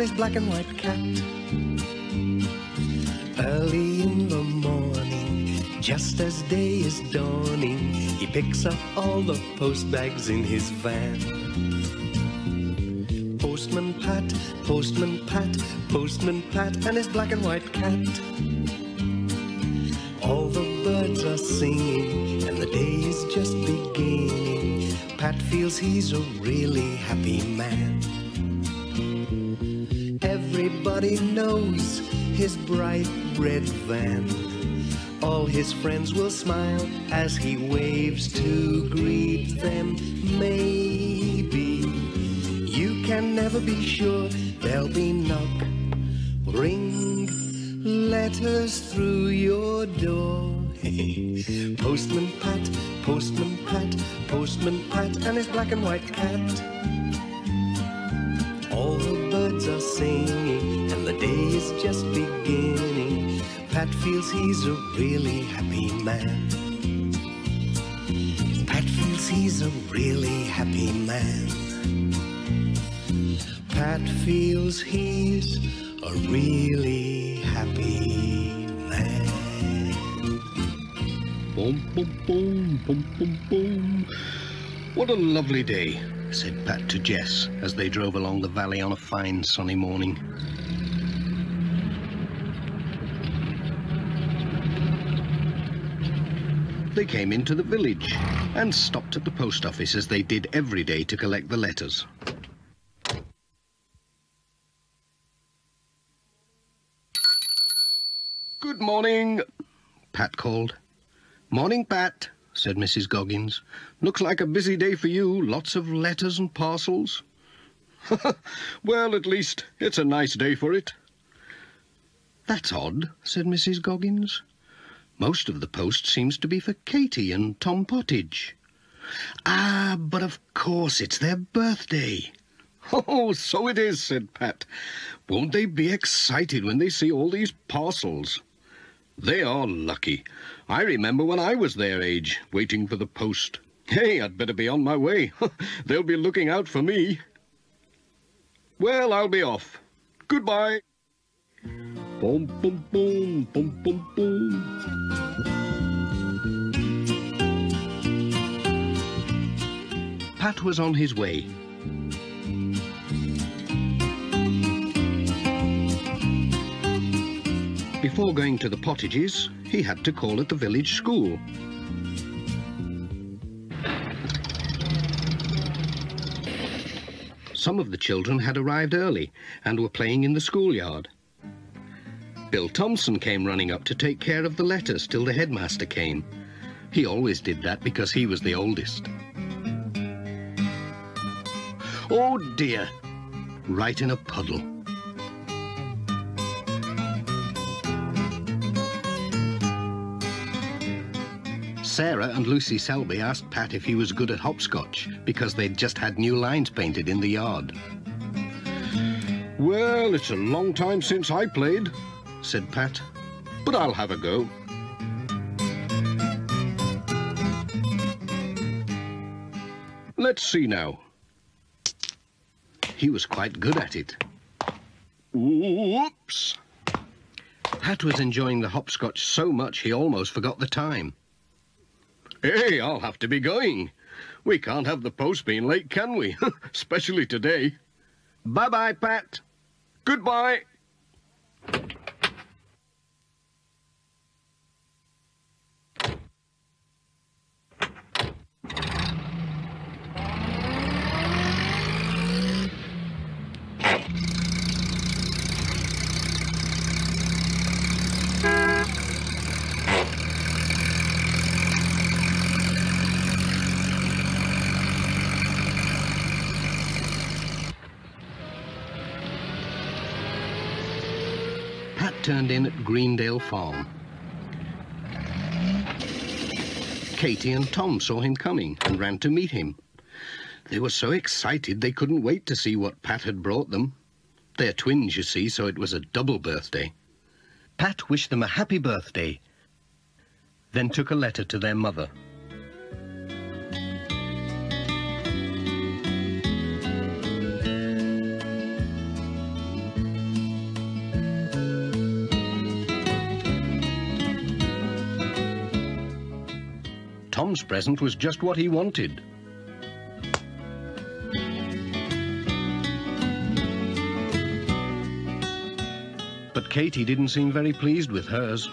his black and white cat. Early in the morning, just as day is dawning, he picks up all the post bags in his van. Postman Pat, Postman Pat, Postman Pat, and his black and white cat. All the birds are singing, and the day is just beginning. Pat feels he's a really happy man. Everybody knows his bright red van. All his friends will smile as he waves to greet them. Maybe you can never be sure there'll be knock, ring, letters through your door. Postman Pat, Postman Pat, Postman Pat, and his black and white cat. Birds are singing, and the day is just beginning. Pat feels he's a really happy man. Pat feels he's a really happy man. Pat feels he's a really happy man. Boom, boom, boom, boom, boom, boom. What a lovely day, said Pat to Jess as they drove along the valley on a fine sunny morning. They came into the village and stopped at the post office as they did every day to collect the letters. Good morning, Pat called. Morning, Pat, said Mrs. Goggins. Looks like a busy day for you. Lots of letters and parcels. well, at least it's a nice day for it. That's odd, said Mrs. Goggins. Most of the post seems to be for Katy and Tom Pottage. Ah, but of course it's their birthday. Oh, so it is, said Pat. Won't they be excited when they see all these parcels? They are lucky. I remember when I was their age, waiting for the post. Hey, I'd better be on my way. They'll be looking out for me. Well, I'll be off. Goodbye. Boom, boom, boom, boom, boom, boom. Pat was on his way. Before going to the pottages, he had to call at the village school. Some of the children had arrived early and were playing in the schoolyard. Bill Thompson came running up to take care of the letters till the headmaster came. He always did that because he was the oldest. Oh dear! Right in a puddle. Sarah and Lucy Selby asked Pat if he was good at hopscotch because they'd just had new lines painted in the yard. Well, it's a long time since I played, said Pat, but I'll have a go. Let's see now. He was quite good at it. Whoops! Pat was enjoying the hopscotch so much he almost forgot the time. Hey, I'll have to be going. We can't have the post being late, can we? Especially today. Bye-bye, Pat. Goodbye. Pat turned in at Greendale Farm. Katy and Tom saw him coming and ran to meet him. They were so excited they couldn't wait to see what Pat had brought them. They're twins, you see, so it was a double birthday. Pat wished them a happy birthday, then took a letter to their mother. Tom's present was just what he wanted. But Katy didn't seem very pleased with hers.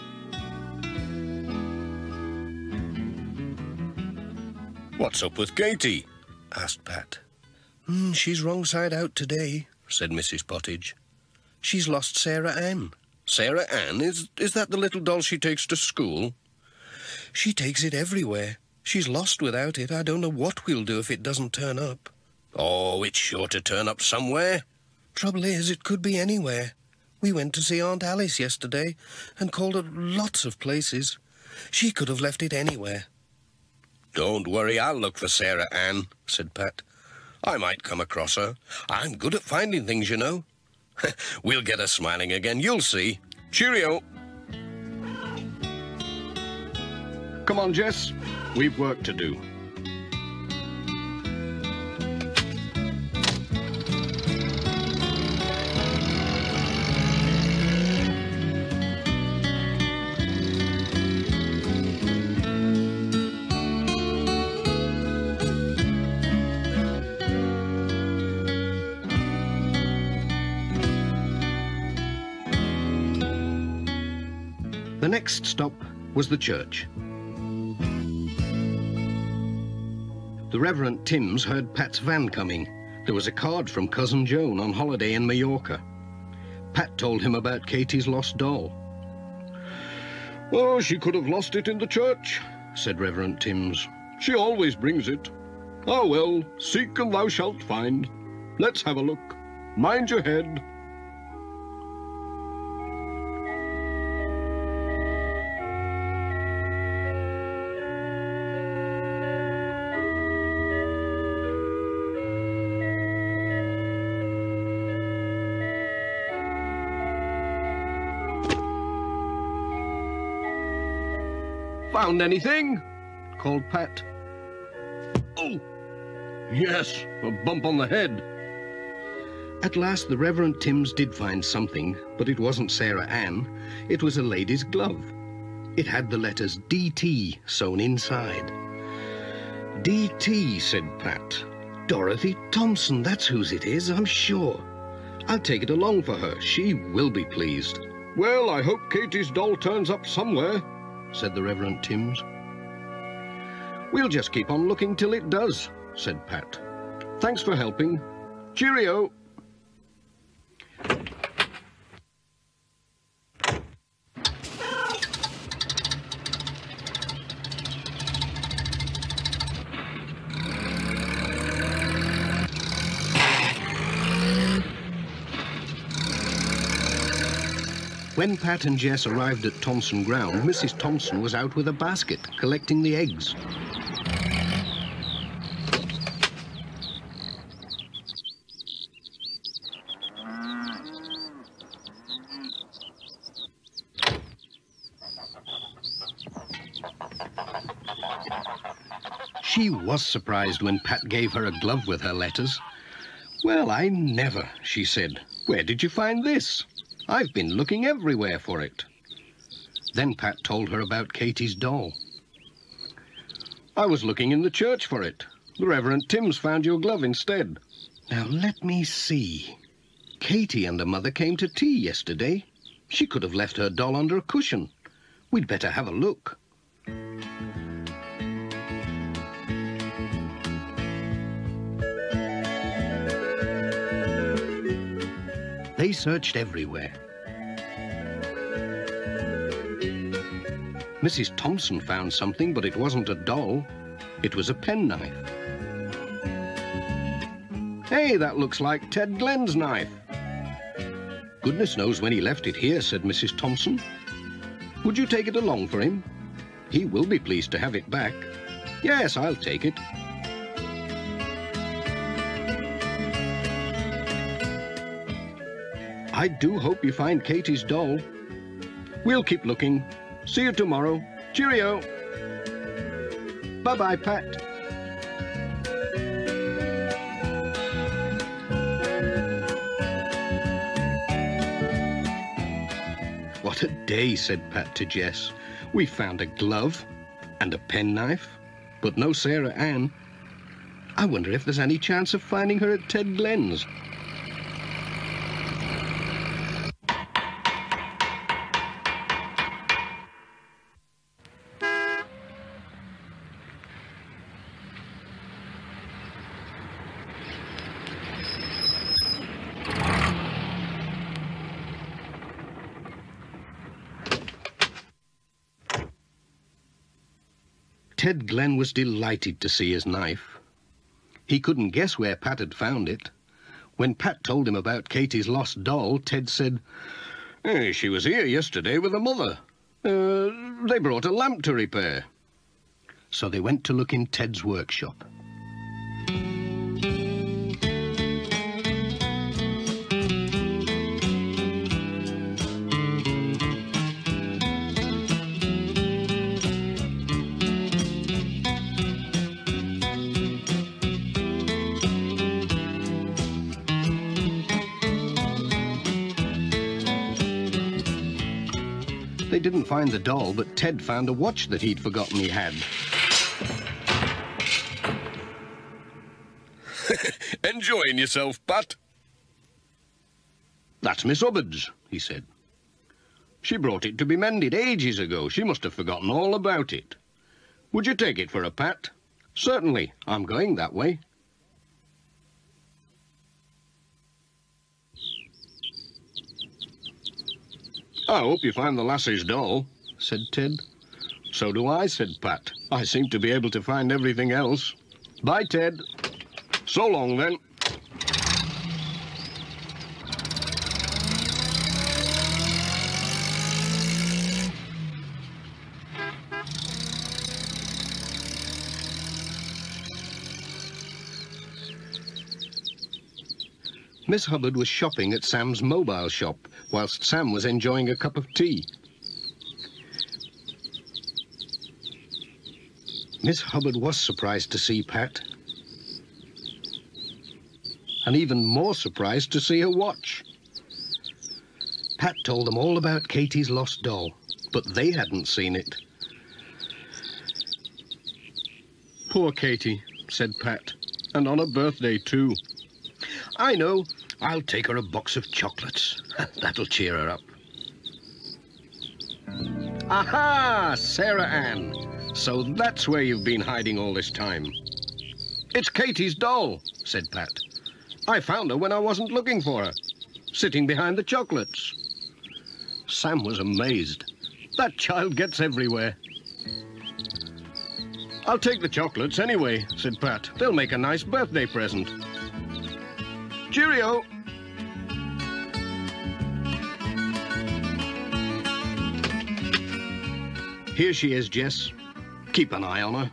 What's up with Katy? asked Pat. Mm, she's wrong side out today, said Mrs. Pottage. She's lost Sarah Ann. Sarah Ann? Is, is that the little doll she takes to school? She takes it everywhere. She's lost without it. I don't know what we'll do if it doesn't turn up. Oh, it's sure to turn up somewhere. Trouble is, it could be anywhere. We went to see Aunt Alice yesterday and called at lots of places. She could have left it anywhere. Don't worry, I'll look for Sarah Ann, said Pat. I might come across her. I'm good at finding things, you know. we'll get her smiling again, you'll see. Cheerio. Come on, Jess. We've work to do. The next stop was the church. The Reverend Timms heard Pat's van coming. There was a card from Cousin Joan on holiday in Mallorca. Pat told him about Katy's lost doll. Oh, she could have lost it in the church, said Reverend Timms. She always brings it. Ah, well, seek and thou shalt find. Let's have a look. Mind your head. Found anything? called Pat. Oh, yes, a bump on the head. At last the Reverend Timms did find something, but it wasn't Sarah Ann. It was a lady's glove. It had the letters DT sewn inside. DT, said Pat. Dorothy Thompson, that's whose it is, I'm sure. I'll take it along for her. She will be pleased. Well, I hope Katy's doll turns up somewhere, said the Reverend Timms. We'll just keep on looking till it does, said Pat. Thanks for helping. Cheerio. When Pat and Jess arrived at Thompson Ground, Mrs. Thompson was out with a basket collecting the eggs. She was surprised when Pat gave her a glove with her letters. Well, I never, she said. Where did you find this? I've been looking everywhere for it. Then Pat told her about Katy's doll. I was looking in the church for it. The Reverend Timms found your glove instead. Now, let me see. Katy and her mother came to tea yesterday. She could have left her doll under a cushion. We'd better have a look. They searched everywhere. Mrs. Thompson found something, but it wasn't a doll. It was a penknife. Hey, that looks like Ted Glen's knife. Goodness knows when he left it here, said Mrs. Thompson. Would you take it along for him? He will be pleased to have it back. Yes, I'll take it. I do hope you find Katie's doll. We'll keep looking. See you tomorrow. Cheerio. Bye-bye, Pat. What a day, said Pat to Jess. We found a glove and a penknife but no Sarah Ann. I wonder if there's any chance of finding her at Ted Glen's. Ted Glen was delighted to see his knife. He couldn't guess where Pat had found it. When Pat told him about Katie's lost doll, Ted said, eh, She was here yesterday with her mother. Uh, they brought a lamp to repair. So they went to look in Ted's workshop. Find the doll, but Ted found a watch that he'd forgotten he had. Enjoying yourself, Pat? That's Miss Hubbard's, he said. She brought it to be mended ages ago. She must have forgotten all about it. Would you take it for a pat? Certainly. I'm going that way. I hope you find the lassie's doll, said Ted. So do I, said Pat. I seem to be able to find everything else. Bye, Ted. So long, then. Miss Hubbard was shopping at Sam's mobile shop, whilst Sam was enjoying a cup of tea. Miss Hubbard was surprised to see Pat. And even more surprised to see her watch. Pat told them all about Katie's lost doll, but they hadn't seen it. Poor Katie, said Pat. And on her birthday, too. I know. I'll take her a box of chocolates. That'll cheer her up. Aha! Sarah Ann. So that's where you've been hiding all this time. It's Katie's doll, said Pat. I found her when I wasn't looking for her, sitting behind the chocolates. Sam was amazed. That child gets everywhere. I'll take the chocolates anyway, said Pat. They'll make a nice birthday present. Cheerio! Here she is, Jess. Keep an eye on her.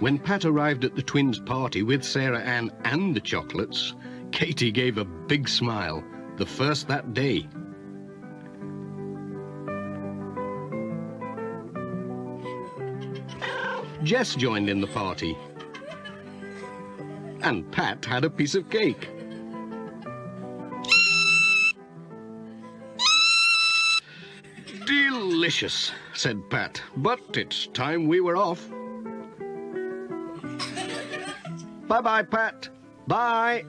When Pat arrived at the twins' party with Sarah Ann and the chocolates, Katie gave a big smile, the first that day. Jess joined in the party. And Pat had a piece of cake. Delicious, said Pat, but it's time we were off. Bye-bye, Pat. Bye.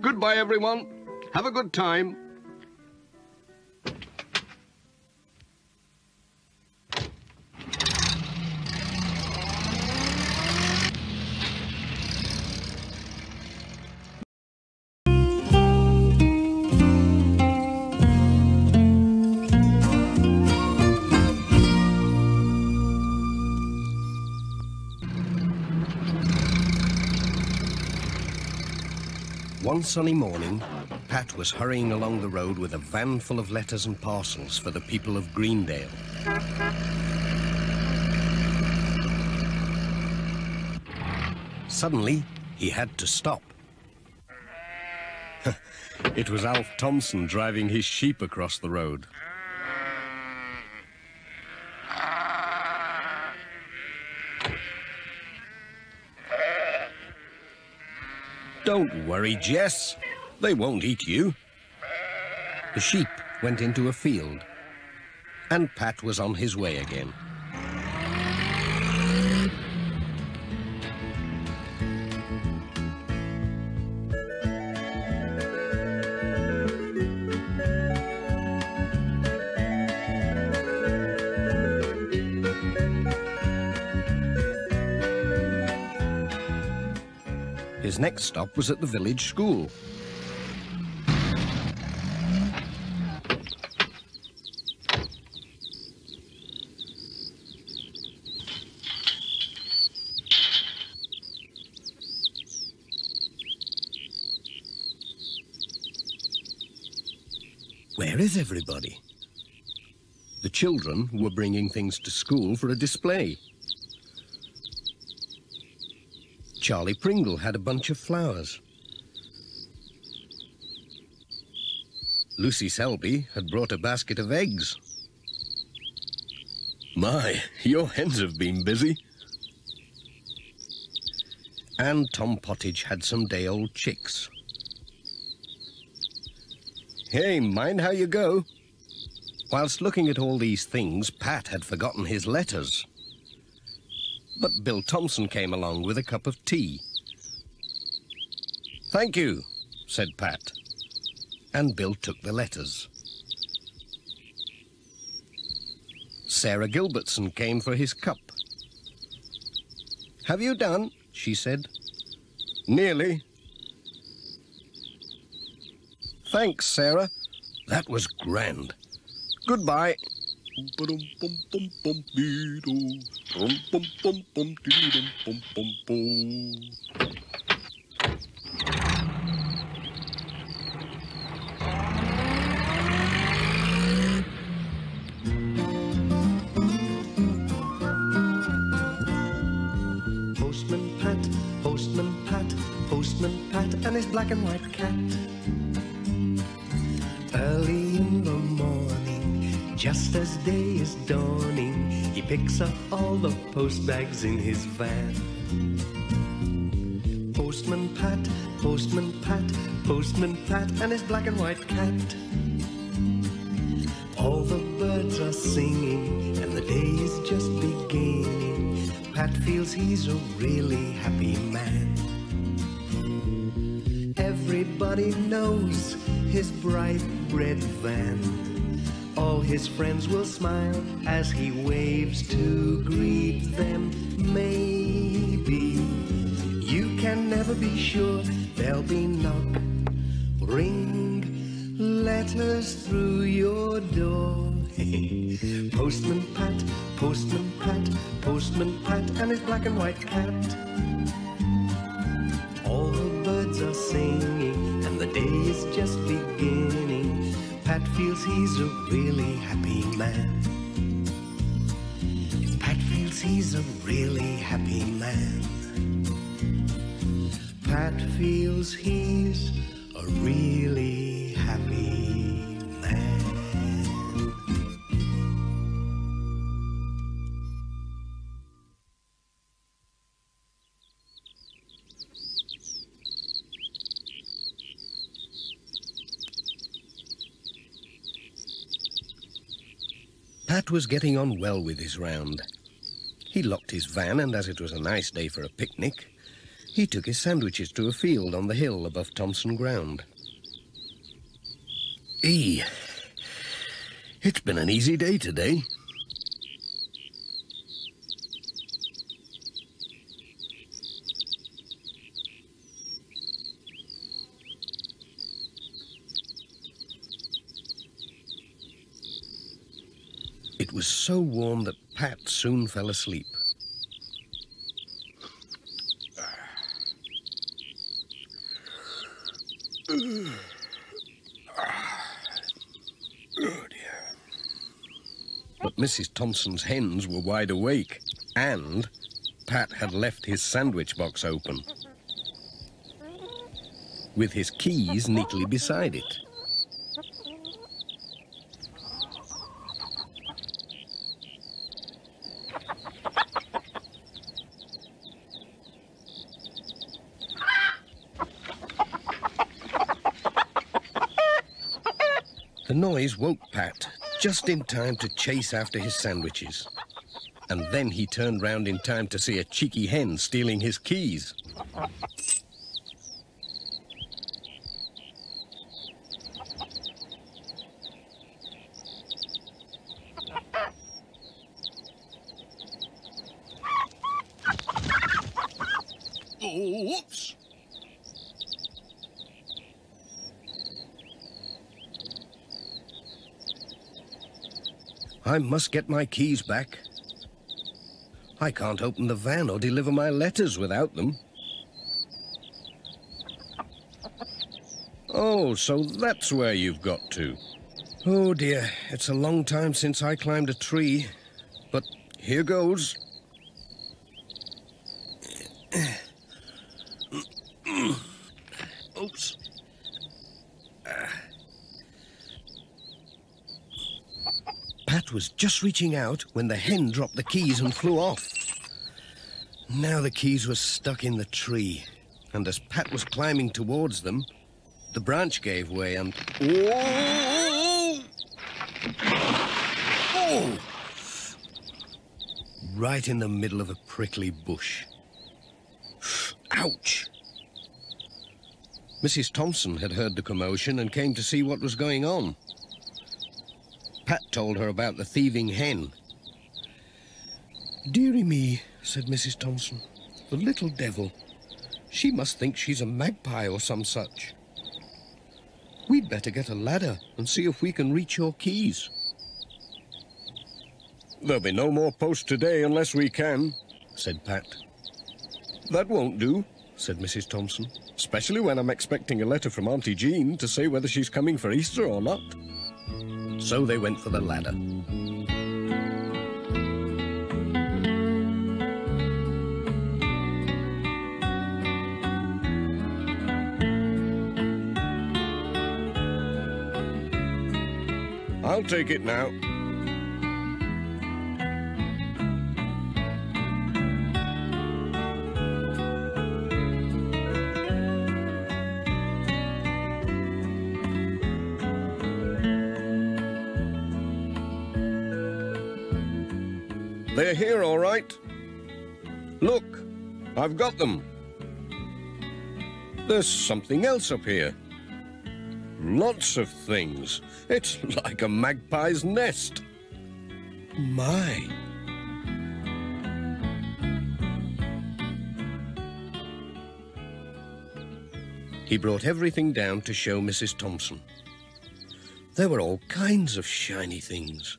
Goodbye, everyone. Have a good time. One sunny morning, Pat was hurrying along the road with a van full of letters and parcels for the people of Greendale. Suddenly, he had to stop. it was Alf Thompson driving his sheep across the road. Don't worry, Jess. They won't eat you. The sheep went into a field, and Pat was on his way again. His next stop was at the village school. Where is everybody? The children were bringing things to school for a display. Charlie Pringle had a bunch of flowers. Lucy Selby had brought a basket of eggs. My, your hens have been busy. And Tom Pottage had some day-old chicks. Hey, mind how you go. Whilst looking at all these things, Pat had forgotten his letters. But Bill Thompson came along with a cup of tea. Thank you, said Pat. And Bill took the letters. Sarah Gilbertson came for his cup. Have you done? she said. Nearly. Thanks, Sarah. That was grand. Goodbye. Postman Pat, Postman Pat, Postman Pat, and his black and white cat. Early in the morning, just as day is dawning, picks up all the post bags in his van. Postman Pat, Postman Pat, Postman Pat, and his black and white cat. All the birds are singing, and the day is just beginning. Pat feels he's a really happy man. Everybody knows his bright red van. All his friends will smile as he waves to greet them. Maybe you can never be sure there'll be knock, ring, letters through your door. Postman Pat, Postman Pat, Postman Pat, and his black and white cat. All the birds are singing, and the day is just beginning. Pat feels he's a really happy man. Pat feels he's a really happy man. Pat feels he's a really happy Was getting on well with his round. He locked his van, and as it was a nice day for a picnic, he took his sandwiches to a field on the hill above Thompson Ground. E, it's been an easy day today. Was so warm that Pat soon fell asleep. But Mrs. Thompson's hens were wide awake, and Pat had left his sandwich box open, with his keys neatly beside it. The noise woke Pat just in time to chase after his sandwiches. And then he turned round in time to see a cheeky hen stealing his keys. Oops! I must get my keys back. I can't open the van or deliver my letters without them. Oh, so that's where you've got to. Oh dear, it's a long time since I climbed a tree. But here goes. Oops. Pat was just reaching out when the hen dropped the keys and flew off. Now the keys were stuck in the tree, and as Pat was climbing towards them, the branch gave way and. Whoa! Oh! Right in the middle of a prickly bush. Ouch! Mrs. Thompson had heard the commotion and came to see what was going on. Pat told her about the thieving hen. Deary me, said Mrs. Thompson. The little devil. She must think she's a magpie or some such. We'd better get a ladder and see if we can reach your keys. There'll be no more post today unless we can, said Pat. That won't do, said Mrs. Thompson. Especially when I'm expecting a letter from Auntie Jean to say whether she's coming for Easter or not. So they went for the ladder. I'll take it now. They're here, all right. Look, I've got them. There's something else up here. Lots of things. It's like a magpie's nest. My. He brought everything down to show Mrs. Thompson. There were all kinds of shiny things.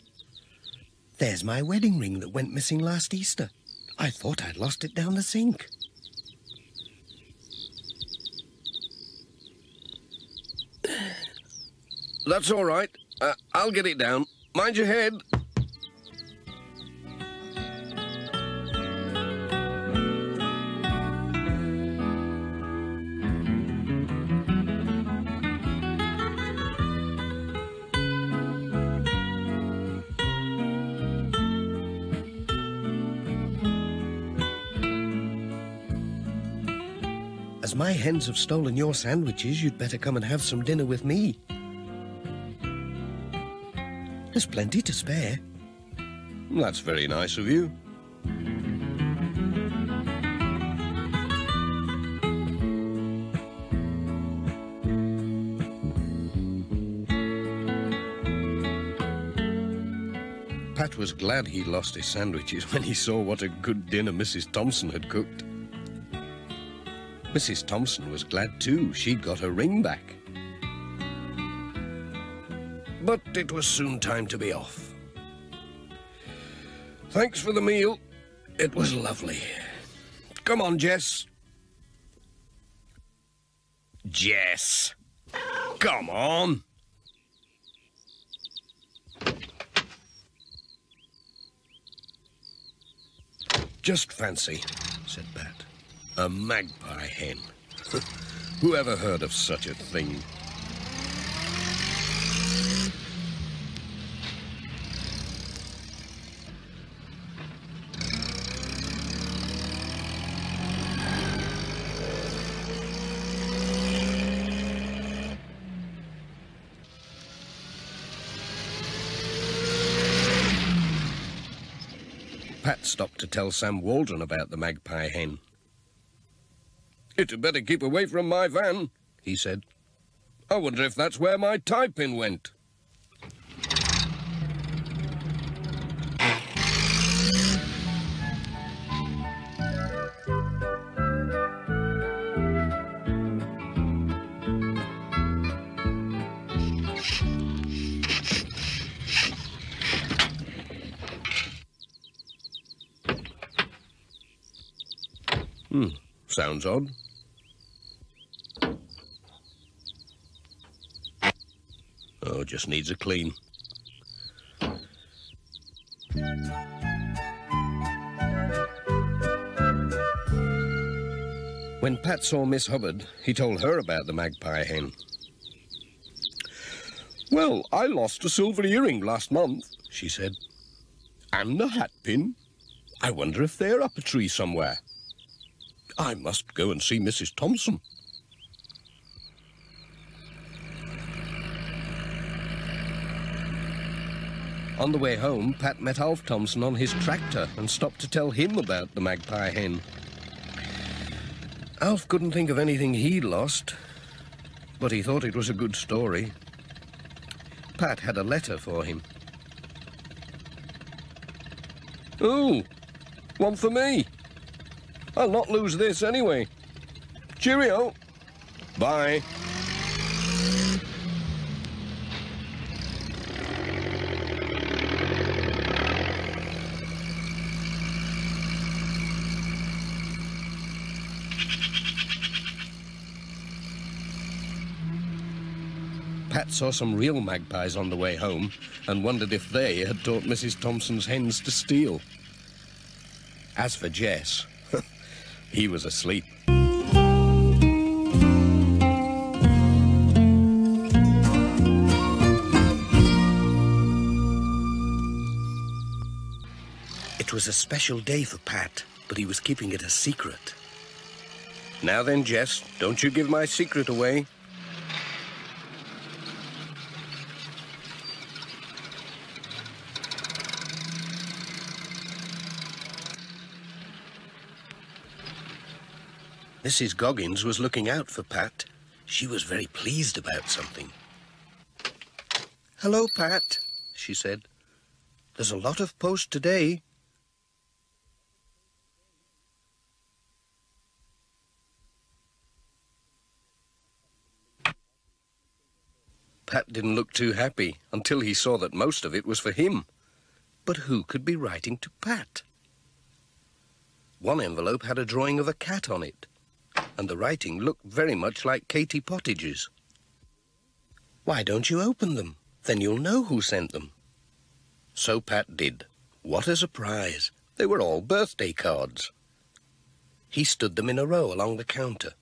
There's my wedding ring that went missing last Easter. I thought I'd lost it down the sink. That's all right. Uh, I'll get it down. Mind your head. Hens have stolen your sandwiches, you'd better come and have some dinner with me. There's plenty to spare. That's very nice of you. Pat was glad he lost his sandwiches when he saw what a good dinner Mrs. Thompson had cooked. Mrs. Thompson was glad too. She'd got her ring back. But it was soon time to be off. Thanks for the meal. It was lovely. Come on, Jess. Jess. Come on. Just fancy, said Pat. A magpie hen. Who ever heard of such a thing? Pat stopped to tell Sam Waldron about the magpie hen. It had better keep away from my van, he said. I wonder if that's where my tie pin went. Hmm, sounds odd. Oh, just needs a clean. When Pat saw Miss Hubbard, he told her about the magpie hen. Well, I lost a silver earring last month, she said. And a hat pin. I wonder if they're up a tree somewhere. I must go and see Mrs. Thompson. On the way home, Pat met Alf Thompson on his tractor and stopped to tell him about the magpie hen. Alf couldn't think of anything he'd lost, but he thought it was a good story. Pat had a letter for him. Oh, one for me. I'll not lose this anyway. Cheerio. Bye. Saw some real magpies on the way home and wondered if they had taught Mrs. Thompson's hens to steal. As for Jess, he was asleep. It was a special day for Pat, but he was keeping it a secret. Now then, Jess, don't you give my secret away. Mrs. Goggins was looking out for Pat. She was very pleased about something. Hello, Pat, she said. There's a lot of post today. Pat didn't look too happy until he saw that most of it was for him. But who could be writing to Pat? One envelope had a drawing of a cat on it and the writing looked very much like Katie Pottage's. Why don't you open them? Then you'll know who sent them. So Pat did. What a surprise. They were all birthday cards. He stood them in a row along the counter.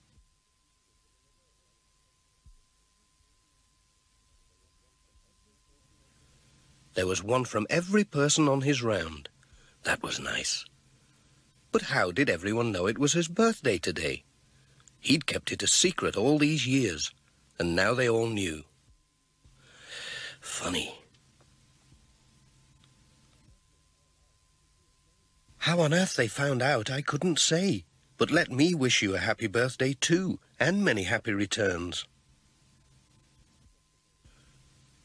There was one from every person on his round. That was nice. But how did everyone know it was his birthday today? He'd kept it a secret all these years, and now they all knew. Funny. How on earth they found out, I couldn't say. But let me wish you a happy birthday too, and many happy returns.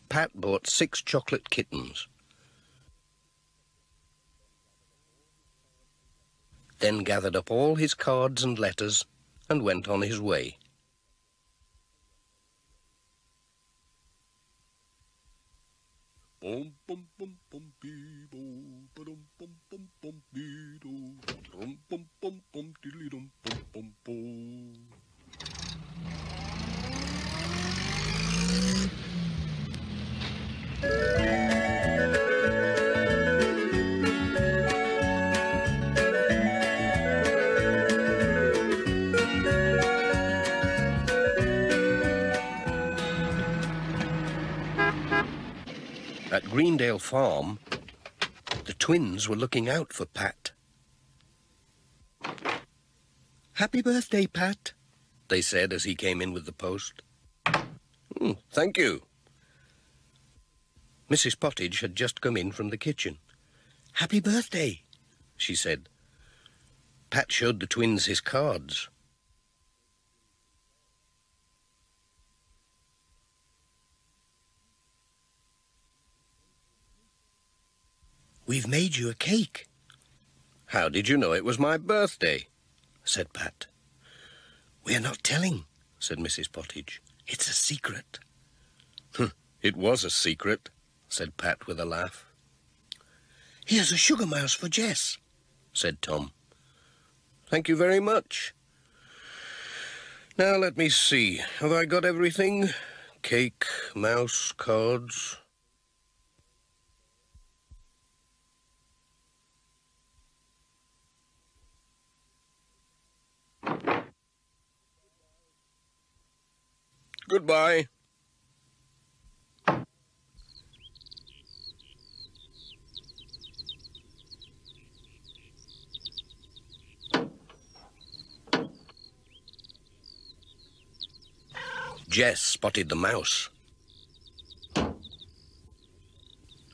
Pat bought six chocolate kittens. Then gathered up all his cards and letters and went on his way. At Greendale Farm, the twins were looking out for Pat. Happy birthday, Pat, they said as he came in with the post. Mm, thank you. Mrs. Pottage had just come in from the kitchen. Happy birthday. she said. Pat showed the twins his cards. We've made you a cake. How did you know it was my birthday? said Pat. We're not telling, said Mrs. Pottage. It's a secret. it was a secret, said Pat with a laugh. Here's a sugar mouse for Jess, said Tom. Thank you very much. Now let me see. Have I got everything? Cake, mouse, cards. Goodbye. Jess spotted the mouse.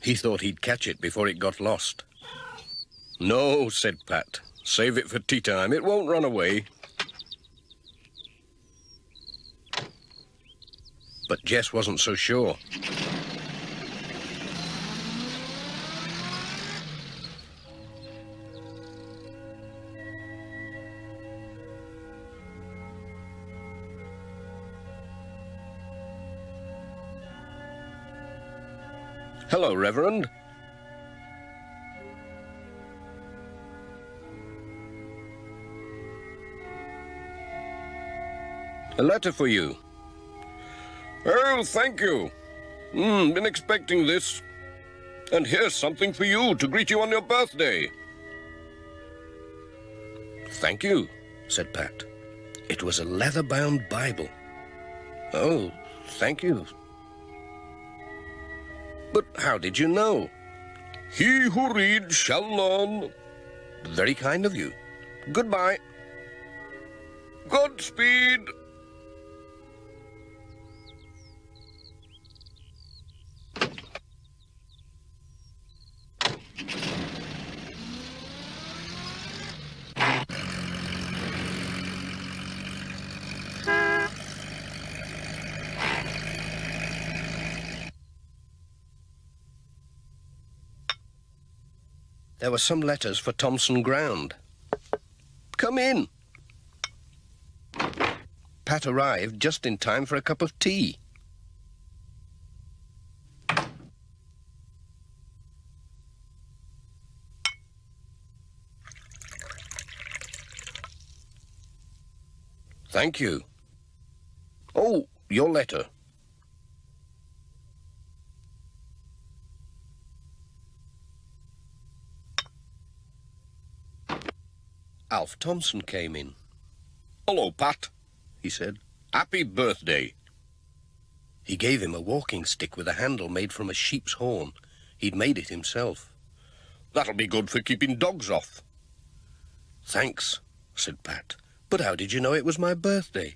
He thought he'd catch it before it got lost. No, said Pat. Save it for tea time. It won't run away. But Jess wasn't so sure. Hello, Reverend. A letter for you. Oh, thank you. Mm, been expecting this. And here's something for you to greet you on your birthday. Thank you, said Pat. It was a leather-bound Bible. Oh, thank you. But how did you know? He who reads shall learn. Very kind of you. Goodbye. Godspeed. There were some letters for Thompson Ground. Come in. Pat arrived just in time for a cup of tea. Thank you. Oh, your letter. Alf Thompson came in. Hello, Pat, he said. Happy birthday. He gave him a walking stick with a handle made from a sheep's horn. He'd made it himself. That'll be good for keeping dogs off. Thanks, said Pat. But how did you know it was my birthday?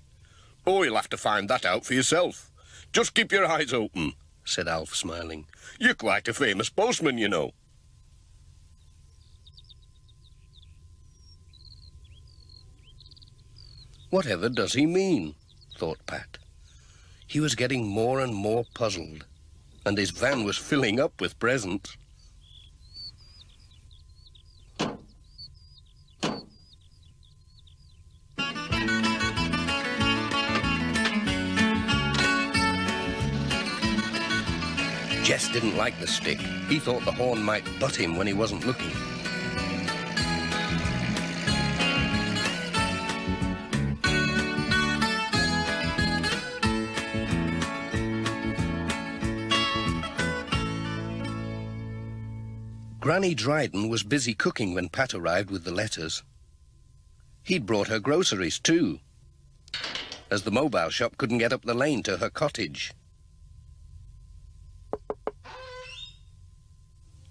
Oh, you'll have to find that out for yourself. Just keep your eyes open, said Alf, smiling. You're quite a famous postman, you know. Whatever does he mean? thought Pat. He was getting more and more puzzled, and his van was filling up with presents. Jess didn't like the stick. He thought the horn might butt him when he wasn't looking. Granny Dryden was busy cooking when Pat arrived with the letters. He'd brought her groceries, too, as the mobile shop couldn't get up the lane to her cottage.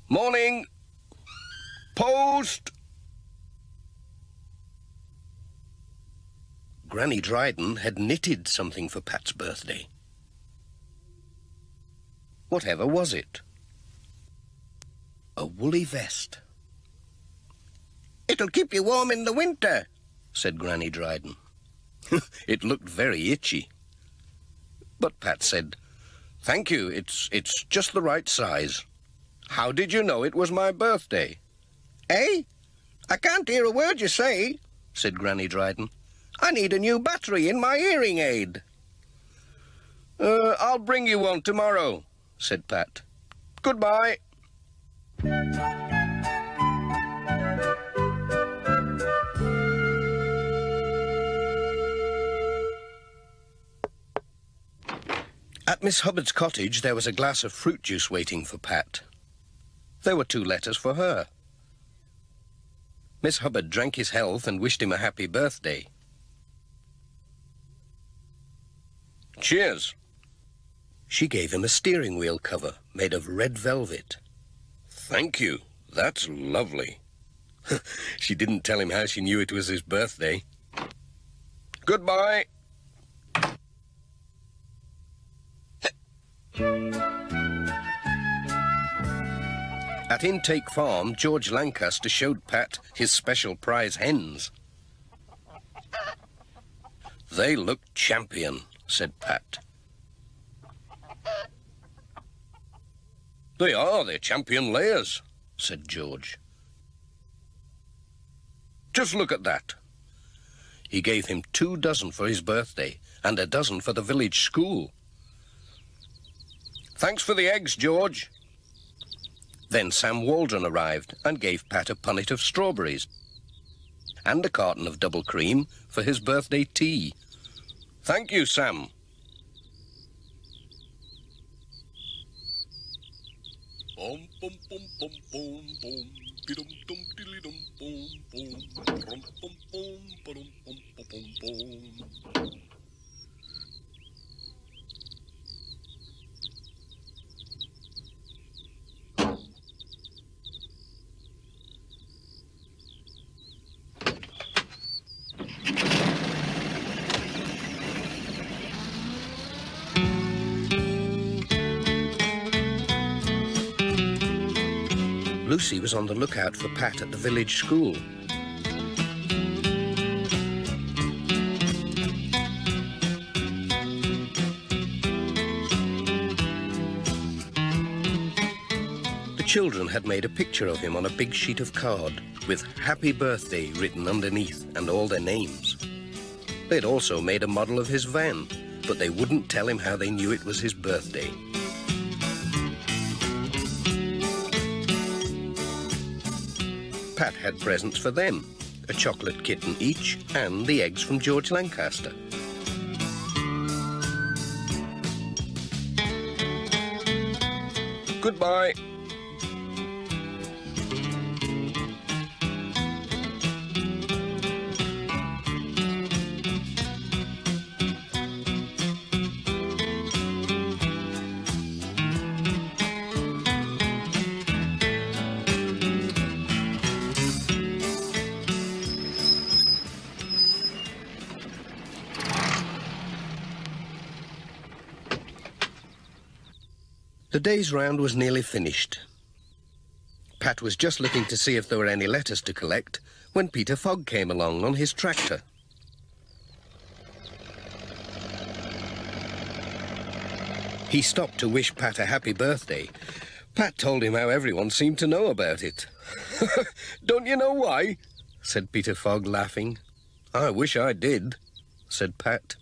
Morning! Post! Granny Dryden had knitted something for Pat's birthday. Whatever was it? A woolly vest. It'll keep you warm in the winter, said Granny Dryden. it looked very itchy. But Pat said, Thank you, it's, it's just the right size. How did you know it was my birthday? Eh? I can't hear a word you say, said Granny Dryden. I need a new battery in my hearing aid. Uh, I'll bring you one tomorrow, said Pat. Goodbye. At Miss Hubbard's cottage there was a glass of fruit juice waiting for Pat. There were two letters for her. Miss Hubbard drank his health and wished him a happy birthday. Cheers. She gave him a steering wheel cover made of red velvet. Thank you. That's lovely. she didn't tell him how she knew it was his birthday. Goodbye. At Intake Farm, George Lancaster showed Pat his special prize hens. They look champion, said Pat. They are, they're champion layers, said George. Just look at that. He gave him two dozen for his birthday and a dozen for the village school. Thanks for the eggs, George. Then Sam Waldron arrived and gave Pat a punnet of strawberries and a carton of double cream for his birthday tea. Thank you, Sam. Bum bum bum bum bum bum dum dum dilly dum bum bum rum bum bum bum bum bum bum Lucy was on the lookout for Pat at the village school. The children had made a picture of him on a big sheet of card with Happy Birthday written underneath and all their names. They'd also made a model of his van, but they wouldn't tell him how they knew it was his birthday. Pat had presents for them, a chocolate kitten each and the eggs from George Lancaster. Goodbye. Day's round was nearly finished. Pat was just looking to see if there were any letters to collect when Peter Fogg came along on his tractor. He stopped to wish Pat a happy birthday. Pat told him how everyone seemed to know about it. Don't you know why? said Peter Fogg, laughing. I wish I did, said Pat.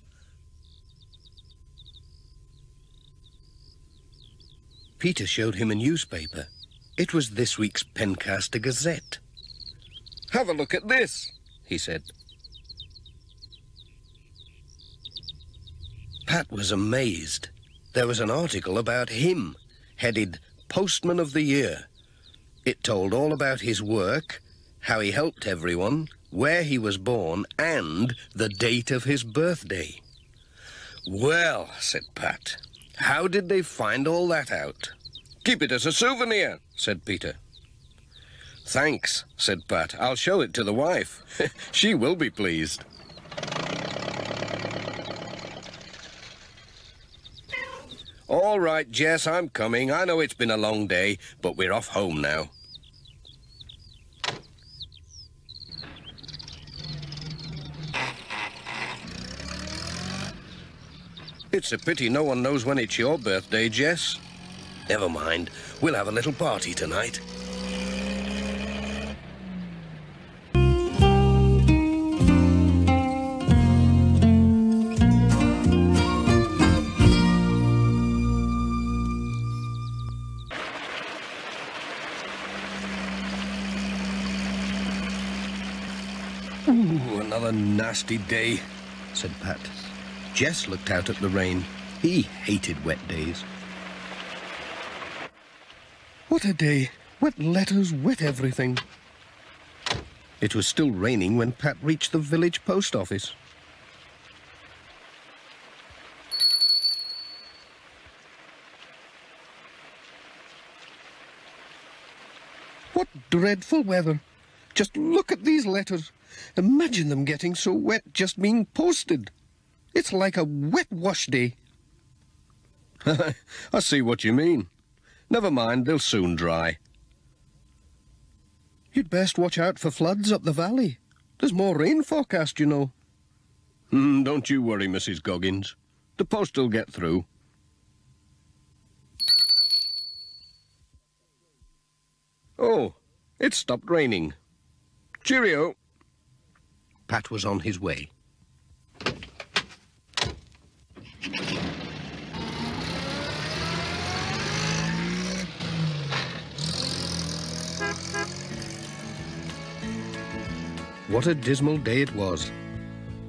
Peter showed him a newspaper. It was this week's Pencaster Gazette. Have a look at this, he said. Pat was amazed. There was an article about him, headed Postman of the Year. It told all about his work, how he helped everyone, where he was born, and the date of his birthday. Well, said Pat, how did they find all that out? Keep it as a souvenir, said Peter. Thanks, said Pat. I'll show it to the wife. she will be pleased. All right, Jess, I'm coming. I know it's been a long day, but we're off home now. It's a pity no one knows when it's your birthday, Jess. Never mind. We'll have a little party tonight. Ooh, another nasty day, said Pat. Jess looked out at the rain. He hated wet days. What a day. Wet letters, wet everything. It was still raining when Pat reached the village post office. What dreadful weather. Just look at these letters. Imagine them getting so wet just being posted. It's like a wet wash day. I see what you mean. Never mind, they'll soon dry. You'd best watch out for floods up the valley. There's more rain forecast, you know. Mm, don't you worry, Mrs. Goggins. The post'll get through. Oh, it stopped raining. Cheerio. Pat was on his way. What a dismal day it was.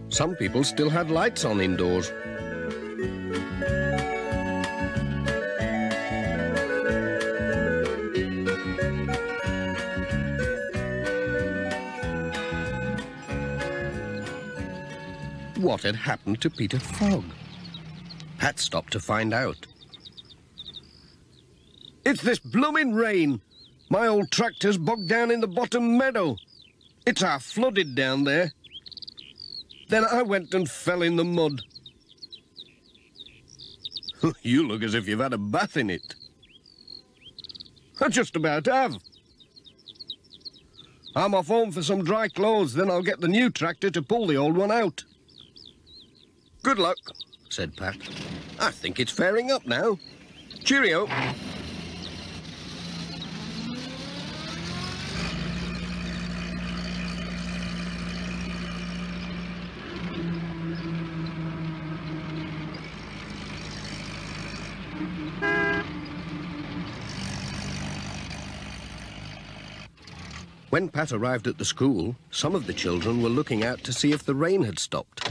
Some people still had lights on indoors. What had happened to Peter Fogg? Pat stopped to find out. It's this blooming rain. My old tractor's bogged down in the bottom meadow. It's half flooded down there. Then I went and fell in the mud. you look as if you've had a bath in it. I just about have. I'm off home for some dry clothes, then I'll get the new tractor to pull the old one out. Good luck, said Pat. I think it's fairing up now. Cheerio. When Pat arrived at the school, some of the children were looking out to see if the rain had stopped.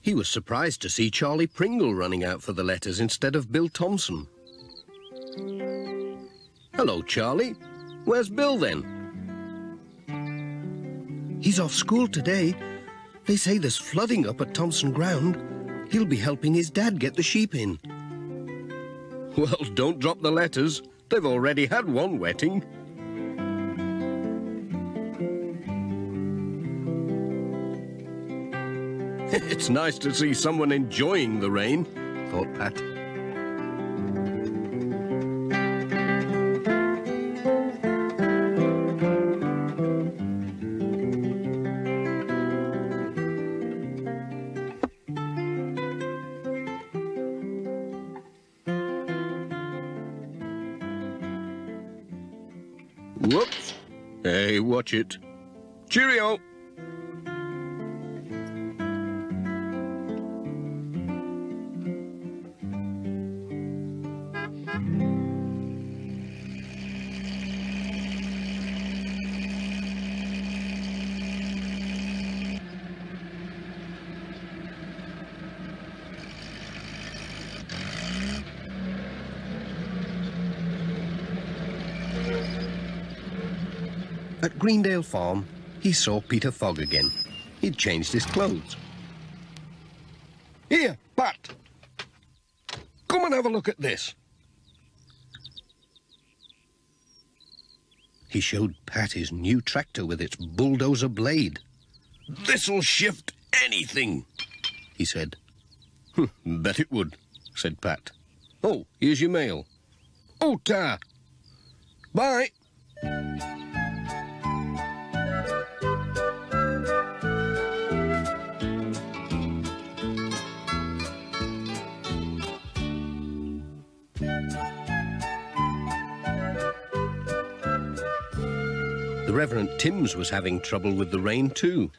He was surprised to see Charlie Pringle running out for the letters instead of Bill Thompson. Hello, Charlie. Where's Bill, then? He's off school today. They say there's flooding up at Thompson Ground. He'll be helping his dad get the sheep in. Well, don't drop the letters. They've already had one wetting. it's nice to see someone enjoying the rain, thought Pat. Watch it. Cheerio. Greendale Farm, he saw Peter Fogg again. He'd changed his clothes. Here, Pat. Come and have a look at this. He showed Pat his new tractor with its bulldozer blade. This'll shift anything, he said. Bet it would, said Pat. Oh, here's your mail. Ota. Bye. The Reverend Timms was having trouble with the rain too.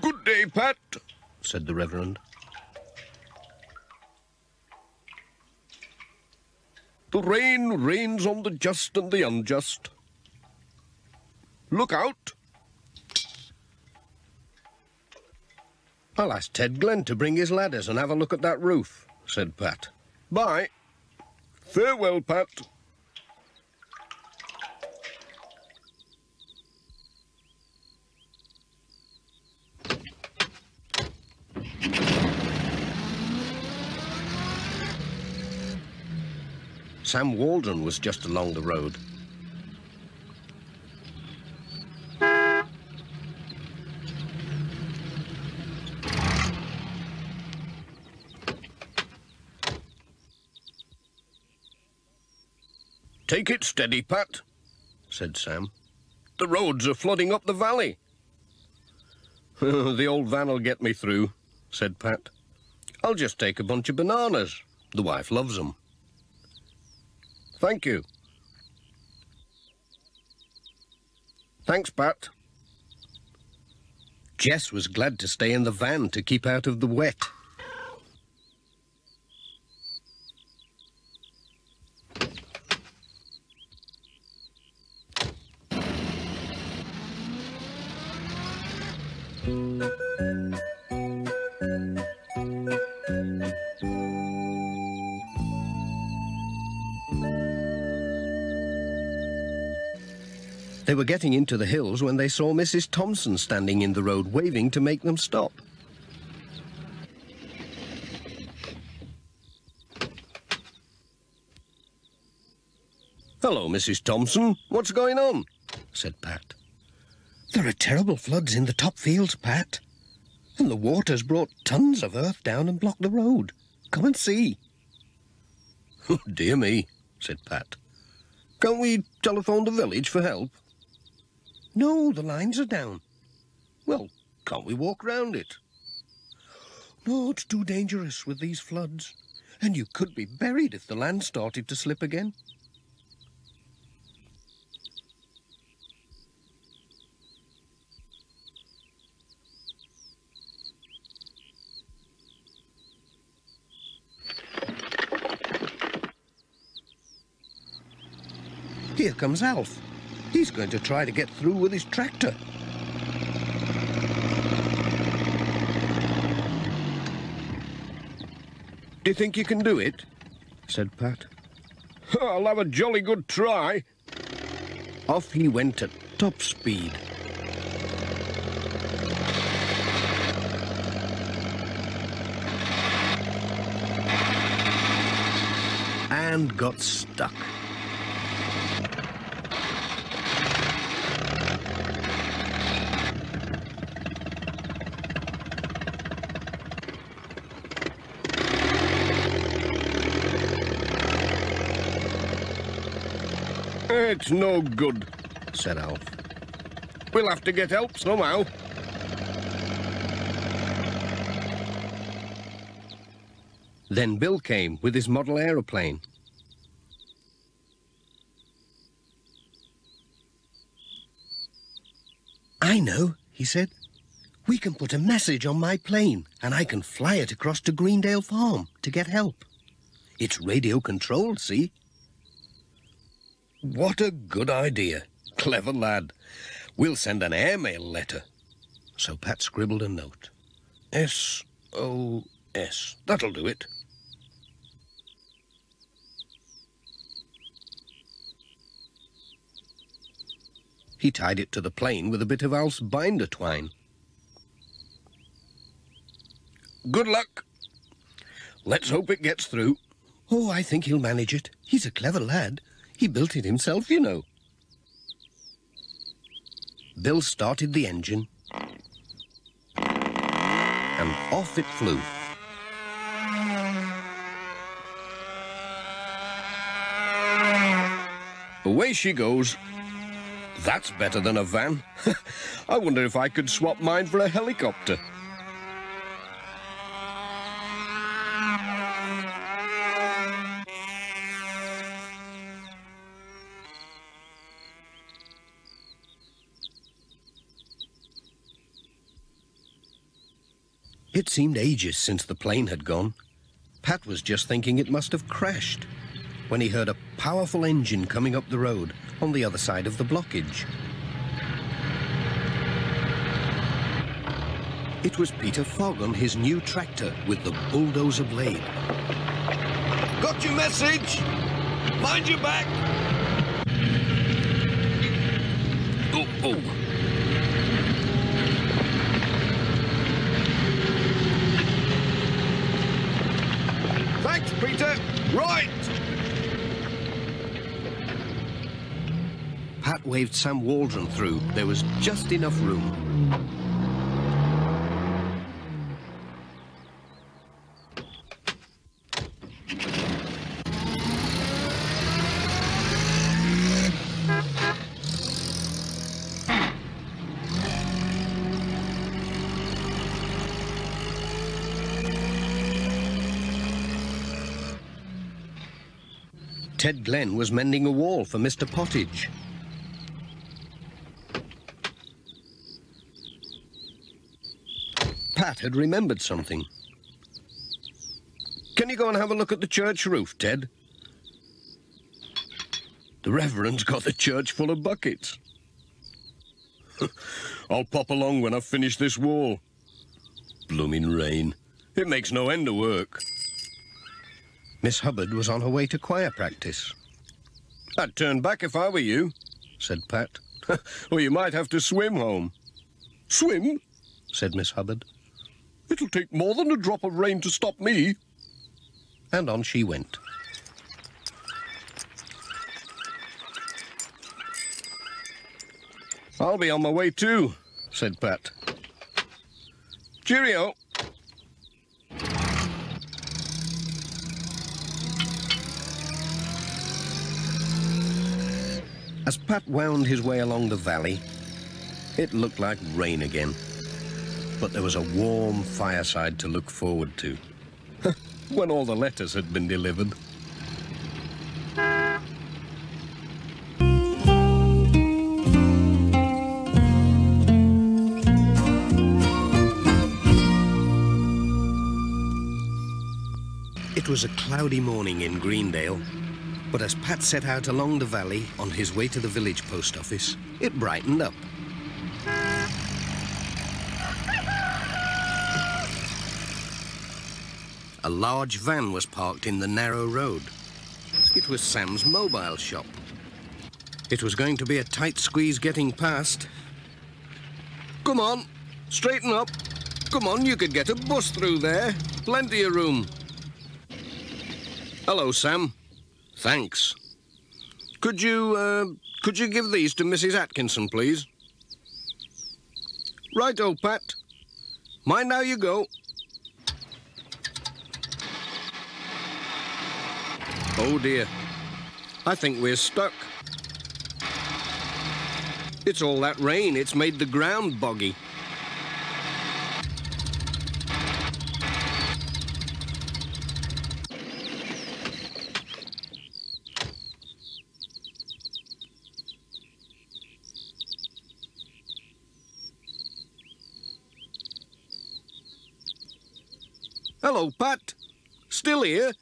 Good day, Pat, said the Reverend. The rain rains on the just and the unjust. Look out. I'll ask Ted Glen to bring his ladders and have a look at that roof, said Pat. Bye. Farewell, Pat. Sam Waldron was just along the road. Take it steady, Pat, said Sam. The roads are flooding up the valley. the old van'll get me through, said Pat. I'll just take a bunch of bananas. The wife loves 'em. Thank you. Thanks, Pat. Jess was glad to stay in the van to keep out of the wet. They were getting into the hills when they saw Mrs. Thompson standing in the road waving to make them stop. Hello, Mrs. Thompson. What's going on? said Pat. There are terrible floods in the top fields, Pat. And the water's brought tons of earth down and blocked the road. Come and see. Oh, dear me, said Pat. Can't we telephone the village for help? No, the lines are down. Well, can't we walk round it? No, it's too dangerous with these floods. And you could be buried if the land started to slip again. Here comes Alf. He's going to try to get through with his tractor. Do you think you can do it? said Pat. I'll have a jolly good try. Off he went at top speed. And got stuck. It's no good, said Alf. We'll have to get help somehow. Then Bill came with his model aeroplane. I know, he said. We can put a message on my plane and I can fly it across to Greendale Farm to get help. It's radio controlled, see? What a good idea. Clever lad. We'll send an airmail letter. So Pat scribbled a note. S-O-S. That'll do it. He tied it to the plane with a bit of Alf's binder twine. Good luck. Let's hope it gets through. Oh, I think he'll manage it. He's a clever lad. He built it himself, you know. Bill started the engine, and off it flew. Away she goes. That's better than a van. I wonder if I could swap mine for a helicopter. It seemed ages since the plane had gone. Pat was just thinking it must have crashed when he heard a powerful engine coming up the road on the other side of the blockage. It was Peter Fogg on his new tractor with the bulldozer blade. Got your message? Mind your back! Oh, oh. Right! Pat waved Sam Waldron through. There was just enough room. Ted Glen was mending a wall for Mr. Pottage. Pat had remembered something. Can you go and have a look at the church roof, Ted? The Reverend's got the church full of buckets. I'll pop along when I've finished this wall. Blooming rain. It makes no end of work. Miss Hubbard was on her way to choir practice. I'd turn back if I were you, said Pat. or you might have to swim home. Swim? said Miss Hubbard. It'll take more than a drop of rain to stop me. And on she went. I'll be on my way too, said Pat. Cheerio. As Pat wound his way along the valley, it looked like rain again. But there was a warm fireside to look forward to. when all the letters had been delivered. It was a cloudy morning in Greendale, but as Pat set out along the valley on his way to the village post office, it brightened up. A large van was parked in the narrow road. It was Sam's mobile shop. It was going to be a tight squeeze getting past. Come on, straighten up. Come on, you could get a bus through there. Plenty of room. Hello, Sam. Thanks. Could you, uh, could you give these to Mrs. Atkinson, please? Right, old Pat. Mind how you go. Oh dear. I think we're stuck. It's all that rain. It's made the ground boggy. Hello, Pat. Still here?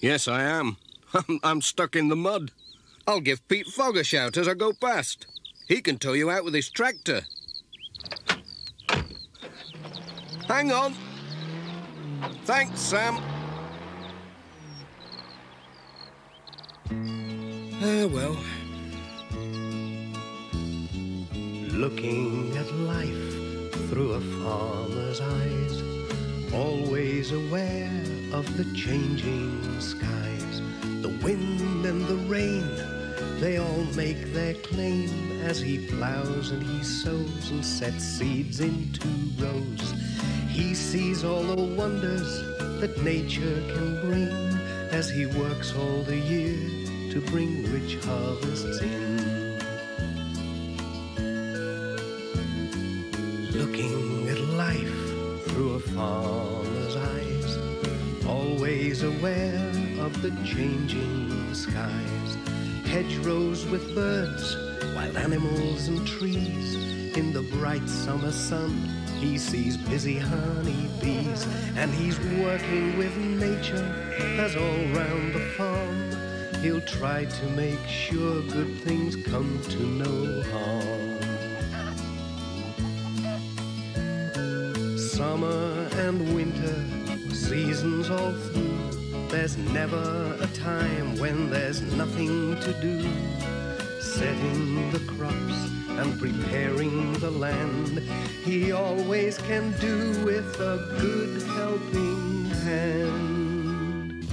Yes, I am. I'm, stuck in the mud. I'll give Pete Fogg a shout as I go past. He can tow you out with his tractor. Hang on. Thanks, Sam. Ah, well. looking at life through a farmer's eyes, always aware of the changing skies, the wind and the rain. They all make their claim as he plows and he sows and sets seeds into rows. He sees all the wonders that nature can bring as he works all the year to bring rich harvests in. Looking through a farmer's eyes, always aware of the changing skies. Hedgerows with birds, wild animals and trees. In the bright summer sun, he sees busy honeybees, and he's working with nature as all round the farm. He'll try to make sure good things come to no harm. Summer and winter, seasons all through. There's never a time when there's nothing to do. Setting the crops and preparing the land, he always can do with a good helping hand.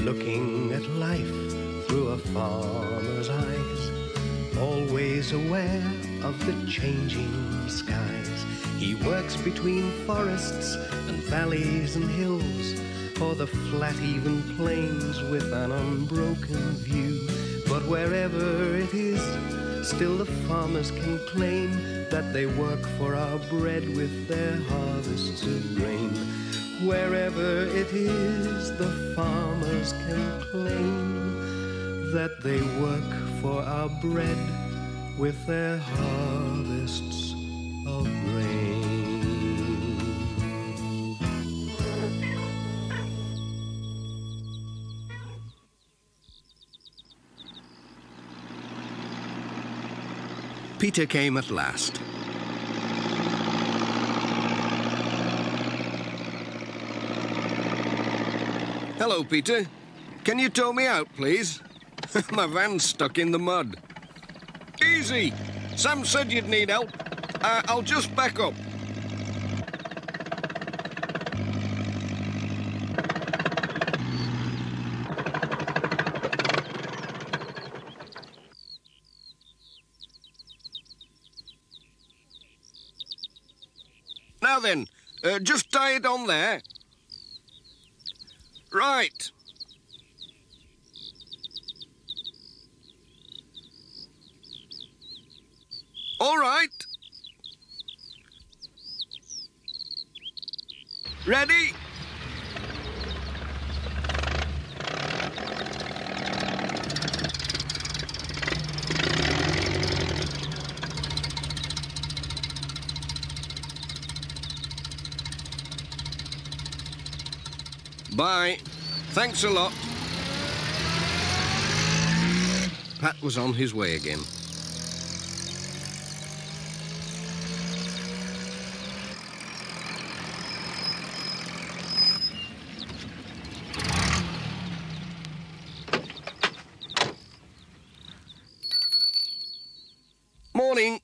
Looking at life through a farmer's eyes, always aware of the changing skies. He works between forests and valleys and hills, or the flat even plains with an unbroken view. But wherever it is, still the farmers can claim that they work for our bread with their harvests of grain. Wherever it is, the farmers can claim that they work for our bread with their harvests of grain. Peter came at last. Hello, Peter. Can you tow me out, please? My van's stuck in the mud. Easy. Sam said you'd need help. Uh, I'll just back up. Now then, uh, just tie it on there. Right. All right. Ready? Bye. Thanks a lot. Pat was on his way again. Morning.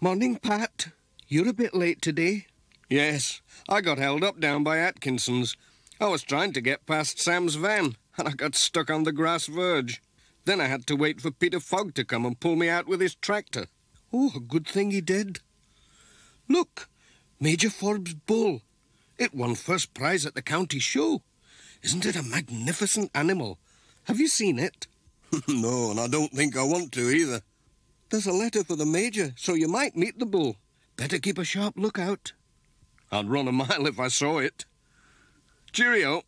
Morning, Pat. You're a bit late today. Yes, I got held up down by Atkinson's. I was trying to get past Sam's van, and I got stuck on the grass verge. Then I had to wait for Peter Fogg to come and pull me out with his tractor. Oh, a good thing he did. Look, Major Forbes' bull. It won first prize at the county show. Isn't it a magnificent animal? Have you seen it? no, and I don't think I want to either. There's a letter for the Major, so you might meet the bull. Better keep a sharp lookout. I'd run a mile if I saw it. Cheerio.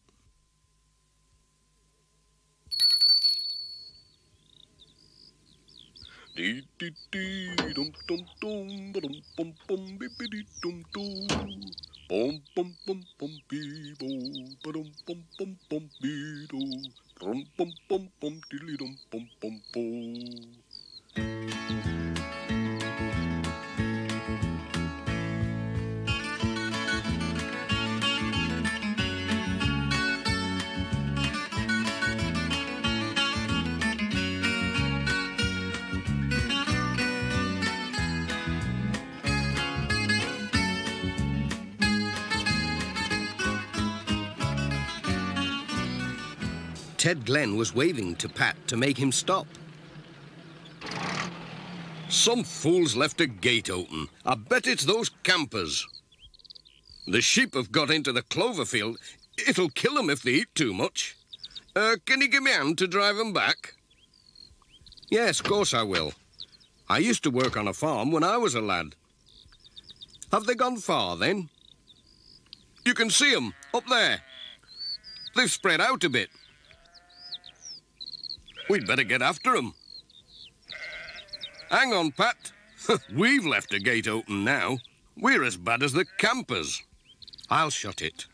Ted Glen was waving to Pat to make him stop. Some fool's left a gate open. I bet it's those campers. The sheep have got into the clover field. It'll kill 'em if they eat too much. Uh, can you give me a hand to drive drive 'em back? Yes, of course I will. I used to work on a farm when I was a lad. Have they gone far, then? You can see see 'em up there. They've spread out a bit. We'd better get after after 'em. Hang on, Pat. We've left a gate open now. We're as bad as the campers. I'll shut it.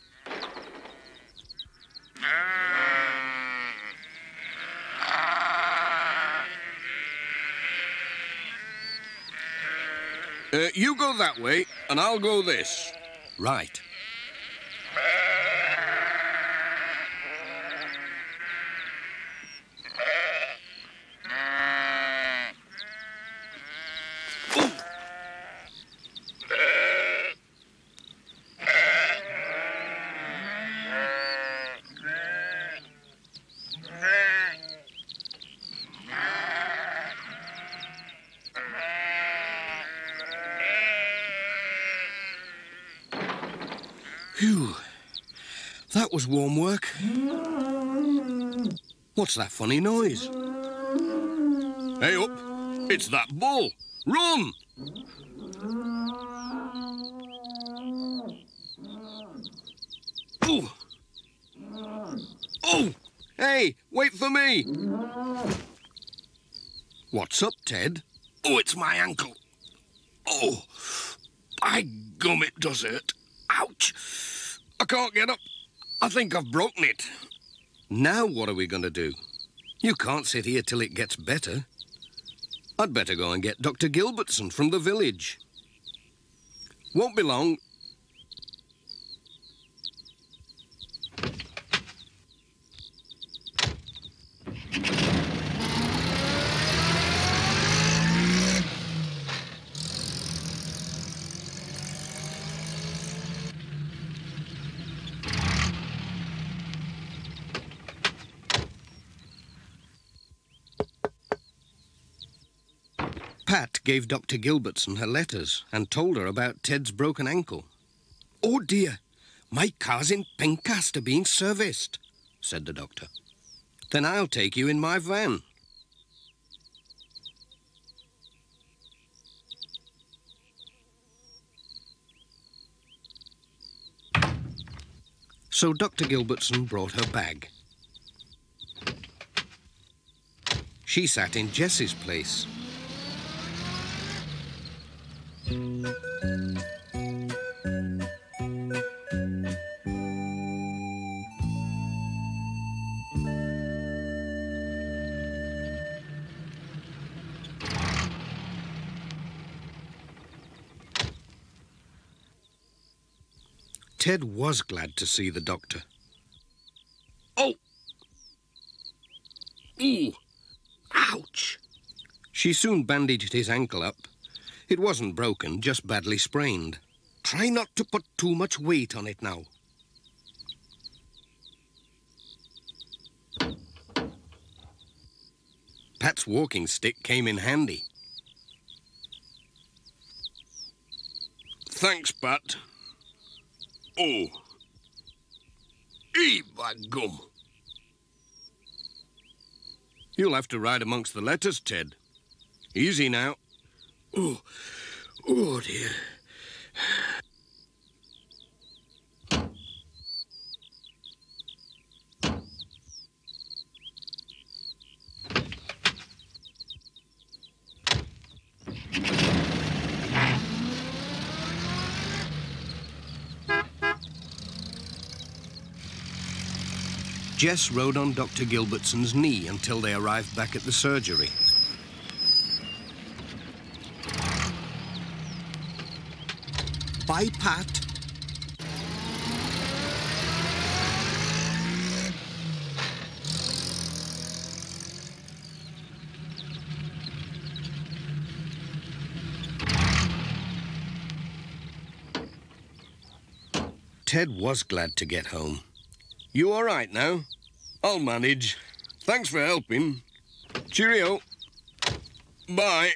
Uh, you go that way, and I'll go this. Right. Phew. That was warm work. What's that funny noise? Hey up! It's that bull! Run! Oh! Oh! Hey, wait for me! What's up, Ted? Oh, it's my ankle. Oh, by gum, it does hurt. Ouch! I can't get up. I think I've broken it. Now what are we going to do? You can't sit here till it gets better. I'd better go and get Dr. Gilbertson from the village. Won't be long. Pat gave Dr. Gilbertson her letters and told her about Ted's broken ankle. Oh dear, my car's in Pencaster being serviced, said the doctor. Then I'll take you in my van. So Dr. Gilbertson brought her bag. She sat in Jess's place. Ted was glad to see the doctor. Oh! Ooh! Ouch! She soon bandaged his ankle up. It wasn't broken, just badly sprained. Try not to put too much weight on it now. Pat's walking stick came in handy. Thanks, Pat. Oh. Eat by gum. You'll have to ride amongst the letters, Ted. Easy now. Oh, oh dear. Jess rode on Dr. Gilbertson's knee until they arrived back at the surgery. Bye, Pat. Ted was glad to get home. You all right now? I'll manage. Thanks for helping. Cheerio. Bye.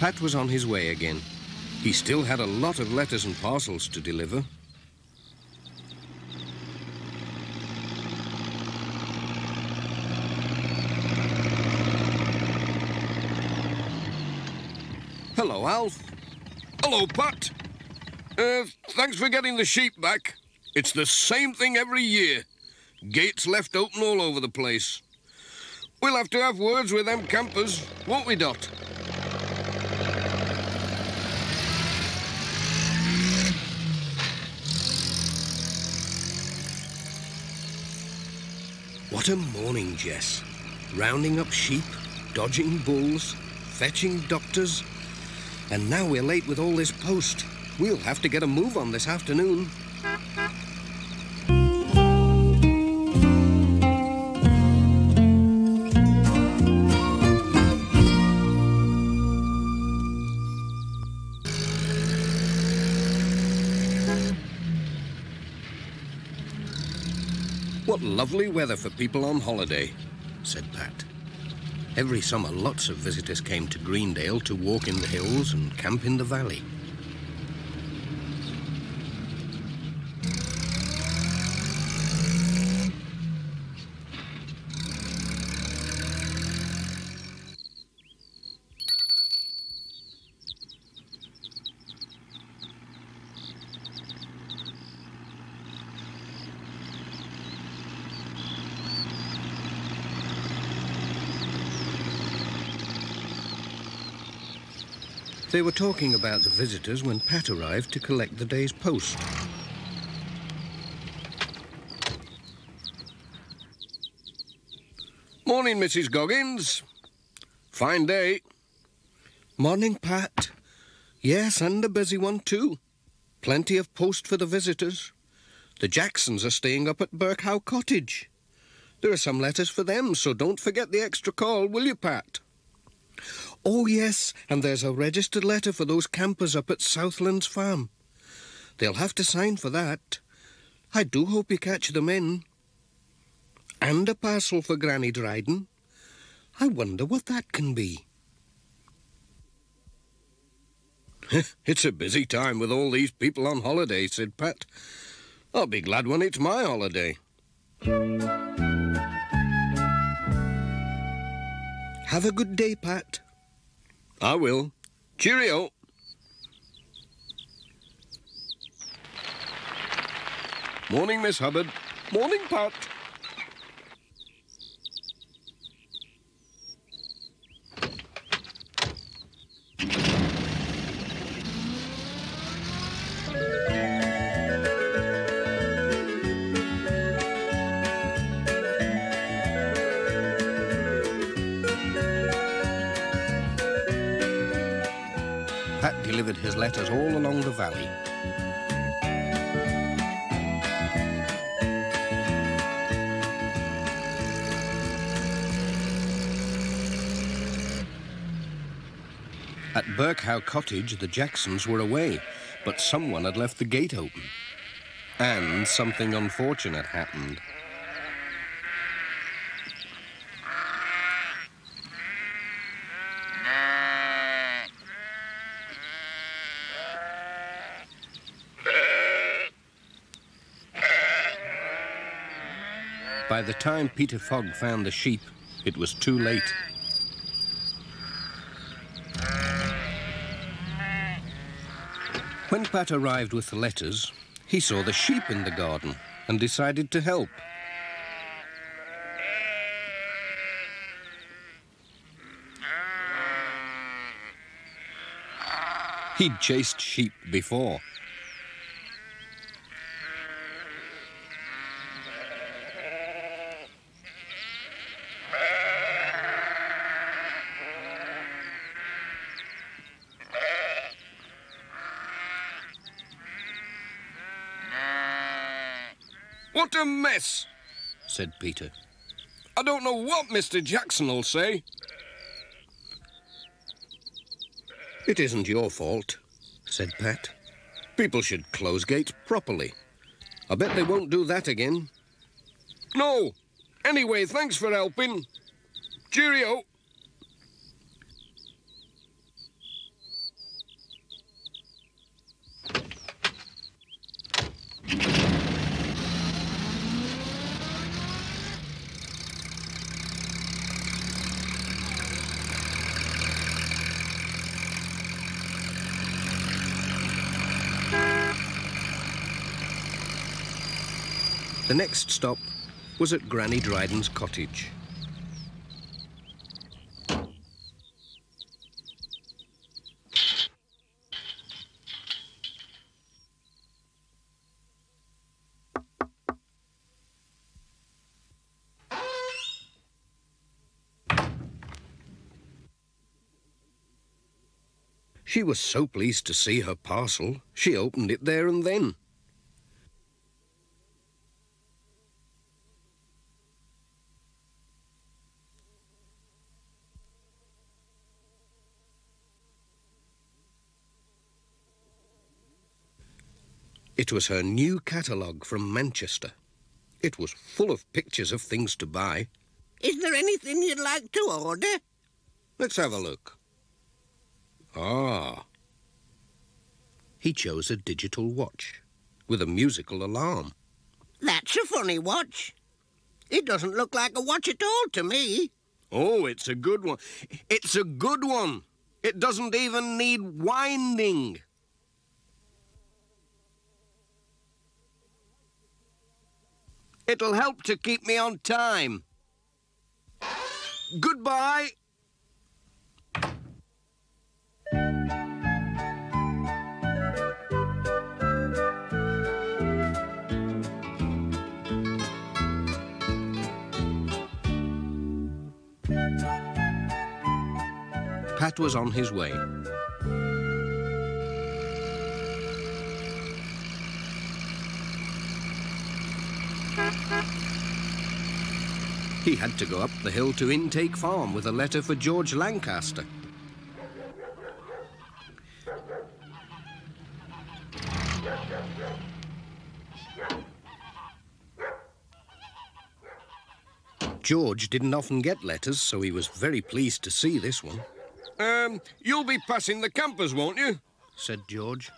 Pat was on his way again. He still had a lot of letters and parcels to deliver. Hello, Alf. Hello, Pat. Uh, thanks for getting the sheep back. It's the same thing every year. Gates left open all over the place. We'll have to have words with them campers, won't we, Dot? What a morning, Jess. Rounding up sheep, dodging bulls, fetching doctors. And now we're late with all this post. We'll have to get a move on this afternoon. Lovely weather for people on holiday, said Pat. Every summer, lots of visitors came to Greendale to walk in the hills and camp in the valley. They were talking about the visitors when Pat arrived to collect the day's post. Morning, Mrs. Goggins. Fine day. Morning, Pat. Yes, and a busy one too. Plenty of post for the visitors. The Jacksons are staying up at Birkhow Cottage. There are some letters for them, so don't forget the extra call, will you, Pat? Oh, yes, and there's a registered letter for those campers up at Southlands Farm. They'll have to sign for that. I do hope you catch them in. And a parcel for Granny Dryden. I wonder what that can be. it's a busy time with all these people on holiday, said Pat. I'll be glad when it's my holiday. Have a good day, Pat. I will. Cheerio. Morning, Miss Hubbard. Morning, Pat. Delivered his letters all along the valley. At Birkhow Cottage, the Jacksons were away, but someone had left the gate open. And something unfortunate happened. By the time Peter Fogg found the sheep, it was too late. When Pat arrived with the letters, he saw the sheep in the garden and decided to help. He'd chased sheep before. What a mess, said Peter. I don't know what Mr. Jackson will say. It isn't your fault, said Pat. People should close gates properly. I bet they won't do that again. No. Anyway, thanks for helping. Cheerio. The next stop was at Granny Dryden's cottage. She was so pleased to see her parcel, she opened it there and then. It was her new catalogue from Manchester. It was full of pictures of things to buy. Is there anything you'd like to order? Let's have a look. Ah. He chose a digital watch with a musical alarm. That's a funny watch. It doesn't look like a watch at all to me. Oh, it's a good one. It's a good one. It doesn't even need winding. It'll help to keep me on time. Goodbye. Pat was on his way. He had to go up the hill to Intake Farm with a letter for George Lancaster. George didn't often get letters, so he was very pleased to see this one. Um, you'll be passing the campers, won't you? said George.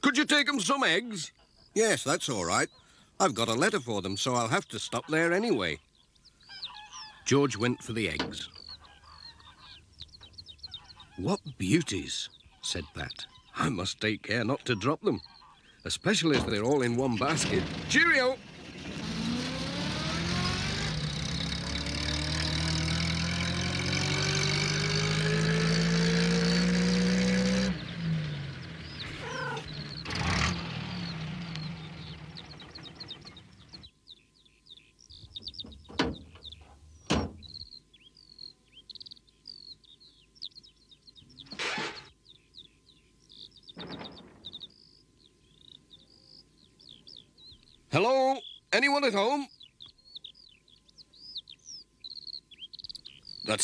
Could you take 'em some eggs? Yes, that's all right. I've got a letter for them, so I'll have to stop there anyway. George went for the eggs. What beauties, said Pat. I must take care not to drop them, especially as they're all in one basket. Cheerio. Hello? Anyone at home?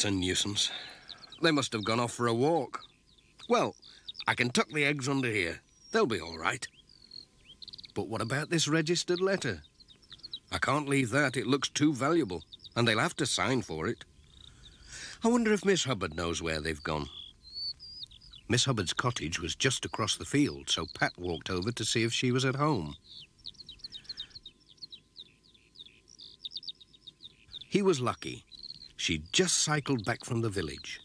A nuisance. They must have gone off for a walk. Well, I can tuck the eggs under here. They'll be all right. But what about this registered letter? I can't leave that. It looks too valuable, and they'll have to sign for it. I wonder if Miss Hubbard knows where they've gone. Miss Hubbard's cottage was just across the field, so Pat walked over to see if she was at home. He was lucky. She'd just cycled back from the village.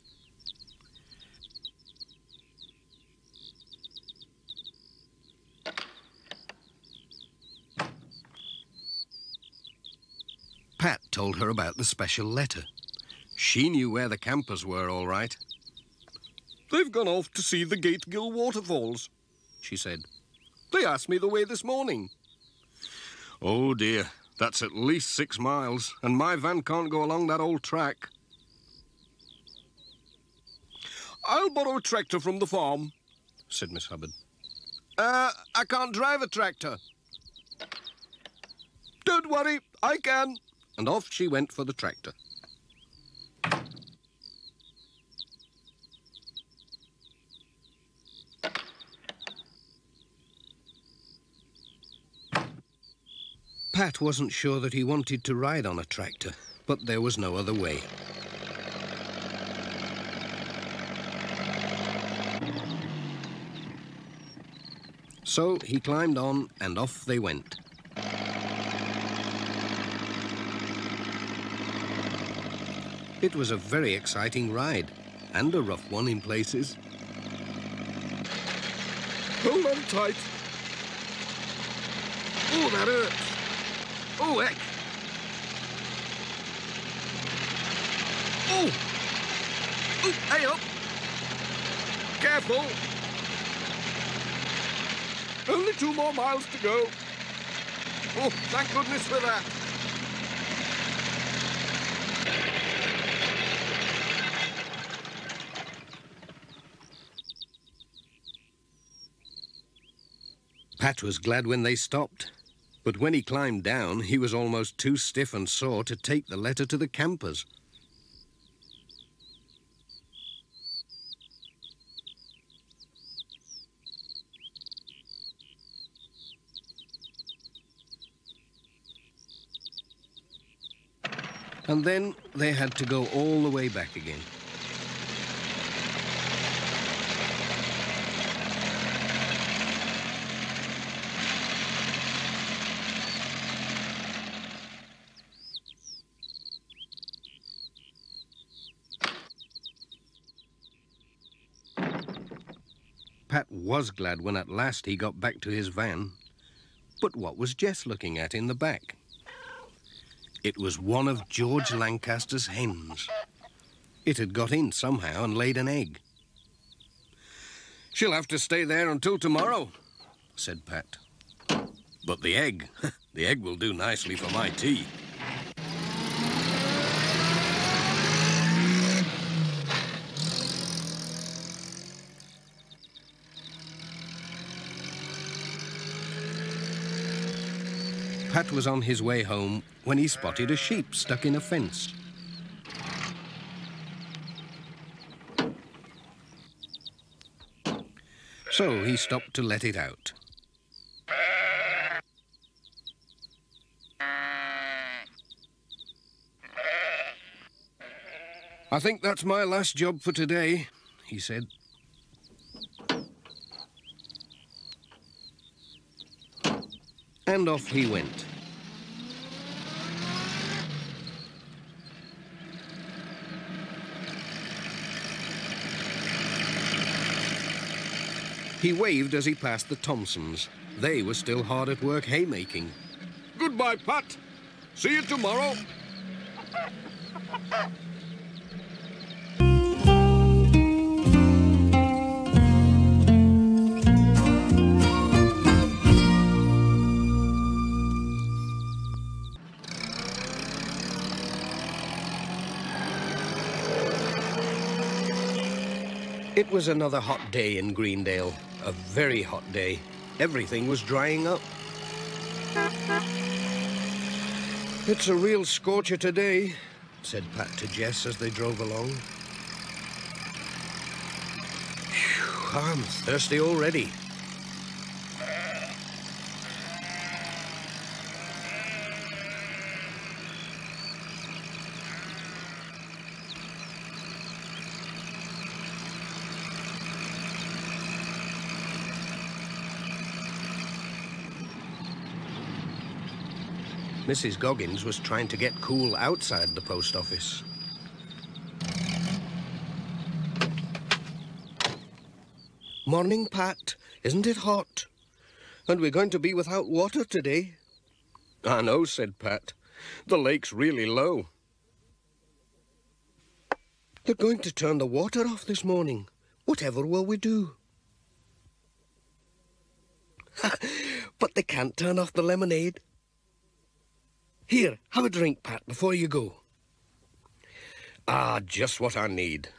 Pat told her about the special letter. She knew where the campers were, all right. They've gone off to see the Gategill waterfalls, she said. They asked me the way this morning. Oh, dear. That's at least six miles, and my van can't go along that old track. I'll borrow a tractor from the farm, said Miss Hubbard. Uh, I can't drive a tractor. Don't worry, I can. And off she went for the tractor. Pat wasn't sure that he wanted to ride on a tractor, but there was no other way. So he climbed on and off they went. It was a very exciting ride, and a rough one in places. Hold on tight. Oh, that hurts. Eh. Oh, heck. Oh! Oh, hey up! Careful! Only two more miles to go. Oh, thank goodness for that. Pat was glad when they stopped, but when he climbed down, he was almost too stiff and sore to take the letter to the campers. And then they had to go all the way back again. Pat was glad when at last he got back to his van. But what was Jess looking at in the back? It was one of George Lancaster's hens. It had got in somehow and laid an egg. She'll have to stay there until tomorrow, said Pat. But the egg, the egg will do nicely for my tea. Pat was on his way home when he spotted a sheep stuck in a fence. So he stopped to let it out. I think that's my last job for today, he said. And off he went. He waved as he passed the Thompsons. They were still hard at work haymaking. Goodbye, Pat. See you tomorrow. It was another hot day in Greendale. A very hot day. Everything was drying up. It's a real scorcher today, said Pat to Jess as they drove along. Phew, I'm thirsty already. Mrs. Goggins was trying to get cool outside the post office. Morning, Pat. Isn't it hot? And we're going to be without water today. I know, said Pat. The lake's really low. They're going to turn the water off this morning. Whatever will we do? but they can't turn off the lemonade. Here, have a drink, Pat, before you go. Ah, just what I need.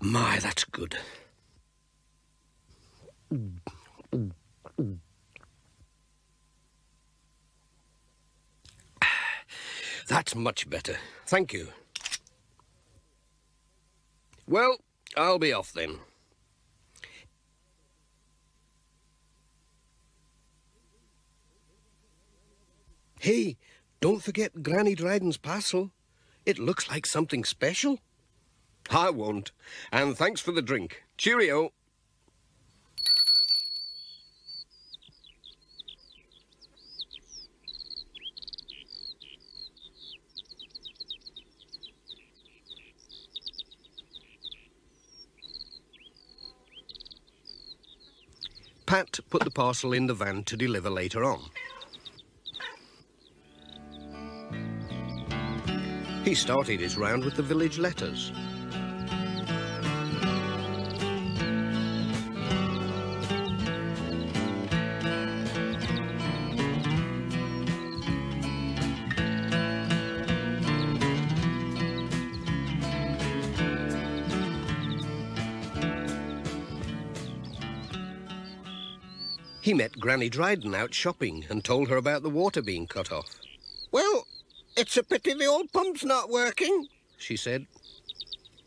My, that's good. That's much better. Thank you. Well, I'll be off then. Hey, don't forget Granny Dryden's parcel. It looks like something special. I won't. And thanks for the drink. Cheerio. Pat put the parcel in the van to deliver later on. He started his round with the village letters. He met Granny Dryden out shopping and told her about the water being cut off. It's a pity the old pump's not working, She said,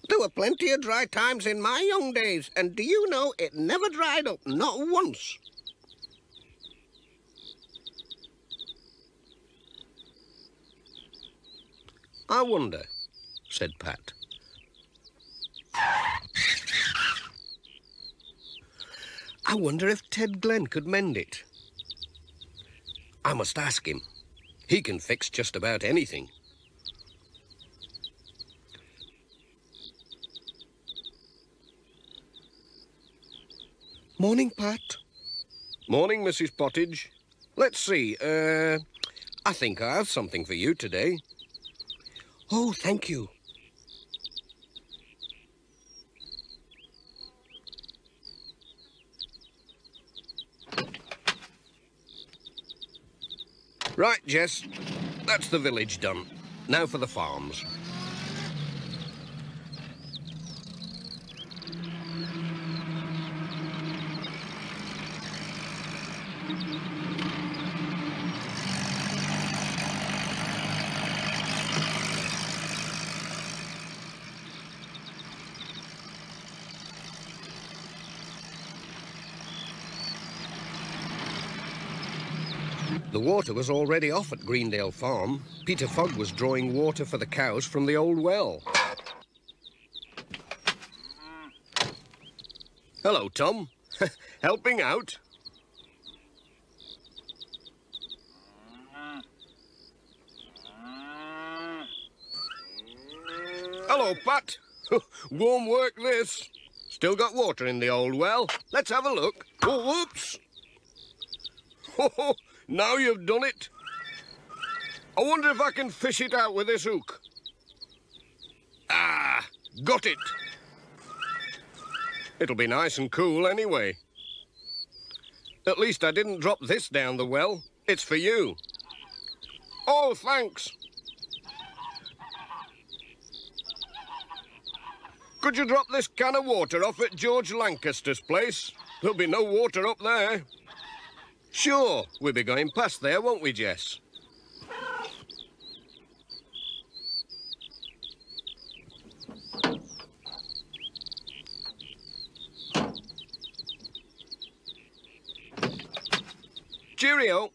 There were plenty of dry times in my young days, and do you know it never dried up, not once. I wonder, said Pat. I wonder if Ted Glen could mend it. I must ask him. He can fix just about anything. Morning, Pat. Morning, Mrs. Pottage. Let's see, uh, I think I have something for you today. Oh, thank you. Right, Jess. That's the village done. Now for the farms. The water was already off at Greendale Farm. Peter Fogg was drawing water for the cows from the old well. Hello, Tom. Helping out? Hello, Pat. Warm work, this. Still got water in the old well. Let's have a look. Oh, whoops. Now you've done it. I wonder if I can fish it out with this hook. Ah, got it. It'll be nice and cool anyway. At least I didn't drop this down the well. It's for you. Oh, thanks. Could you drop this can of water off at George Lancaster's place? There'll be no water up there. Sure, we'll be going past there, won't we, Jess? Cheerio.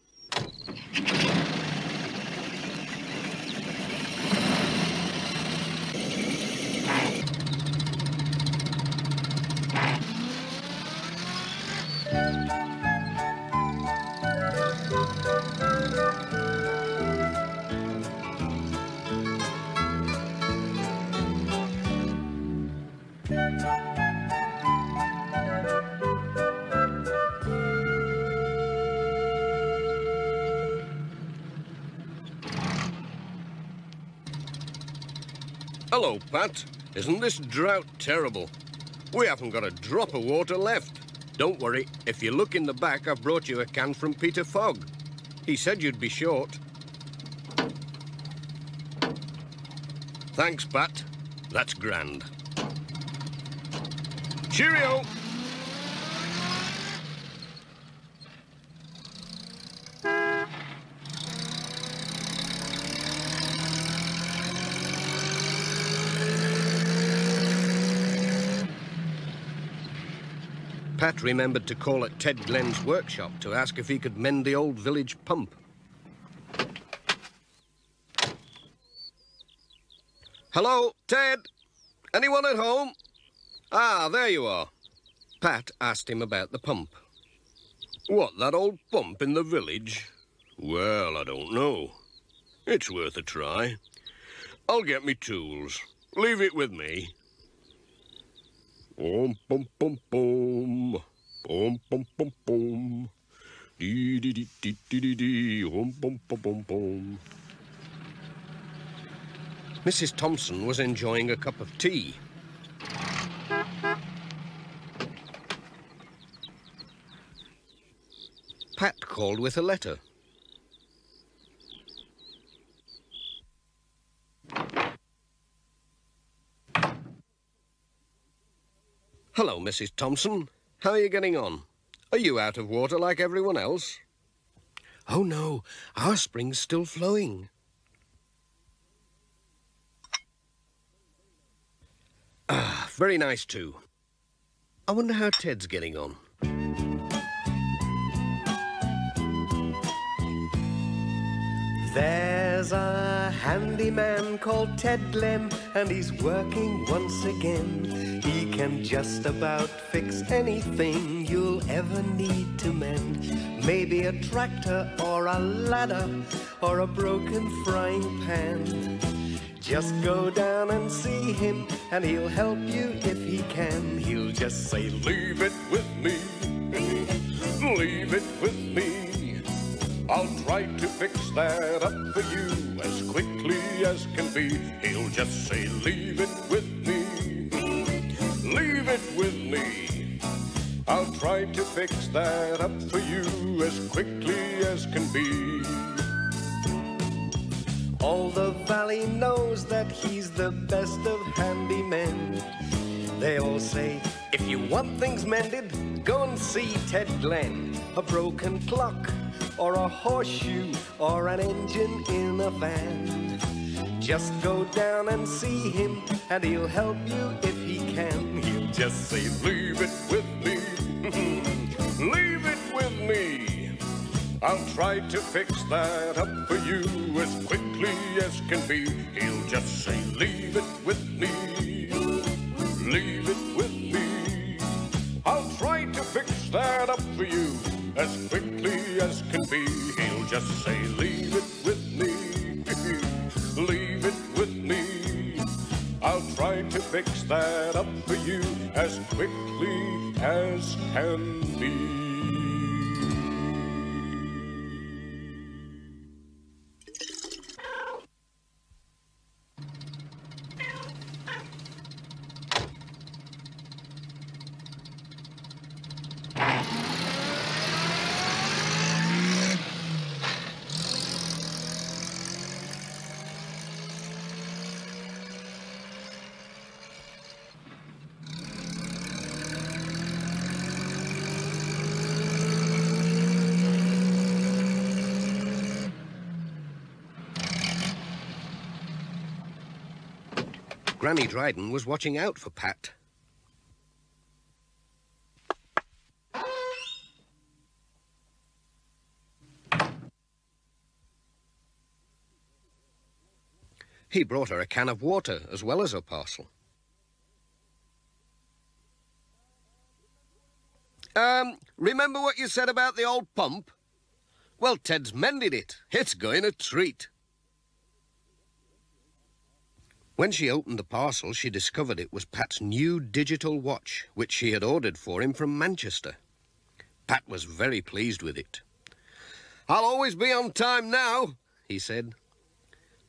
Pat. Isn't this drought terrible? We haven't got a drop of water left. Don't worry. If you look in the back, I've brought you a can from Peter Fogg. He said you'd be short. Thanks, Pat. That's grand. Cheerio! remembered to call at Ted Glen's workshop to ask if he could mend the old village pump. Hello, Ted? Anyone at home? Ah, there you are. Pat asked him about the pump. What, that old pump in the village? Well, I don't know. It's worth a try. I'll get me tools. Leave it with me. Boom, boom, boom, boom. Bum, bum, bum, bum. Dee, dee, dee, dee, dee, dee, dee. Bum, bum, bum, bum, bum. Mrs. Thompson was enjoying a cup of tea. Pat called with a letter. Hello, Mrs. Thompson. How are you getting on? Are you out of water like everyone else? Oh, no. Our spring's still flowing. Ah, very nice too. I wonder how Ted's getting on. There's a handyman called Ted Glen, and he's working once again. He can just about fix anything you'll ever need to mend. Maybe a tractor or a ladder or a broken frying pan. Just go down and see him, and he'll help you if he can. He'll just say, Leave it with me. Leave it with me. I'll try to fix that up for you as quickly as can be. He'll just say, Leave it with me. Leave it with me. I'll try to fix that up for you as quickly as can be. All the valley knows that he's the best of handymen. They all say, if you want things mended, go and see Ted Glen. A broken clock, or a horseshoe, or an engine in a van. Just go down and see him, and he'll help you if he can. He'll just say, Leave it with me. Leave it with me. I'll try to fix that up for you as quickly as can be. He'll just say, Leave it with me. Leave it with me. I'll try to fix that up for you as quickly as can be. He'll just say, Leave it with me. Leave it with me. I'll try to fix that up for you as quickly as can be. Granny Dryden was watching out for Pat. He brought her a can of water as well as a parcel. Um, remember what you said about the old pump? Well, Ted's mended it. It's going a treat. When she opened the parcel, she discovered it was Pat's new digital watch, which she had ordered for him from Manchester. Pat was very pleased with it. I'll always be on time now, he said.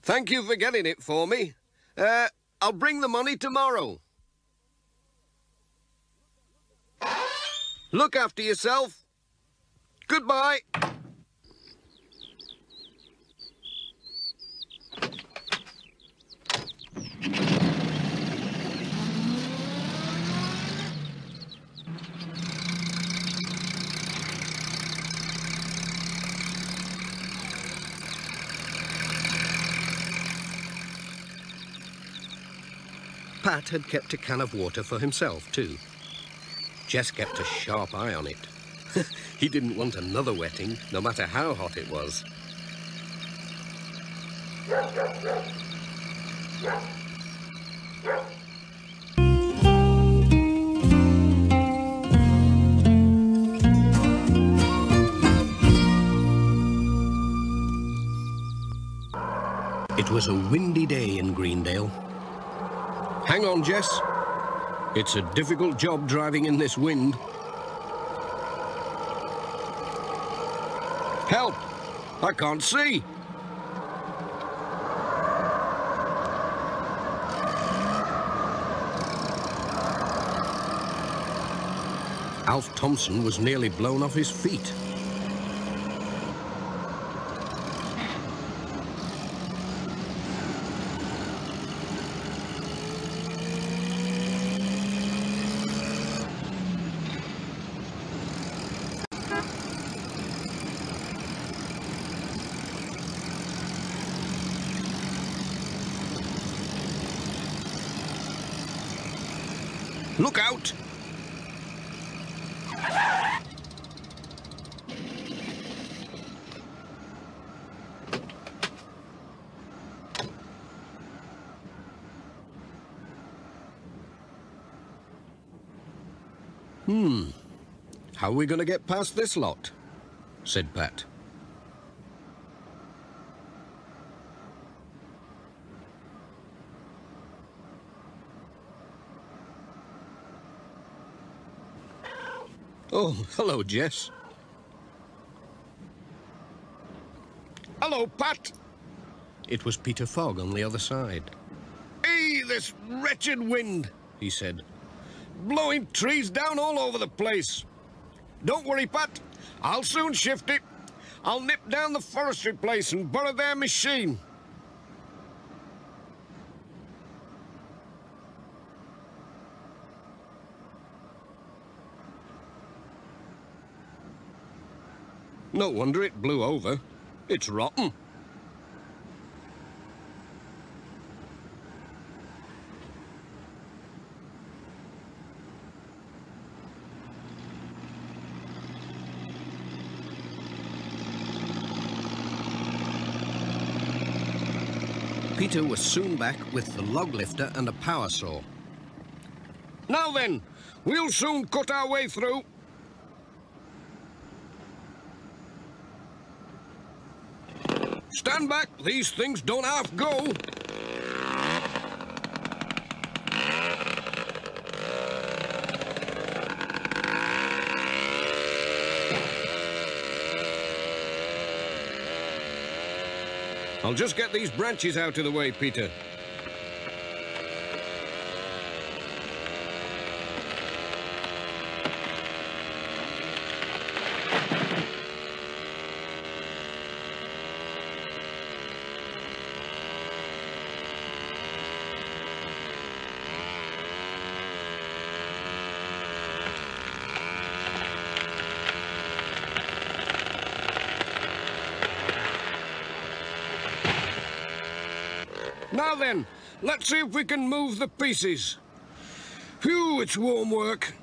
Thank you for getting it for me. Uh, I'll bring the money tomorrow. Look after yourself. Goodbye. Pat had kept a can of water for himself, too. Jess kept a sharp eye on it. he didn't want another wetting, no matter how hot it was. It was a windy day in Greendale. Hang on, Jess. It's a difficult job driving in this wind. Help! I can't see. Alf Thompson was nearly blown off his feet. Look out! Hmm. How are we going to get past this lot? said Pat. Oh, hello, Jess. Hello, Pat. It was Peter Fogg on the other side. Hey, this wretched wind, he said. Blowing trees down all over the place. Don't worry, Pat. I'll soon shift it. I'll nip down the forestry place and borrow their machine. No wonder it blew over. It's rotten. Peter was soon back with the log lifter and a power saw. Now then, we'll soon cut our way through. Stand back, these things don't half go. I'll just get these branches out of the way, Peter. Now then, let's see if we can move the pieces. Phew, it's warm work.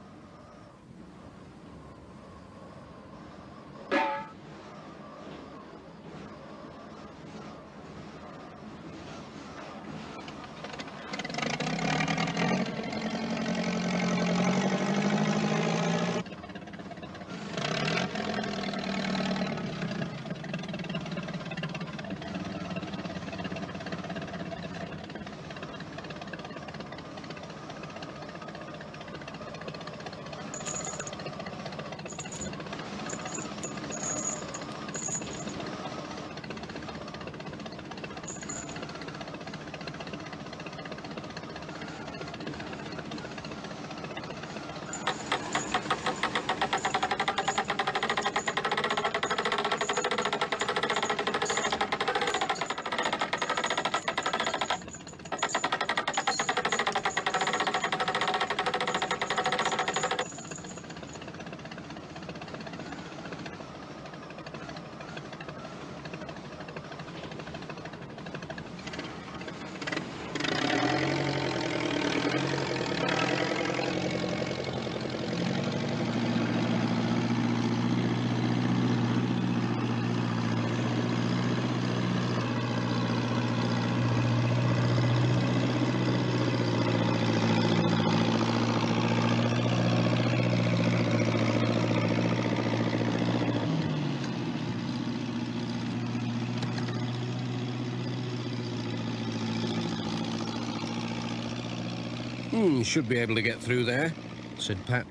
Hmm, should be able to get through there, said Pat.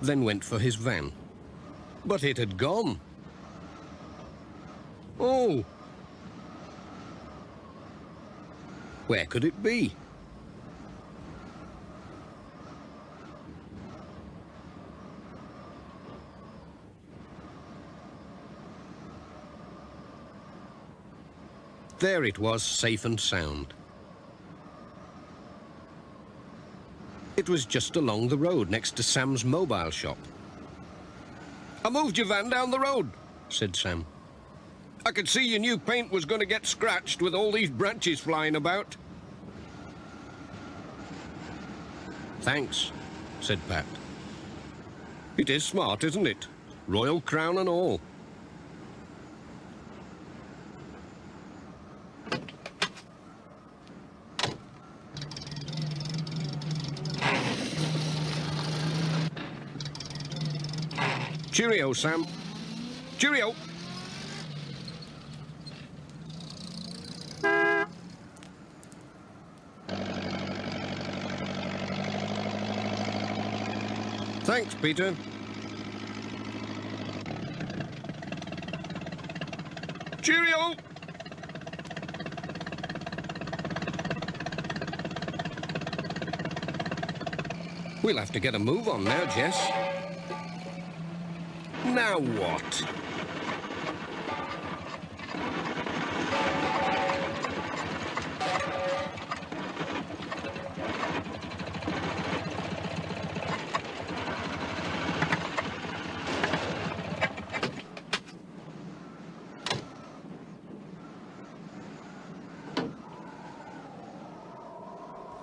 Then went for his van. But it had gone. Oh! Where could it be? There it was, safe and sound. It was just along the road next to Sam's mobile shop. I moved your van down the road, said Sam. I could see your new paint was going to get scratched with all these branches flying about. Thanks, said Pat. It is smart, isn't it? Royal crown and all. Cheerio, Sam. Cheerio. Thanks, Peter. Cheerio! We'll have to get a move on now, Jess. Now what?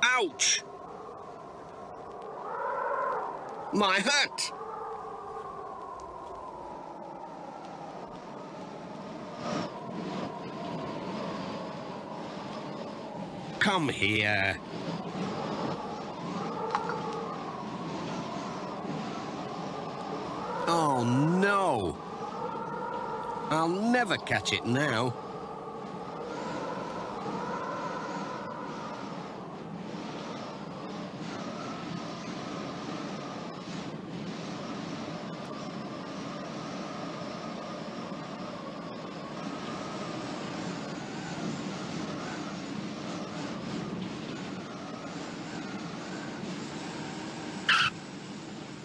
Ouch! My hat! Come here. Oh, no. I'll never catch it now.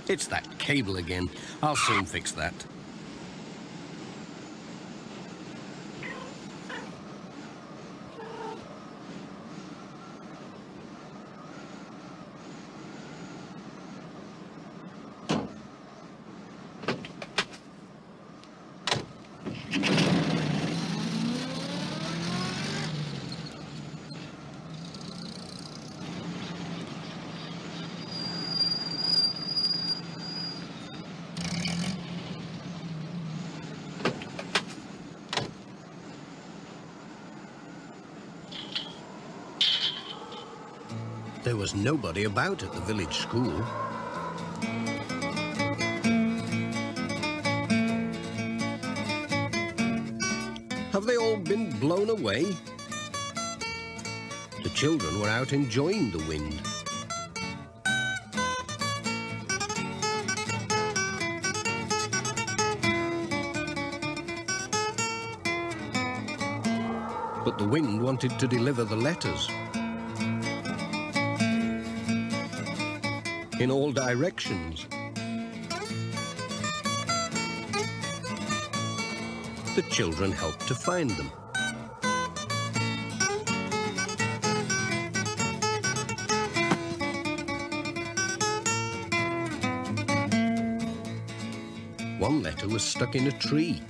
It's that cable again. I'll soon fix that. There was nobody about at the village school. Have they all been blown away? The children were out enjoying the wind. But the wind wanted to deliver the letters. In all directions. The children helped to find them. One letter was stuck in a tree.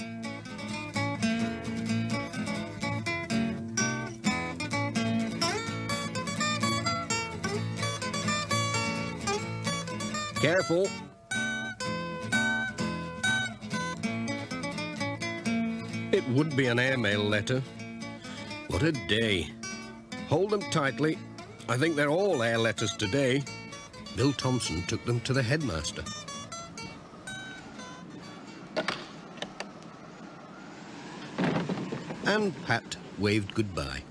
Careful. It would be an airmail letter. What a day. Hold them tightly. I think they're all air letters today. Bill Thompson took them to the headmaster. And Pat waved goodbye.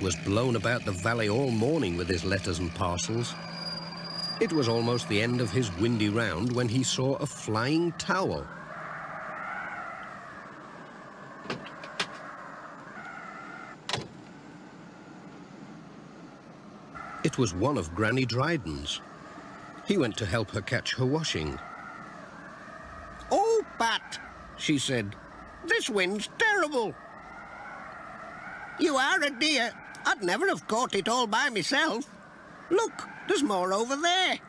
Was blown about the valley all morning with his letters and parcels. It was almost the end of his windy round when he saw a flying towel. It was one of Granny Dryden's. He went to help her catch her washing. Oh, Pat, she said, this wind's terrible. You are a dear. I'd never have caught it all by myself. Look, there's more over there.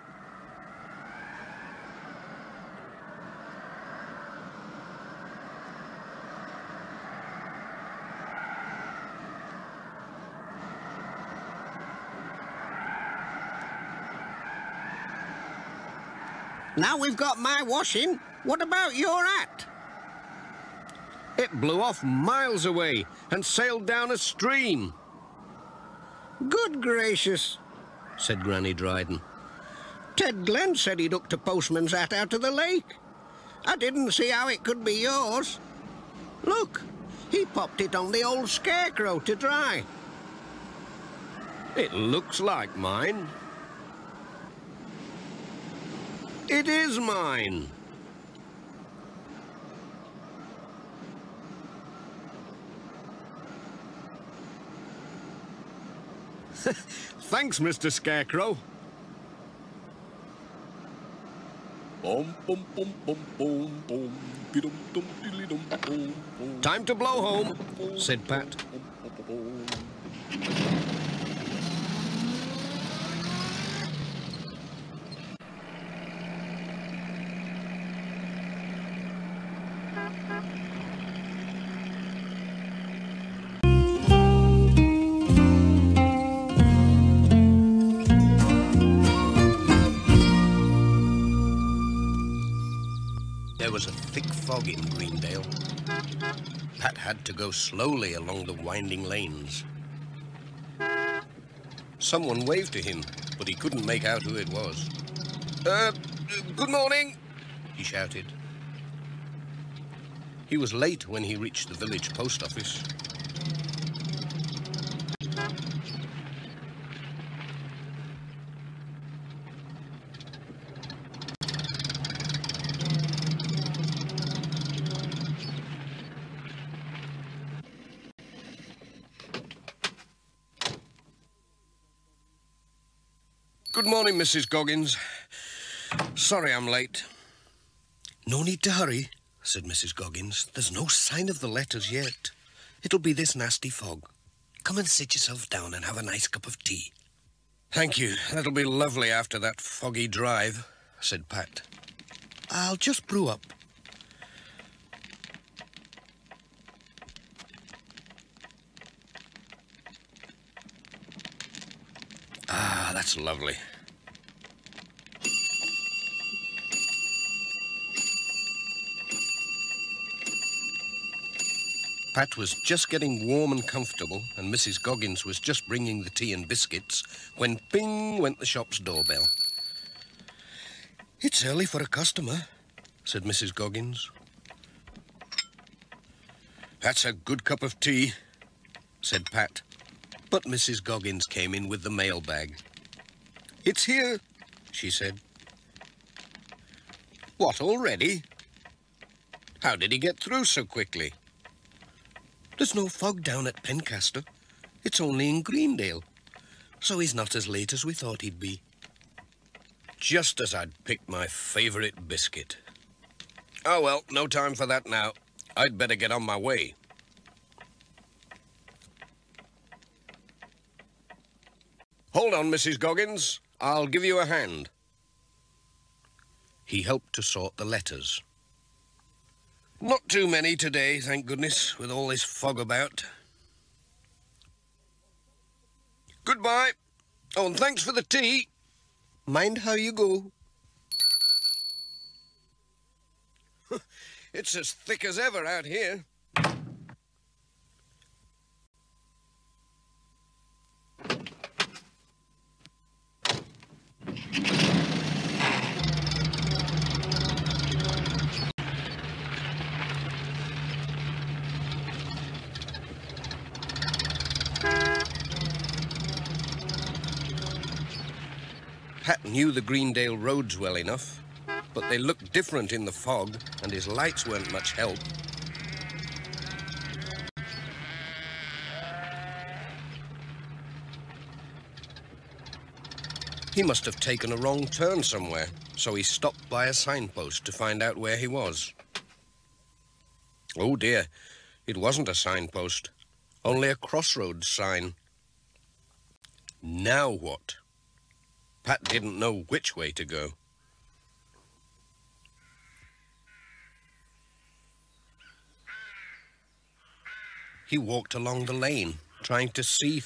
Now we've got my washing. What about your hat? It blew off miles away and sailed down a stream. Good gracious, said Granny Dryden. Ted Glen said he'd a postman's hat out of the lake. I didn't see how it could be yours. Look, he popped it on the old scarecrow to dry. It looks like mine. It is mine. Thanks, Mr. Scarecrow. Time to blow home, said Pat. Fog in Greendale. Pat had to go slowly along the winding lanes. Someone waved to him, but he couldn't make out who it was. Uh, good morning, he shouted. He was late when he reached the village post office. Good morning, Mrs. Goggins. Sorry I'm late. No need to hurry, said Mrs. Goggins. There's no sign of the letters yet. It'll be this nasty fog. Come and sit yourself down and have a nice cup of tea. Thank you. That'll be lovely after that foggy drive, said Pat. I'll just brew up. Ah, that's lovely. Pat was just getting warm and comfortable, and Mrs. Goggins was just bringing the tea and biscuits when ping went the shop's doorbell. It's early for a customer, said Mrs. Goggins. That's a good cup of tea, said Pat. But Mrs. Goggins came in with the mailbag. It's here, she said. What, already? How did he get through so quickly? There's no fog down at Pencaster. It's only in Greendale. So he's not as late as we thought he'd be. Just as I'd picked my favourite biscuit. Oh, well, no time for that now. I'd better get on my way. Hold on, Mrs. Goggins. I'll give you a hand. He helped to sort the letters. Not too many today, thank goodness, with all this fog about. Goodbye. Oh, and thanks for the tea. Mind how you go. it's as thick as ever out here. Pat knew the Greendale roads well enough, but they looked different in the fog, and his lights weren't much help. He must have taken a wrong turn somewhere, so he stopped by a signpost to find out where he was. Oh dear, it wasn't a signpost, only a crossroads sign. Now what? Pat didn't know which way to go. He walked along the lane, trying to see.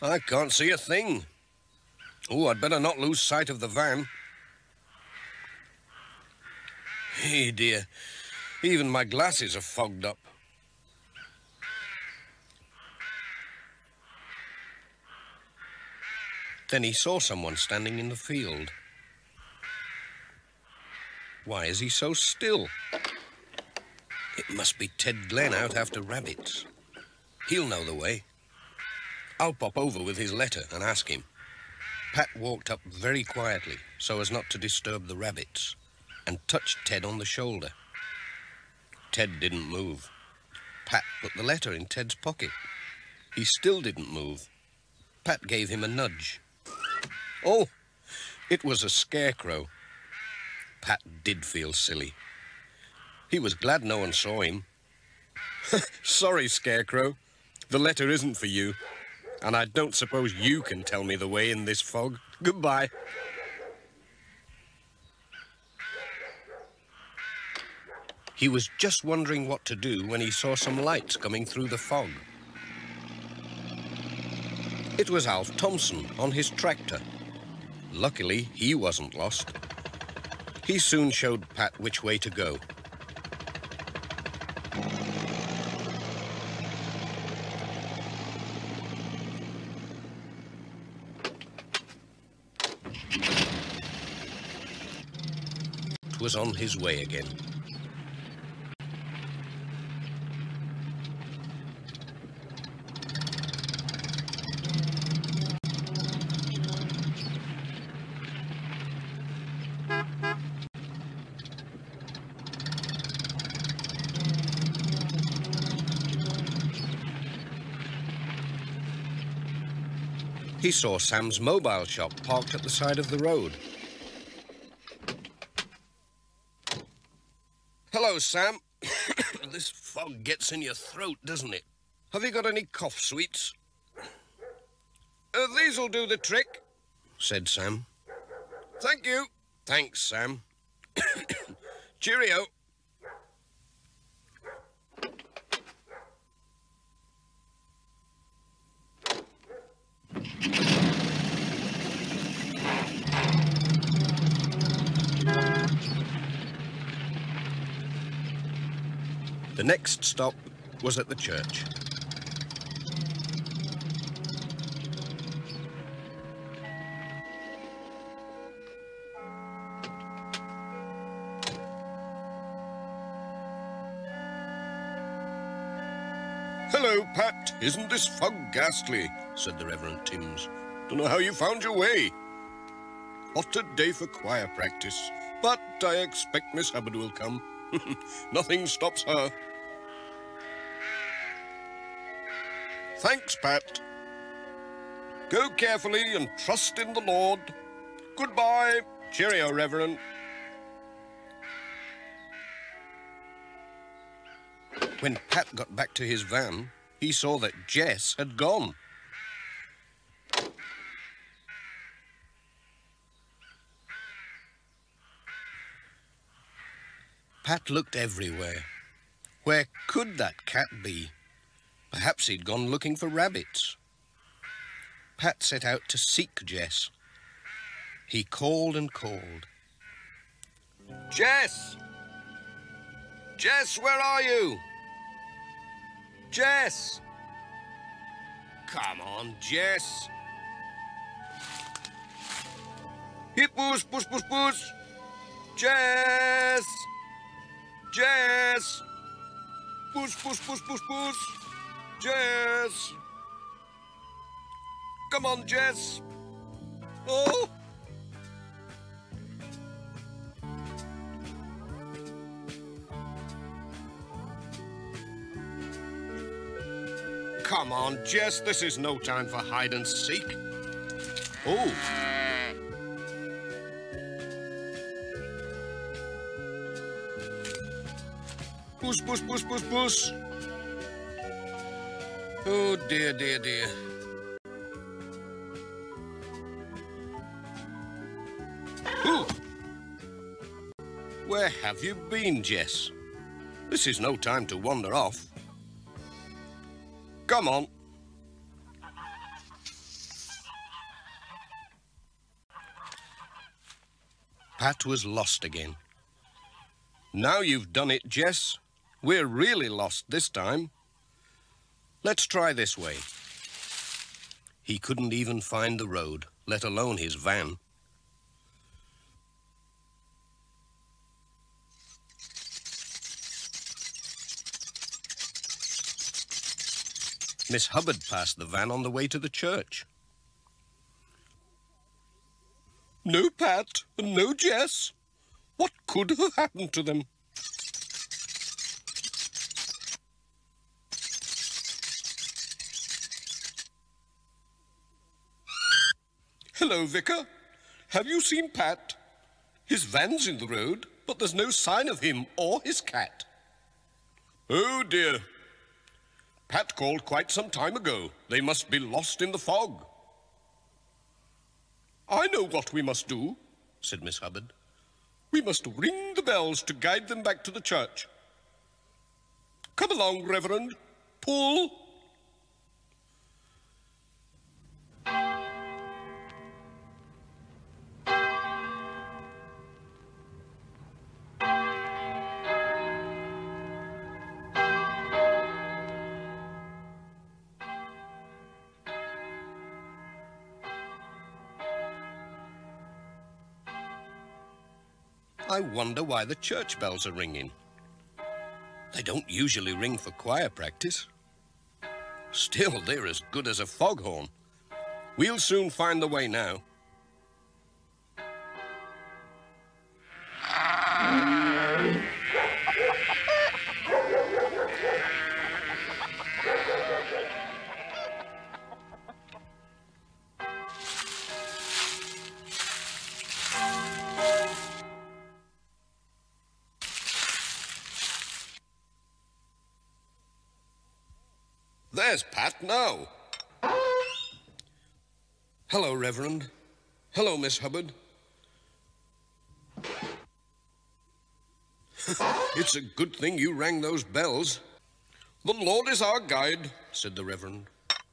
I can't see a thing. Oh, I'd better not lose sight of the van. Hey, dear. Even my glasses are fogged up. Then he saw someone standing in the field. Why is he so still? It must be Ted Glen out after rabbits. He'll know the way. I'll pop over with his letter and ask him. Pat walked up very quietly so as not to disturb the rabbits and touched Ted on the shoulder. Ted didn't move. Pat put the letter in Ted's pocket. He still didn't move. Pat gave him a nudge. Oh, it was a scarecrow. Pat did feel silly. He was glad no one saw him. Sorry, Scarecrow. The letter isn't for you. And I don't suppose you can tell me the way in this fog. Goodbye. He was just wondering what to do when he saw some lights coming through the fog. It was Alf Thompson on his tractor. Luckily, he wasn't lost. He soon showed Pat which way to go. was on his way again. Saw Sam's mobile shop parked at the side of the road. Hello, Sam. this fog gets in your throat, doesn't it? Have you got any cough sweets? Uh, these'll do the trick, said Sam. Thank you. Thanks, Sam. Cheerio. The next stop was at the church. Hello, Pat. Isn't this fog ghastly? said the Reverend Timms. Don't know how you found your way. What a day for choir practice. But I expect Miss Hubbard will come. Nothing stops her. Thanks, Pat. Go carefully and trust in the Lord. Goodbye. Cheerio, Reverend. When Pat got back to his van, he saw that Jess had gone. Pat looked everywhere. Where could that cat be? Perhaps he'd gone looking for rabbits. Pat set out to seek Jess. He called and called. Jess! Jess, where are you? Jess! Come on, Jess. Hip push, push, push, push. Jess! Jess! Push, push, push, push, push. Jess! Come on, Jess. Oh! Come on, Jess, this is no time for hide and seek. Oh! Puss, puss, puss, puss, puss. Oh, dear, dear, dear. Ooh. Where have you been, Jess? This is no time to wander off. Come on. Pat was lost again. Now you've done it, Jess. We're really lost this time. Let's try this way. He couldn't even find the road, let alone his van. Miss Hubbard passed the van on the way to the church. No Pat and no Jess. What could have happened to them? Hello, Vicar. Have you seen Pat? His van's in the road, but there's no sign of him or his cat. Oh, dear. Pat called quite some time ago. They must be lost in the fog. I know what we must do, said Miss Hubbard. We must ring the bells to guide them back to the church. Come along, Reverend. Pull. I wonder why the church bells are ringing. They don't usually ring for choir practice. Still, they're as good as a foghorn. We'll soon find the way now. Now. Hello, Reverend. Hello, Miss Hubbard. it's a good thing you rang those bells. The Lord is our guide, said the Reverend.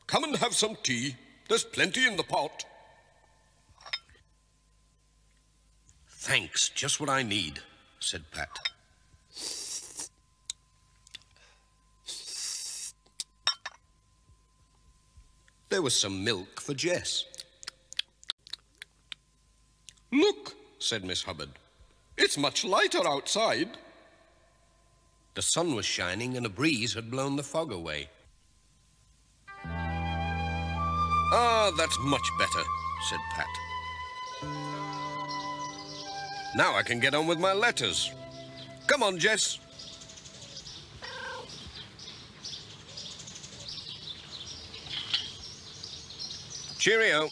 Come and have some tea. There's plenty in the pot. Thanks, just what I need, said Pat. There was some milk for Jess. Look, said Miss Hubbard. It's much lighter outside. The sun was shining and a breeze had blown the fog away. Ah, that's much better, said Pat. Now I can get on with my letters. Come on, Jess. Cheerio.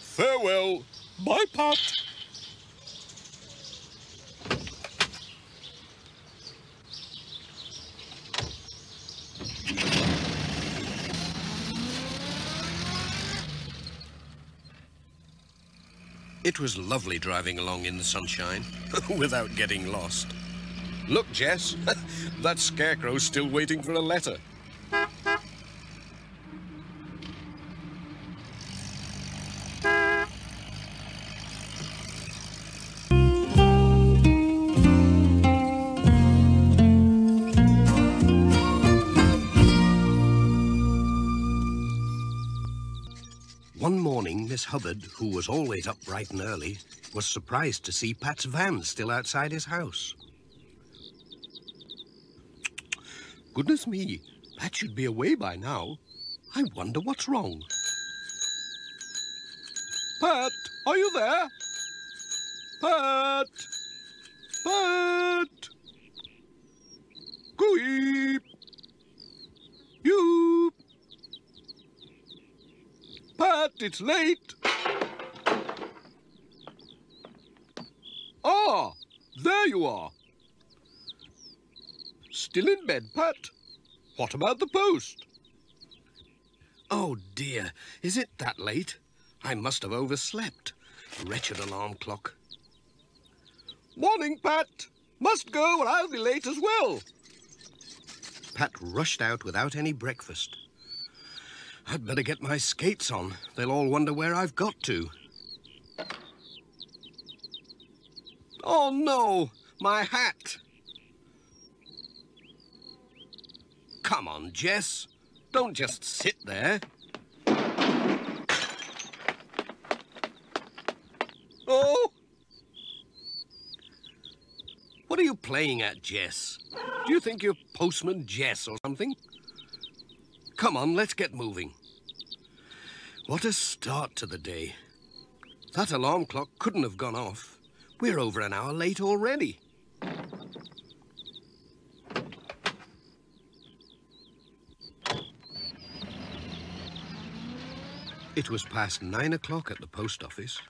Farewell. Bye, Pat. It was lovely driving along in the sunshine without getting lost. Look, Jess, that scarecrow's still waiting for a letter. Who was always up bright and early, was surprised to see Pat's van still outside his house. Goodness me, Pat should be away by now. I wonder what's wrong. Pat, are you there? Pat! Pat! Gooey! You! Pat, it's late! Ah, there you are. Still in bed, Pat? What about the post? Oh dear, is it that late? I must have overslept. Wretched alarm clock. Morning, Pat. Must go or I'll be late as well. Pat rushed out without any breakfast. I'd better get my skates on. They'll all wonder where I've got to. Oh, no! My hat! Come on, Jess. Don't just sit there. Oh! What are you playing at, Jess? Do you think you're Postman Jess or something? Come on, let's get moving. What a start to the day. That alarm clock couldn't have gone off. We're over an hour late already. It was past nine o'clock at the post office.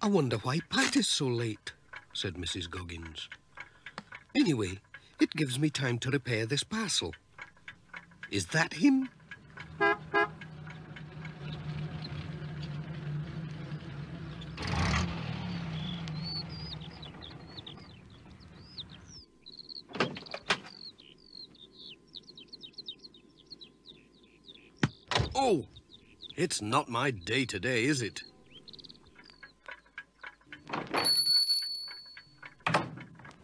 I wonder why Pat is so late, said Mrs. Goggins. Anyway, it gives me time to repair this parcel. Is that him? Oh, it's not my day today, is it?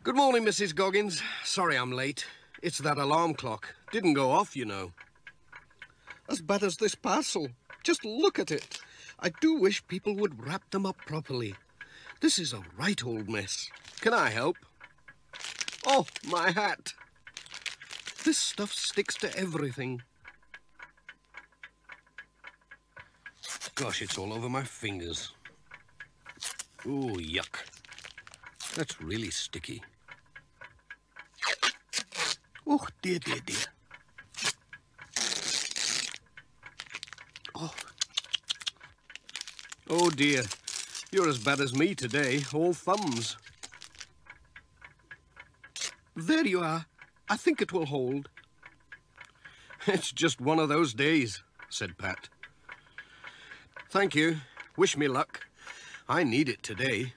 Good morning, Mrs. Goggins. Sorry I'm late. It's that alarm clock. Didn't go off, you know. As bad as this parcel. Just look at it. I do wish people would wrap them up properly. This is a right old mess. Can I help? Oh, my hat. This stuff sticks to everything. Gosh, it's all over my fingers. Ooh, yuck. That's really sticky. Oh, dear, dear, dear. Oh. Oh, dear. You're as bad as me today, all thumbs. There you are. I think it will hold. It's just one of those days, said Pat. Thank you. Wish me luck. I need it today.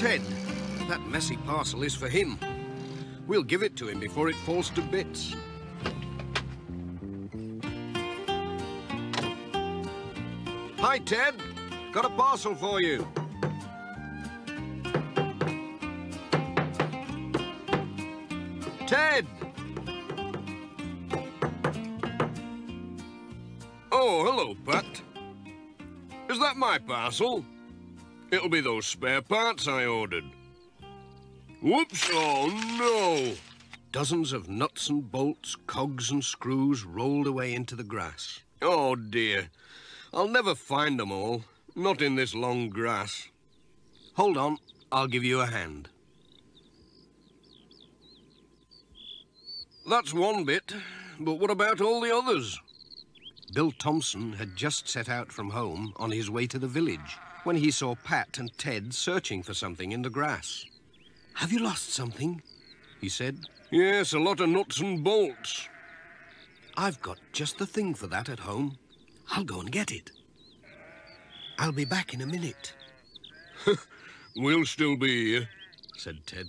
Ted. That messy parcel is for him. We'll give it to him before it falls to bits. Hi, Ted. Got a parcel for you. Ted! Oh, hello, Pat. Is that my parcel? It'll be those spare parts I ordered. Whoops, oh no! Dozens of nuts and bolts, cogs and screws rolled away into the grass. Oh dear. I'll never find them all. Not in this long grass. Hold on, I'll give you a hand. That's one bit, but what about all the others? Bill Thompson had just set out from home on his way to the village when he saw Pat and Ted searching for something in the grass. Have you lost something? he said. Yes, a lot of nuts and bolts. I've got just the thing for that at home. I'll go and get it. I'll be back in a minute, We'll still be here. said Ted.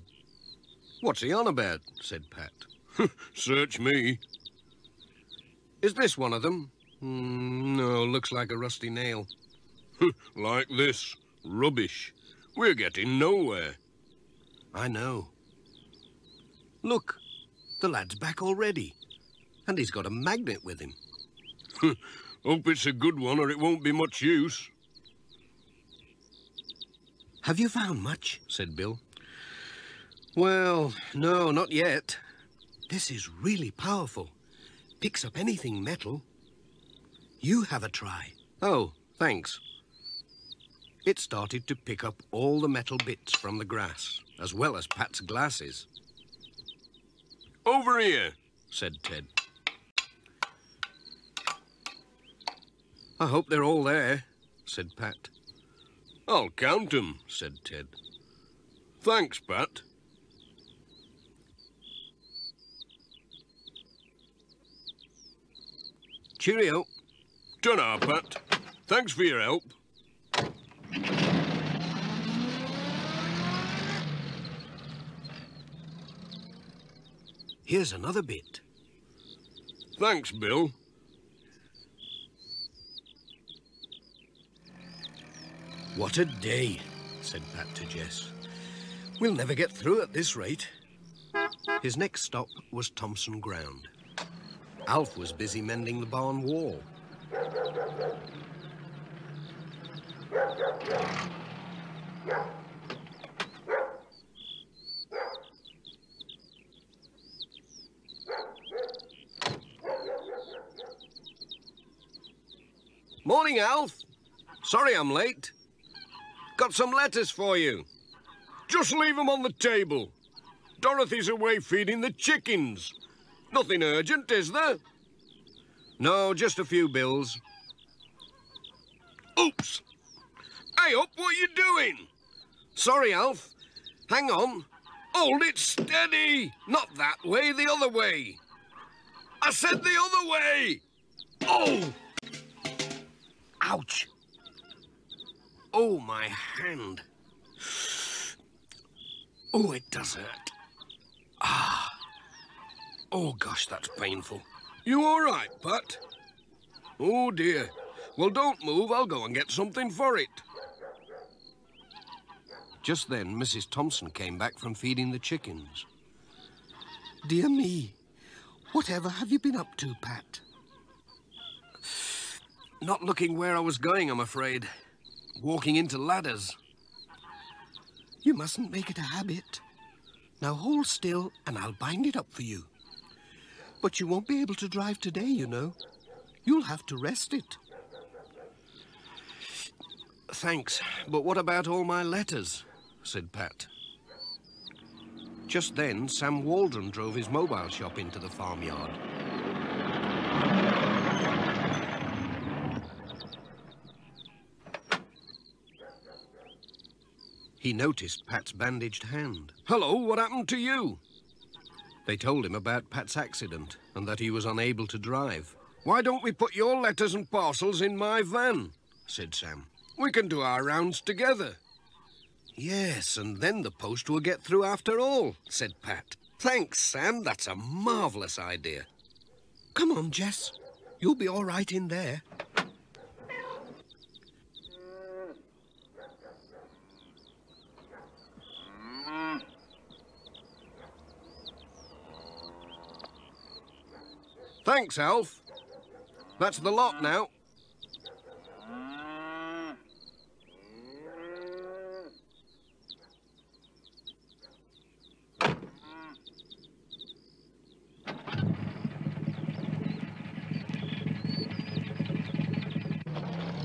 What's he on about? said Pat. Search me. Is this one of them? Mm, no, looks like a rusty nail. like this. Rubbish. We're getting nowhere. I know. Look, the lad's back already. And he's got a magnet with him. Hope it's a good one or it won't be much use. Have you found much? said Bill. Well, no, not yet. This is really powerful. Picks up anything metal. You have a try. Oh, thanks. It started to pick up all the metal bits from the grass, as well as Pat's glasses. Over here, said Ted. I hope they're all there, said Pat. I'll count 'em, said Ted. Thanks, Pat. Cheerio. ta Pat. Thanks for your help. Here's another bit. Thanks, Bill. What a day, said Pat to Jess. We'll never get through at this rate. His next stop was Thompson Ground. Alf was busy mending the barn wall. Morning, Alf. Sorry I'm late. Got some letters for you. Just leave them on the table. Dorothy's away feeding the chickens. Nothing urgent, is there? No, just a few bills. Oops! Hey up, what are you doing? Sorry, Alf. Hang on. Hold it steady! Not that way, the other way. I said the other way! Oh! Ouch! Oh, my hand. Oh, it does hurt. Ah. Oh, gosh, that's painful. You all right, Pat? Oh, dear. Well, don't move. I'll go and get something for it. Just then, Mrs. Thompson came back from feeding the chickens. Dear me, whatever have you been up to, Pat? Not looking where I was going, I'm afraid. Walking into ladders. You mustn't make it a habit. Now hold still and I'll bind it up for you. But you won't be able to drive today, you know. You'll have to rest it. Thanks, but what about all my letters? Said Pat. Just then, Sam Waldron drove his mobile shop into the farmyard. He noticed Pat's bandaged hand. Hello, what happened to you? They told him about Pat's accident and that he was unable to drive. Why don't we put your letters and parcels in my van? said Sam. We can do our rounds together. Yes, and then the post will get through after all, said Pat. Thanks, Sam. That's a marvellous idea. Come on, Jess. You'll be all right in there. Thanks, Alf. That's the lot now.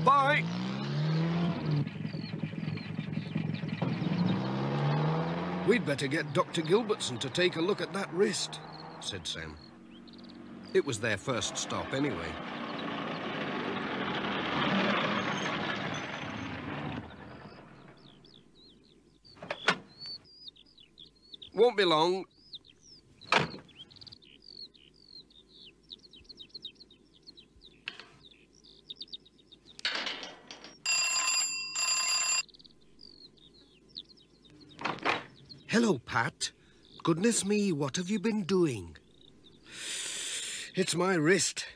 Bye. We'd better get Dr. Gilbertson to take a look at that wrist, said Sam. It was their first stop anyway. Won't be long. Hello, Pat. Goodness me, what have you been doing? It's my wrist.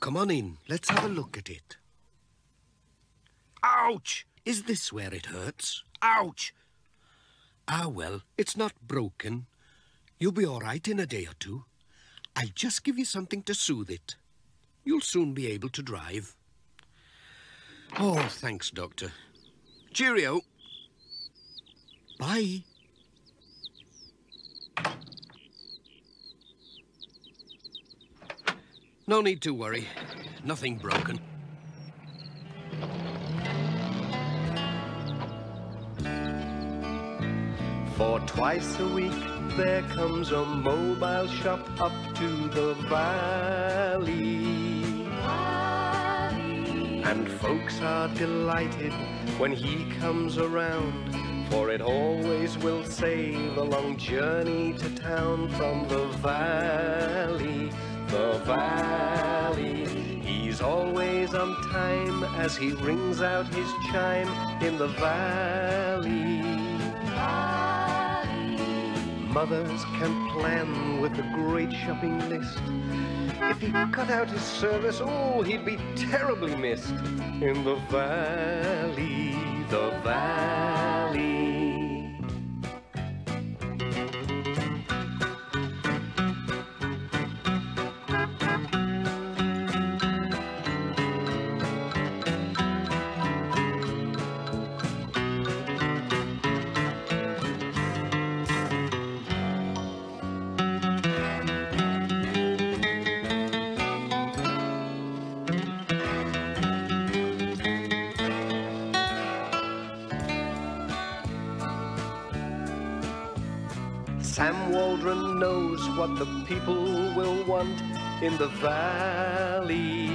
come on in. Let's have a look at it. Ouch! Is this where it hurts? Ouch! Ah, well, it's not broken. You'll be all right in a day or two. I'll just give you something to soothe it. You'll soon be able to drive. Oh, thanks, Doctor. Cheerio. Bye. No need to worry. Nothing broken. For twice a week there comes a mobile shop up to the valley. And folks are delighted when he comes around, for it always will save a long journey to town from the valley, the valley. He's always on time as he rings out his chime in the valley. Mothers can plan with a great shopping list. If he cut out his service, oh, he'd be terribly missed in the valley, the valley. In the valley.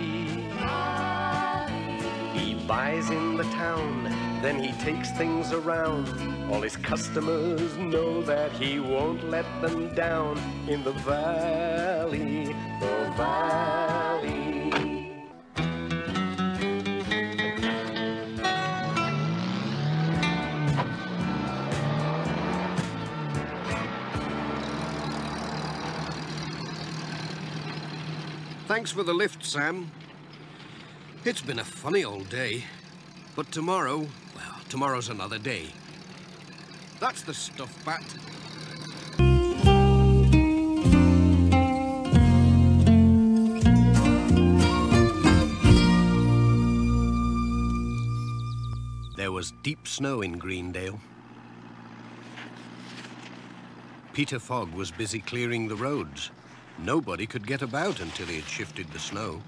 He buys in the town, then he takes things around. All his customers know that he won't let them down in the valley, the valley. Thanks for the lift, Sam. It's been a funny old day. But tomorrow, well, tomorrow's another day. That's the stuff, Pat. There was deep snow in Greendale. Peter Fogg was busy clearing the roads. Nobody could get about until he had shifted the snow.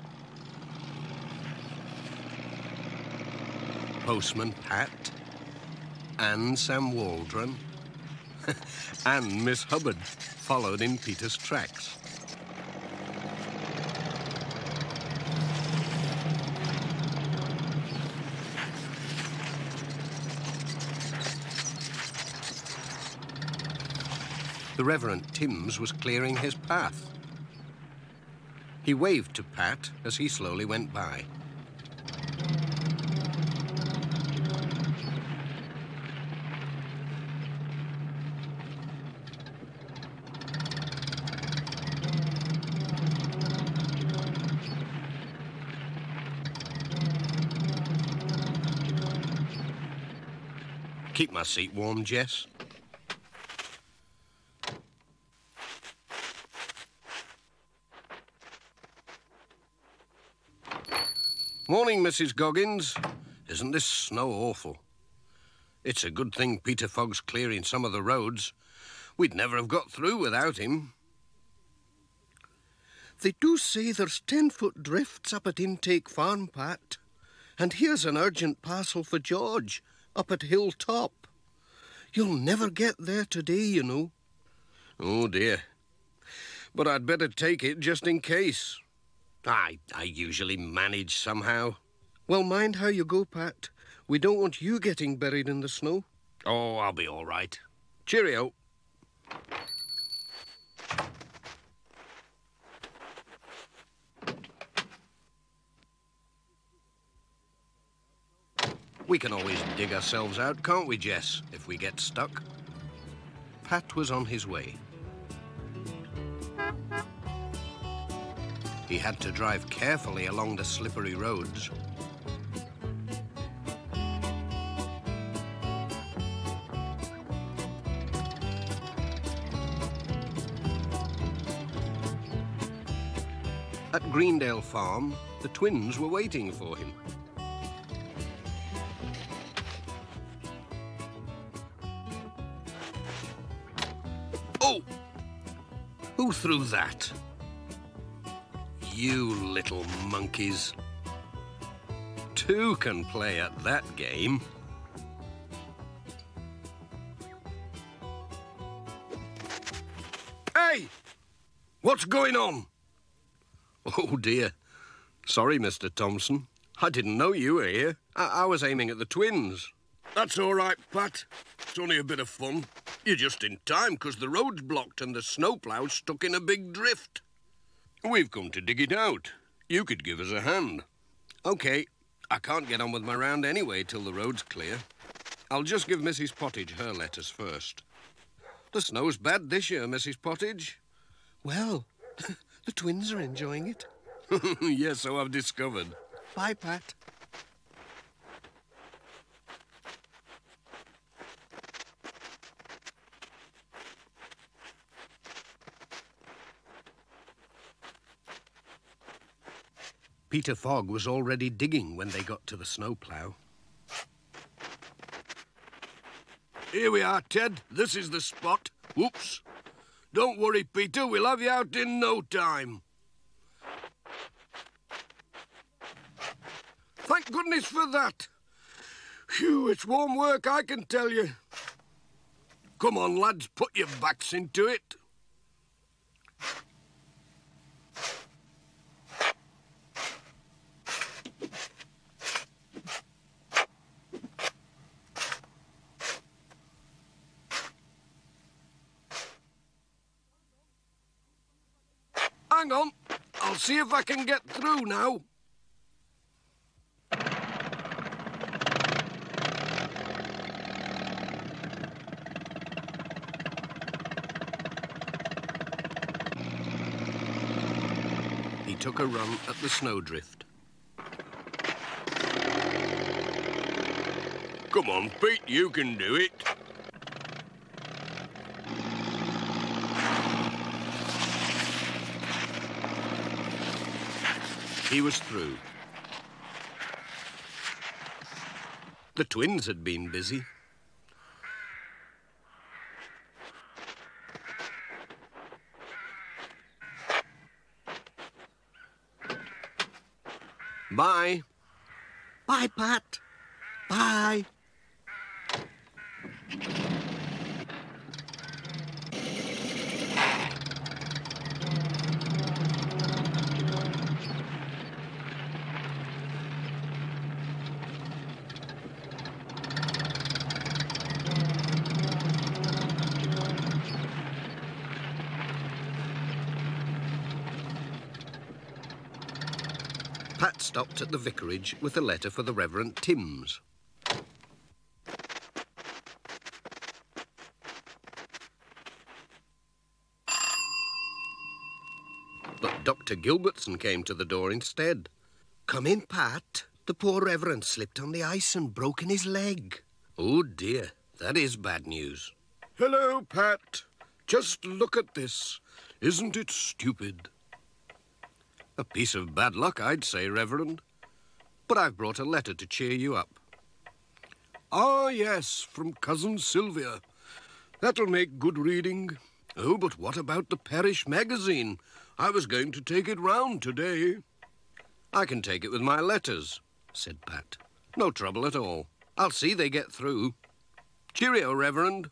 Postman Pat, and Sam Waldron, and Miss Hubbard followed in Peter's tracks. The Reverend Timms was clearing his path. He waved to Pat as he slowly went by. Keep my seat warm, Jess. Morning, Mrs. Goggins. Isn't this snow awful? It's a good thing Peter Fogg's clearing some of the roads. We'd never have got through without him. They do say there's ten-foot drifts up at Intake Farm, Pat. And here's an urgent parcel for George, up at Hilltop. You'll never get there today, you know. Oh, dear. But I'd better take it just in case. I, I usually manage somehow. Well, mind how you go, Pat. We don't want you getting buried in the snow. Oh, I'll be all right. Cheerio. We can always dig ourselves out, can't we, Jess, if we get stuck? Pat was on his way. He had to drive carefully along the slippery roads. At Greendale Farm, the twins were waiting for him. Oh! Who threw that? You little monkeys. Two can play at that game. Hey! What's going on? Oh, dear. Sorry, Mr. Thompson. I didn't know you were here. I, I was aiming at the twins. That's all right, Pat. It's only a bit of fun. You're just in time, 'cause the road's blocked and the snowplow's stuck in a big drift. We've come to dig it out. You could give us a hand. OK. I can't get on with my round anyway till the road's clear. I'll just give Mrs. Pottage her letters first. The snow's bad this year, Mrs. Pottage. Well, the twins are enjoying it. yes, so I've discovered. Bye, Pat. Peter Fogg was already digging when they got to the snowplough. Here we are, Ted. This is the spot. Whoops. Don't worry, Peter. We'll have you out in no time. Thank goodness for that. Phew, it's warm work, I can tell you. Come on, lads, put your backs into it. Hang on. I'll see if I can get through now. He took a run at the snowdrift. Come on, Pete, you can do it. He was through. The twins had been busy. Bye. Bye, Pat. Bye. Pat stopped at the vicarage with a letter for the Reverend Timms. But Dr. Gilbertson came to the door instead. Come in, Pat. The poor Reverend slipped on the ice and broken his leg. Oh, dear. That is bad news. Hello, Pat. Just look at this. Isn't it stupid? A piece of bad luck, I'd say, Reverend. But I've brought a letter to cheer you up. Ah, yes, from Cousin Sylvia. That'll make good reading. Oh, but what about the parish magazine? I was going to take it round today. I can take it with my letters, said Pat. No trouble at all. I'll see they get through. Cheerio, Reverend.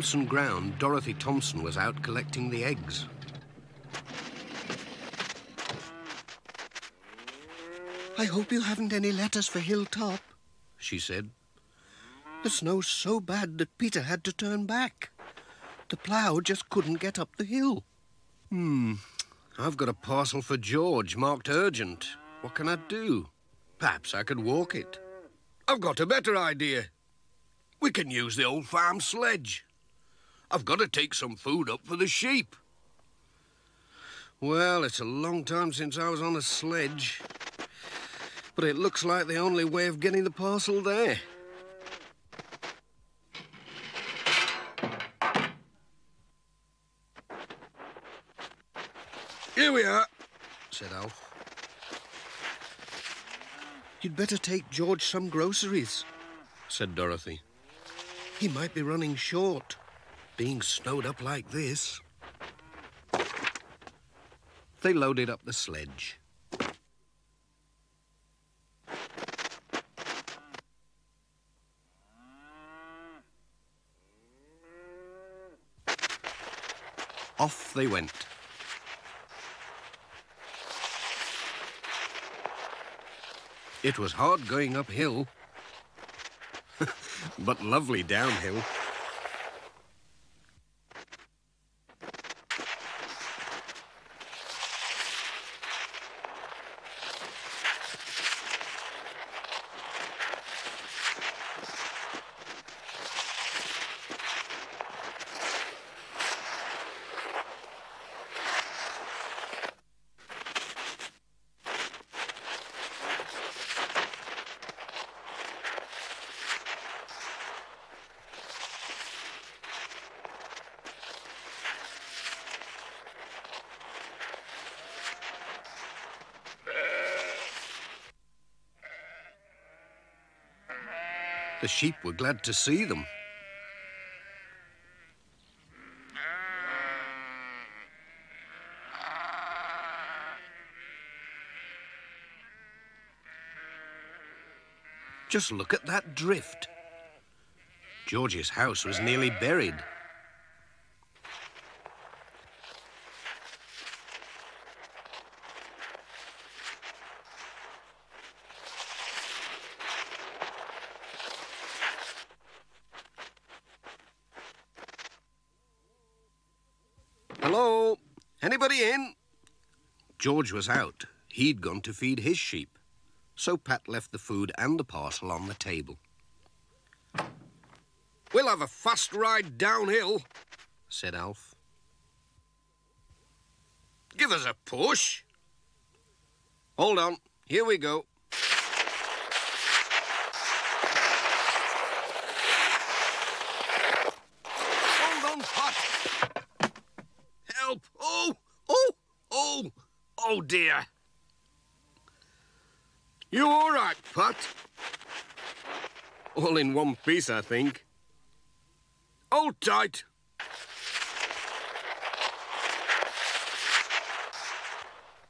Thompson ground, Dorothy Thompson was out collecting the eggs. I hope you haven't any letters for Hilltop, she said. The snow's so bad that Peter had to turn back. The plough just couldn't get up the hill. Hmm. I've got a parcel for George marked urgent. What can I do? Perhaps I could walk it. I've got a better idea. We can use the old farm sledge. I've got to take some food up for the sheep. Well, it's a long time since I was on a sledge. But it looks like the only way of getting the parcel there. Here we are, said Alf. You'd better take George some groceries, said Dorothy. He might be running short, being snowed up like this. They loaded up the sledge. Off they went. It was hard going uphill, but lovely downhill. The sheep were glad to see them. Just look at that drift. George's house was nearly buried. Hello? Anybody in? George was out. He'd gone to feed his sheep. So Pat left the food and the parcel on the table. We'll have a fast ride downhill, said Alf. Give us a push. Hold on. Here we go. Hold on, Pat. Help. Oh, oh, oh, oh dear. You all right, Pat? All in one piece, I think. Hold tight.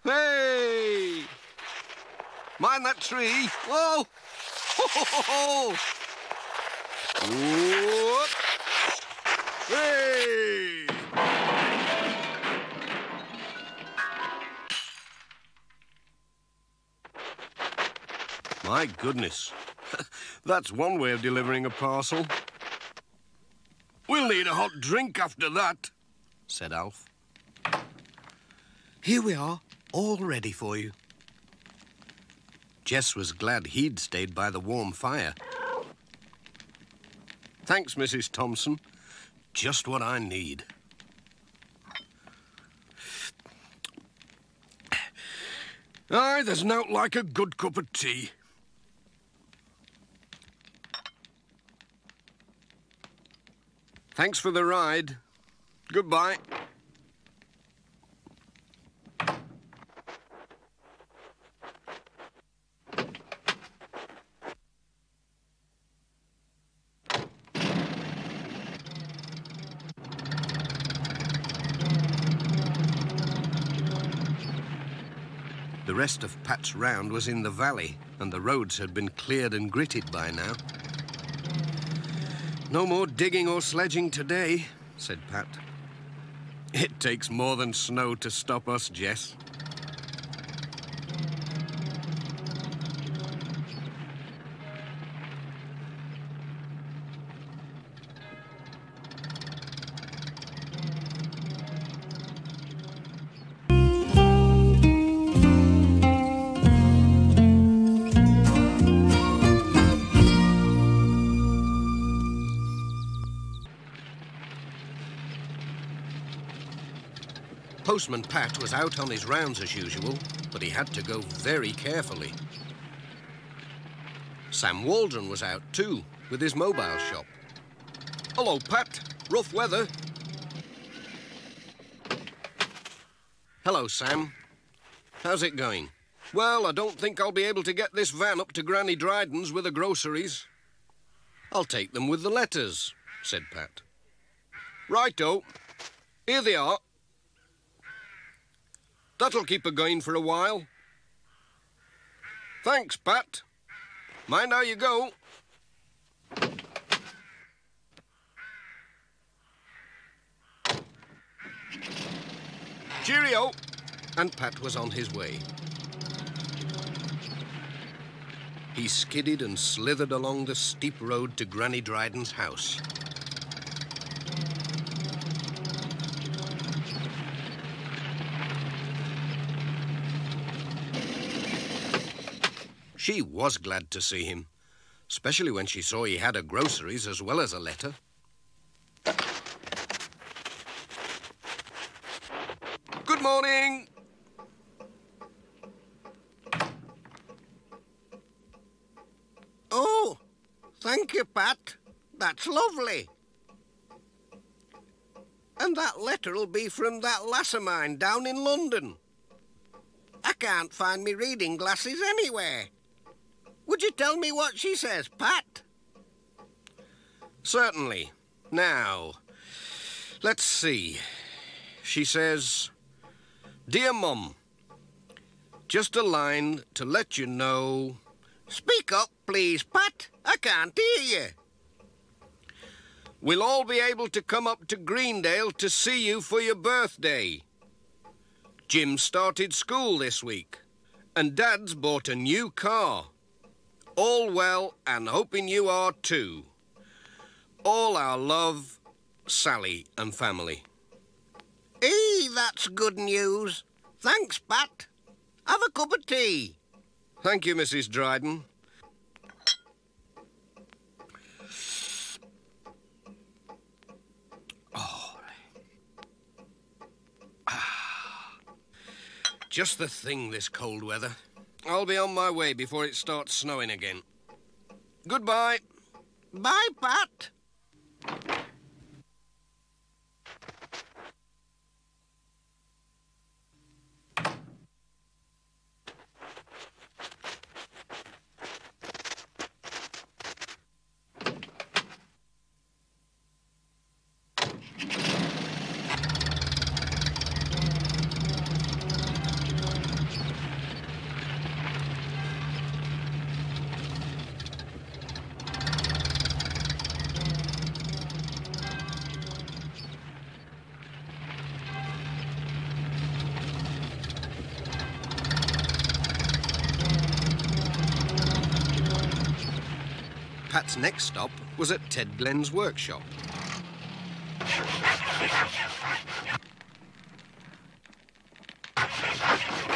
Hey! Mind that tree. Whoa! Ho, ho, ho, My goodness. That's one way of delivering a parcel, We'll need a hot drink after that. said Alf. Here we are, all ready for you. Jess was glad he'd stayed by the warm fire. Thanks, Mrs. Thompson. Just what I need. Aye, there's nought like a good cup of tea. Thanks for the ride. Goodbye. The rest of Pat's round was in the valley, and the roads had been cleared and gritted by now. No more digging or sledging today, said Pat. It takes more than snow to stop us, Jess. Postman Pat was out on his rounds as usual, but he had to go very carefully. Sam Waldron was out too, with his mobile shop. Hello, Pat. Rough weather. Hello, Sam. How's it going? Well, I don't think I'll be able to get this van up to Granny Dryden's with the groceries. I'll take them with the letters, said Pat. Righto. Here they are. That'll keep her going for a while. Thanks, Pat. Mind how you go. Cheerio! And Pat was on his way. He skidded and slithered along the steep road to Granny Dryden's house. She was glad to see him, especially when she saw he had her groceries as well as a letter. Good morning. Oh, thank you, Pat. That's lovely. And that letter'll be from that lass of mine down in London. I can't find me reading glasses anywhere. Would you tell me what she says, Pat? Certainly. Now, let's see. She says, Dear Mum, just a line to let you know. Speak up, please, Pat. I can't hear you. We'll all be able to come up to Greendale to see you for your birthday. Jim started school this week, and Dad's bought a new car. All well and hoping you are too. All our love, Sally and family. Hey, that's good news. Thanks, Pat. Have a cup of tea. Thank you, Mrs. Dryden. Ah. Just the thing, this cold weather. I'll be on my way before it starts snowing again. Goodbye. Bye, Pat. Pat's next stop was at Ted Glen's workshop.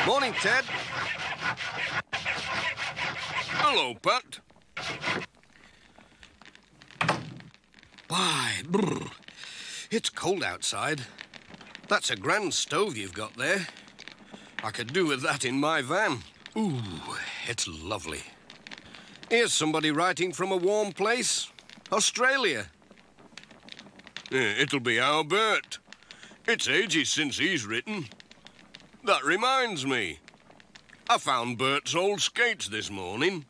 Morning, Ted. Hello, Pat. Why, brr, it's cold outside. That's a grand stove you've got there. I could do with that in my van. Ooh, it's lovely. Here's somebody writing from a warm place. Australia. Yeah, it'll be our Bert. It's ages since he's written. That reminds me. I found Bert's old skates this morning.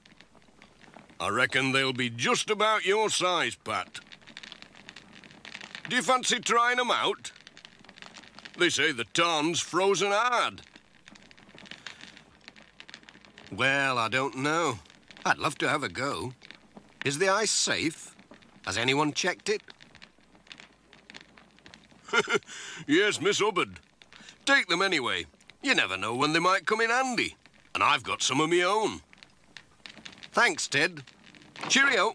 I reckon they'll be just about your size, Pat. Do you fancy trying 'em out? They say the tarn's frozen hard. Well, I don't know. I'd love to have a go. Is the ice safe? Has anyone checked it? yes, Miss Hubbard. Take them anyway. You never know when they might come in handy. And I've got some of my own. Thanks, Ted. Cheerio.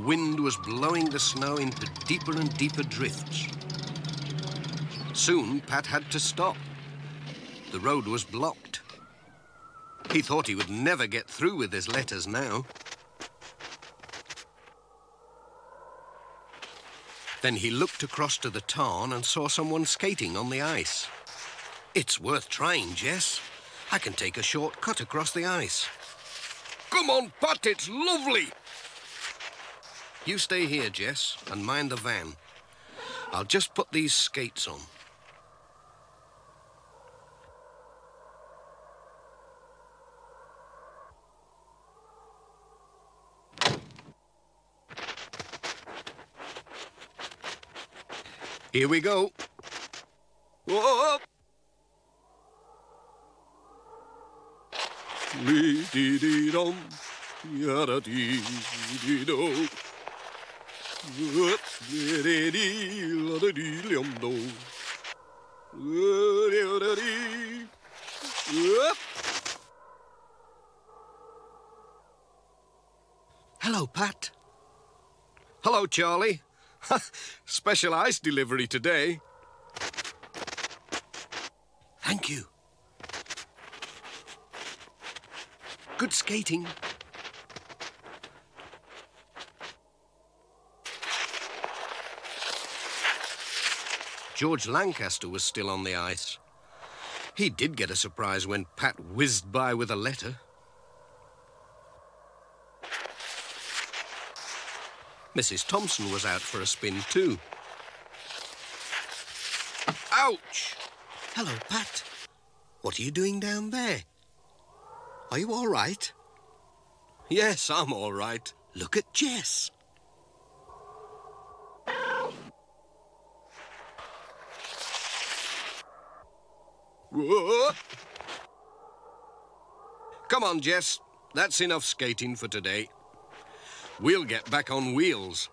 Wind was blowing the snow into deeper and deeper drifts. Soon, Pat had to stop. The road was blocked. He thought he would never get through with his letters now. Then he looked across to the tarn and saw someone skating on the ice. It's worth trying, Jess. I can take a short cut across the ice. Come on, Pat, it's lovely. You stay here, Jess, and mind the van. I'll just put these skates on. Here we go. Whoa! Dee dee dee dum, yada dee dee do. Hello, Pat. Hello, Charlie. Special ice delivery today. Thank you. Good skating. George Lancaster was still on the ice. He did get a surprise when Pat whizzed by with a letter. Mrs. Thompson was out for a spin too. Ouch! Hello, Pat. What are you doing down there? Are you all right? Yes, I'm all right. Look at Jess. Come on, Jess. That's enough skating for today. We'll get back on wheels.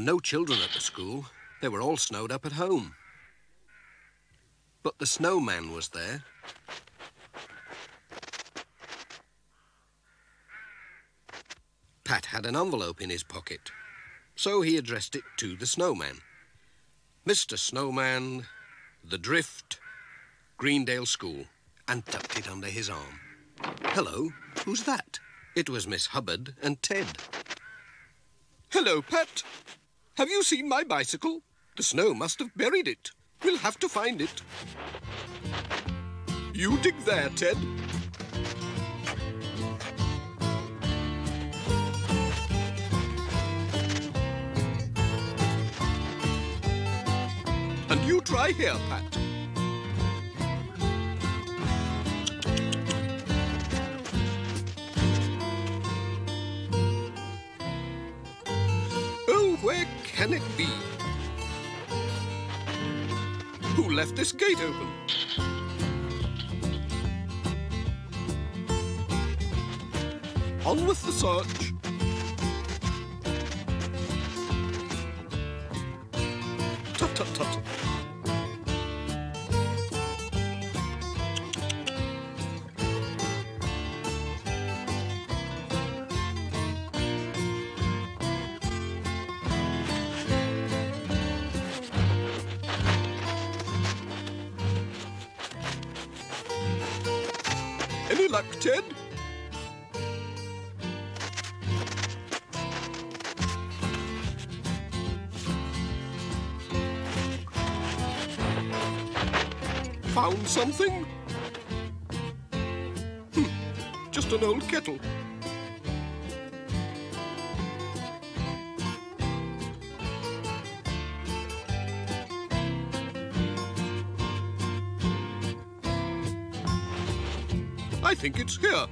Were no children at the school. They were all snowed up at home. But the snowman was there. Pat had an envelope in his pocket, so he addressed it to the snowman. Mr. Snowman, The Drift, Greendale School, and tucked it under his arm. Hello, who's that? It was Miss Hubbard and Ted. Hello, Pat. Have you seen my bicycle? The snow must have buried it. We'll have to find it. You dig there, Ted. And you try here, Pat. Can it be? Who left this gate open? On with the search. Here.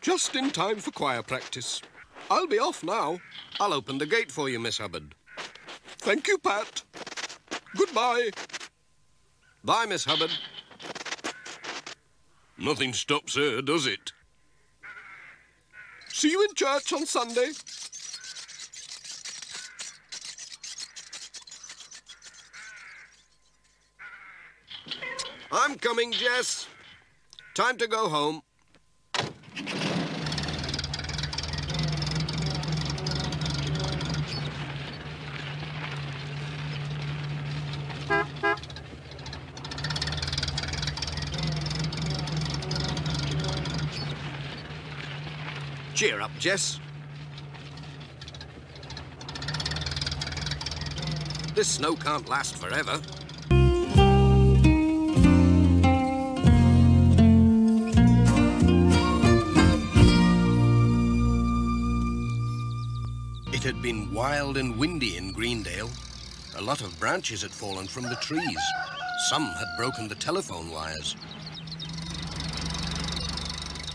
Just in time for choir practice. I'll be off now. I'll open the gate for you, Miss Hubbard. Thank you, Pat. Goodbye. Bye, Miss Hubbard. Nothing stops her, does it? See you in church on Sunday. I'm coming, Jess. Time to go home. Cheer up, Jess. This snow can't last forever. Been wild and windy in Greendale. A lot of branches had fallen from the trees. Some had broken the telephone wires.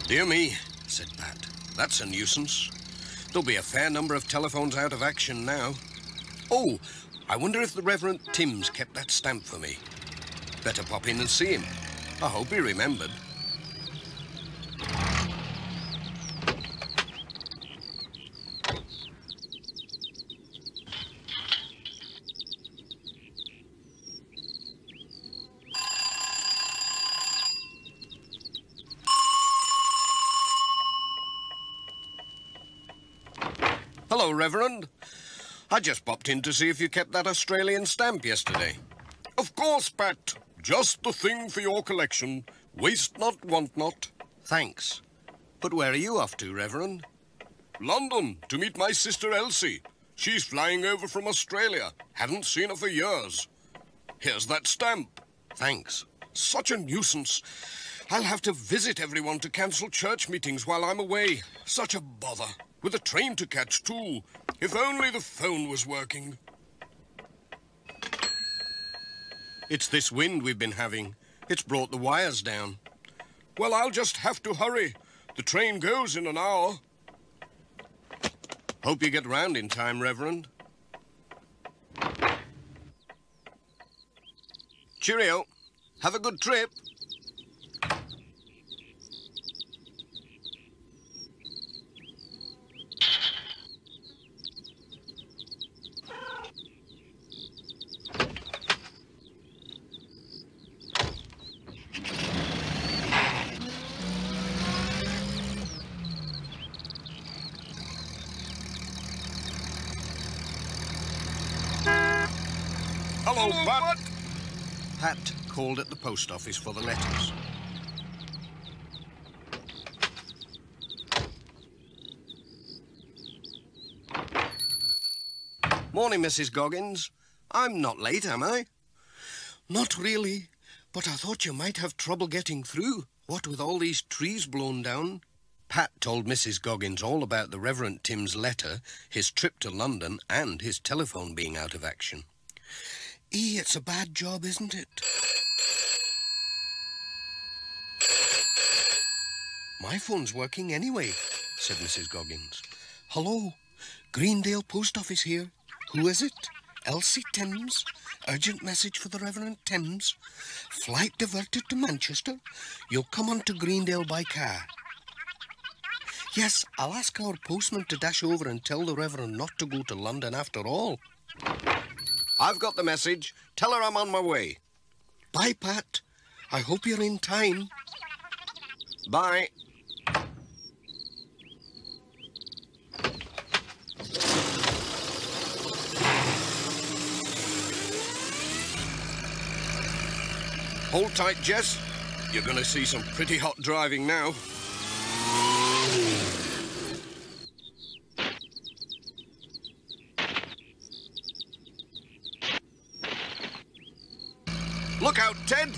Dear me, said Pat. That's a nuisance. There'll be a fair number of telephones out of action now. Oh, I wonder if the Reverend Timms kept that stamp for me. Better pop in and see him. I hope he remembered. Hello, Reverend. I just popped in to see if you kept that Australian stamp yesterday. Of course, Pat. Just the thing for your collection. Waste not, want not. Thanks. But where are you off to, Reverend? London, to meet my sister Elsie. She's flying over from Australia. Haven't seen her for years. Here's that stamp. Thanks. Such a nuisance. I'll have to visit everyone to cancel church meetings while I'm away. Such a bother. With a train to catch, too. If only the phone was working. It's this wind we've been having. It's brought the wires down. Well, I'll just have to hurry. The train goes in an hour. Hope you get round in time, Reverend. Cheerio. Have a good trip. Hello, Pat. Pat called at the post office for the letters. Morning, Mrs. Goggins. I'm not late, am I? Not really, but I thought you might have trouble getting through, what with all these trees blown down. Pat told Mrs. Goggins all about the Reverend Timms's letter, his trip to London, and his telephone being out of action. E, it's a bad job, isn't it? My phone's working anyway, said Mrs. Goggins. Hello, Greendale Post Office here. Who is it? Elsie Timms? Urgent message for the Reverend Timms. Flight diverted to Manchester. You'll come on to Greendale by car. Yes, I'll ask our postman to dash over and tell the Reverend not to go to London after all. I've got the message. Tell her I'm on my way. Bye, Pat. I hope you're in time. Bye. Hold tight, Jess. You're to see some pretty hot driving now. Look out, Ted!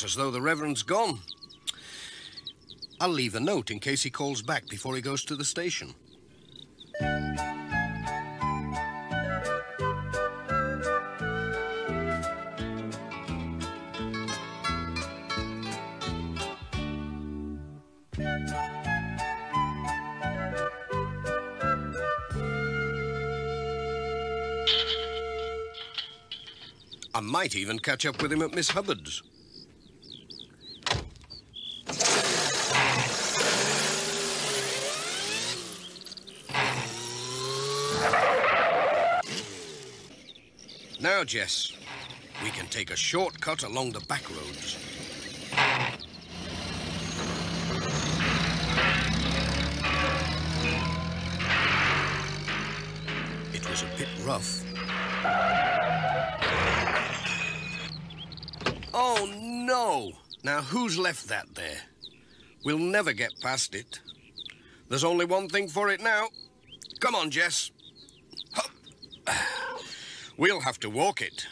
Looks as though the Reverend's gone. I'll leave a note in case he calls back before he goes to the station. I might even catch up with him at Miss Hubbard's. Jess, we can take a shortcut along the back roads. It was a bit rough. Oh, no! Now, who's left that there? We'll never get past it. There's only one thing for it now. Come on, Jess. We'll have to walk it.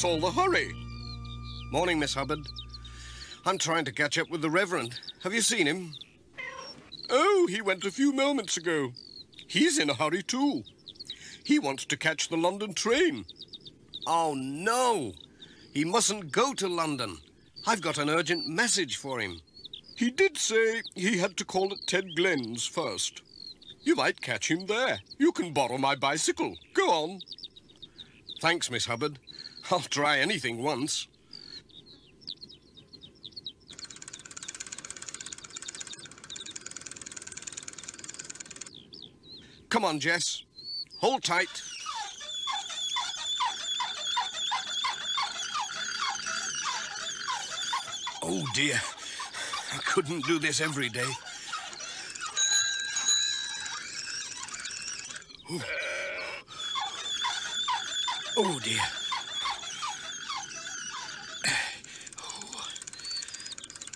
What's all the hurry? Morning, Miss Hubbard. I'm trying to catch up with the Reverend. Have you seen him? Oh, he went a few moments ago. He's in a hurry, too. He wants to catch the London train. Oh, no. He mustn't go to London. I've got an urgent message for him. He did say he had to call at Ted Glen's first. You might catch him there. You can borrow my bicycle. Go on. Thanks, Miss Hubbard. I'll try anything once. Come on, Jess. Hold tight. Oh, dear. I couldn't do this every day. Ooh. Oh, dear.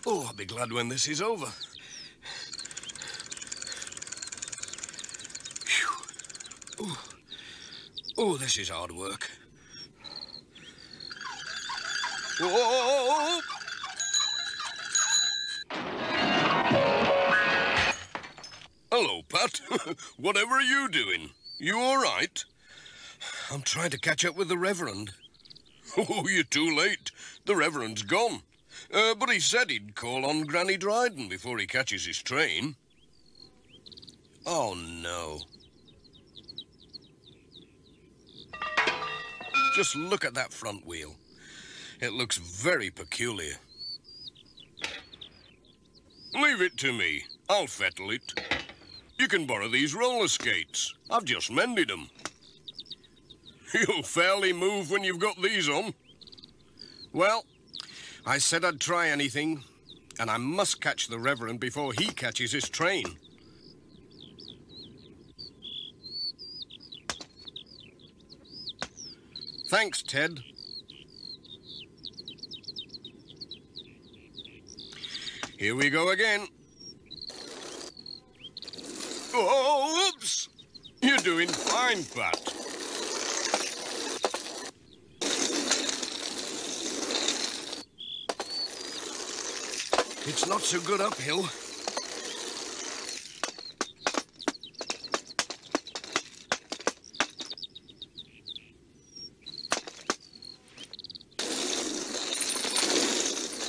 Oh, I'll be glad when this is over. Oh. oh, this is hard work. Whoa! Hello, Pat. Whatever are you doing? You all right? I'm trying to catch up with the Reverend. Oh, you're too late. The Reverend's gone. Uh, but he said he'd call on Granny Dryden before he catches his train. Oh, no. Just look at that front wheel. It looks very peculiar. Leave it to me. I'll fettle it. You can borrow these roller skates. I've just mended them. You'll fairly move when you've got these on. Well, I said I'd try anything, and I must catch the Reverend before he catches his train. Thanks, Ted. Here we go again. Oh, oops! You're doing fine, Pat. It's not so good uphill.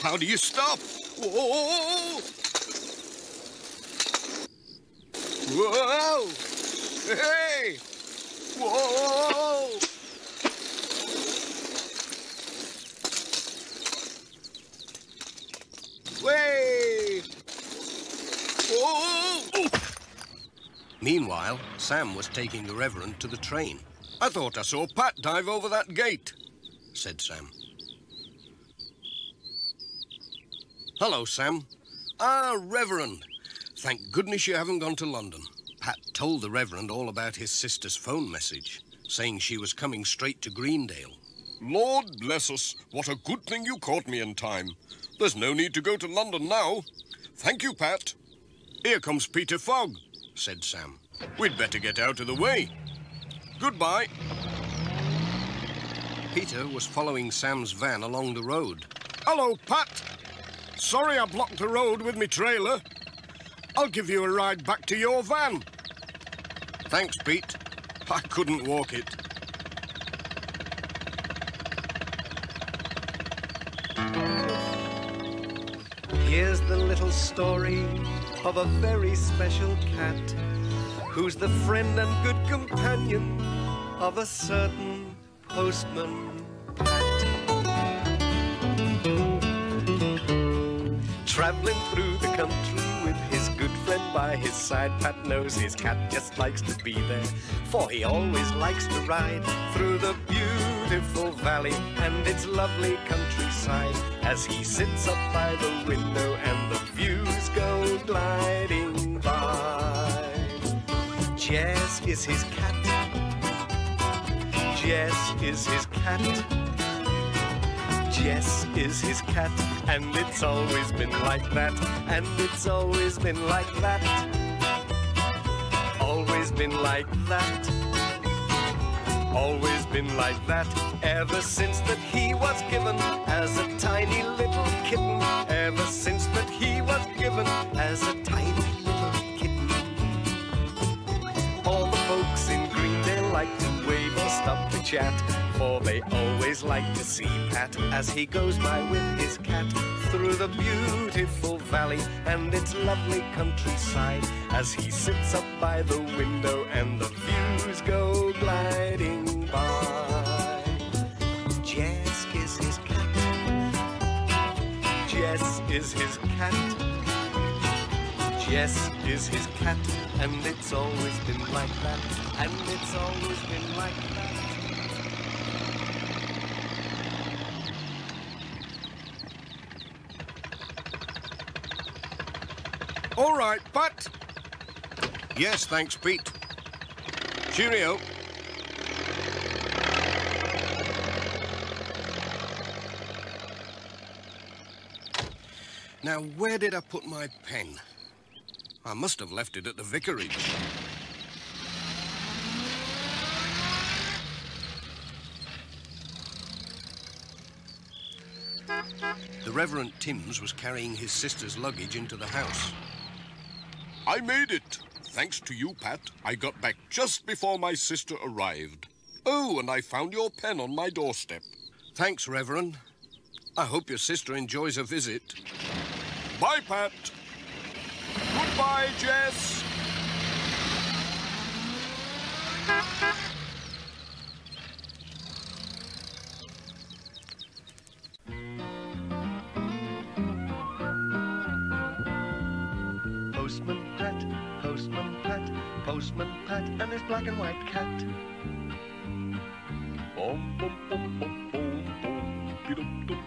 How do you stop? Whoa! Whoa! Hey! Whoa! Way! Whoa! Meanwhile, Sam was taking the Reverend to the train. I thought I saw Pat dive over that gate, said Sam. Hello, Sam. Ah, Reverend. Thank goodness you haven't gone to London. Pat told the Reverend all about his sister's phone message, saying she was coming straight to Greendale. Lord bless us, what a good thing you caught me in time. There's no need to go to London now. Thank you, Pat. Here comes Peter Fogg, said Sam. We'd better get out of the way. Goodbye. Peter was following Sam's van along the road. Hello, Pat. Sorry I blocked the road with me trailer. I'll give you a ride back to your van. Thanks, Pete. I couldn't walk it. Here's the little story of a very special cat who's the friend and good companion of a certain postman. Pat. Traveling through the country with his good friend by his side, Pat knows his cat just likes to be there, for he always likes to ride through the beautiful valley and its lovely countryside as he sits up by the window and the views go gliding by. Jess is his cat. Jess is his cat. Jess is his cat, and it's always been like that, and it's always been like that. Always been like that. Always been like that ever since that he was given as a tiny little kitten. Ever since that he was given as a tiny little kitten. All the folks in Greendale like to wave or stop to chat, for they always like to see Pat as he goes by with his cat through the beautiful valley and its lovely countryside as he sits up by the window and the views go gliding by. Jess is his cat. Jess is his cat. Jess is his cat, and it's always been like that, and it's always been like that. All right, Pat. Yes, thanks, Pete. Cheerio. Now, where did I put my pen? I must have left it at the vicarage. The Reverend Timms was carrying his sister's luggage into the house. I made it. Thanks to you, Pat. I got back just before my sister arrived. Oh, and I found your pen on my doorstep. Thanks, Reverend. I hope your sister enjoys her visit. Bye, Pat. Goodbye, Jess. Postman Pat, Postman Pat, Postman Pat and his black and white cat. Boom, boom, boom, boom, boom, boom, dum, dum,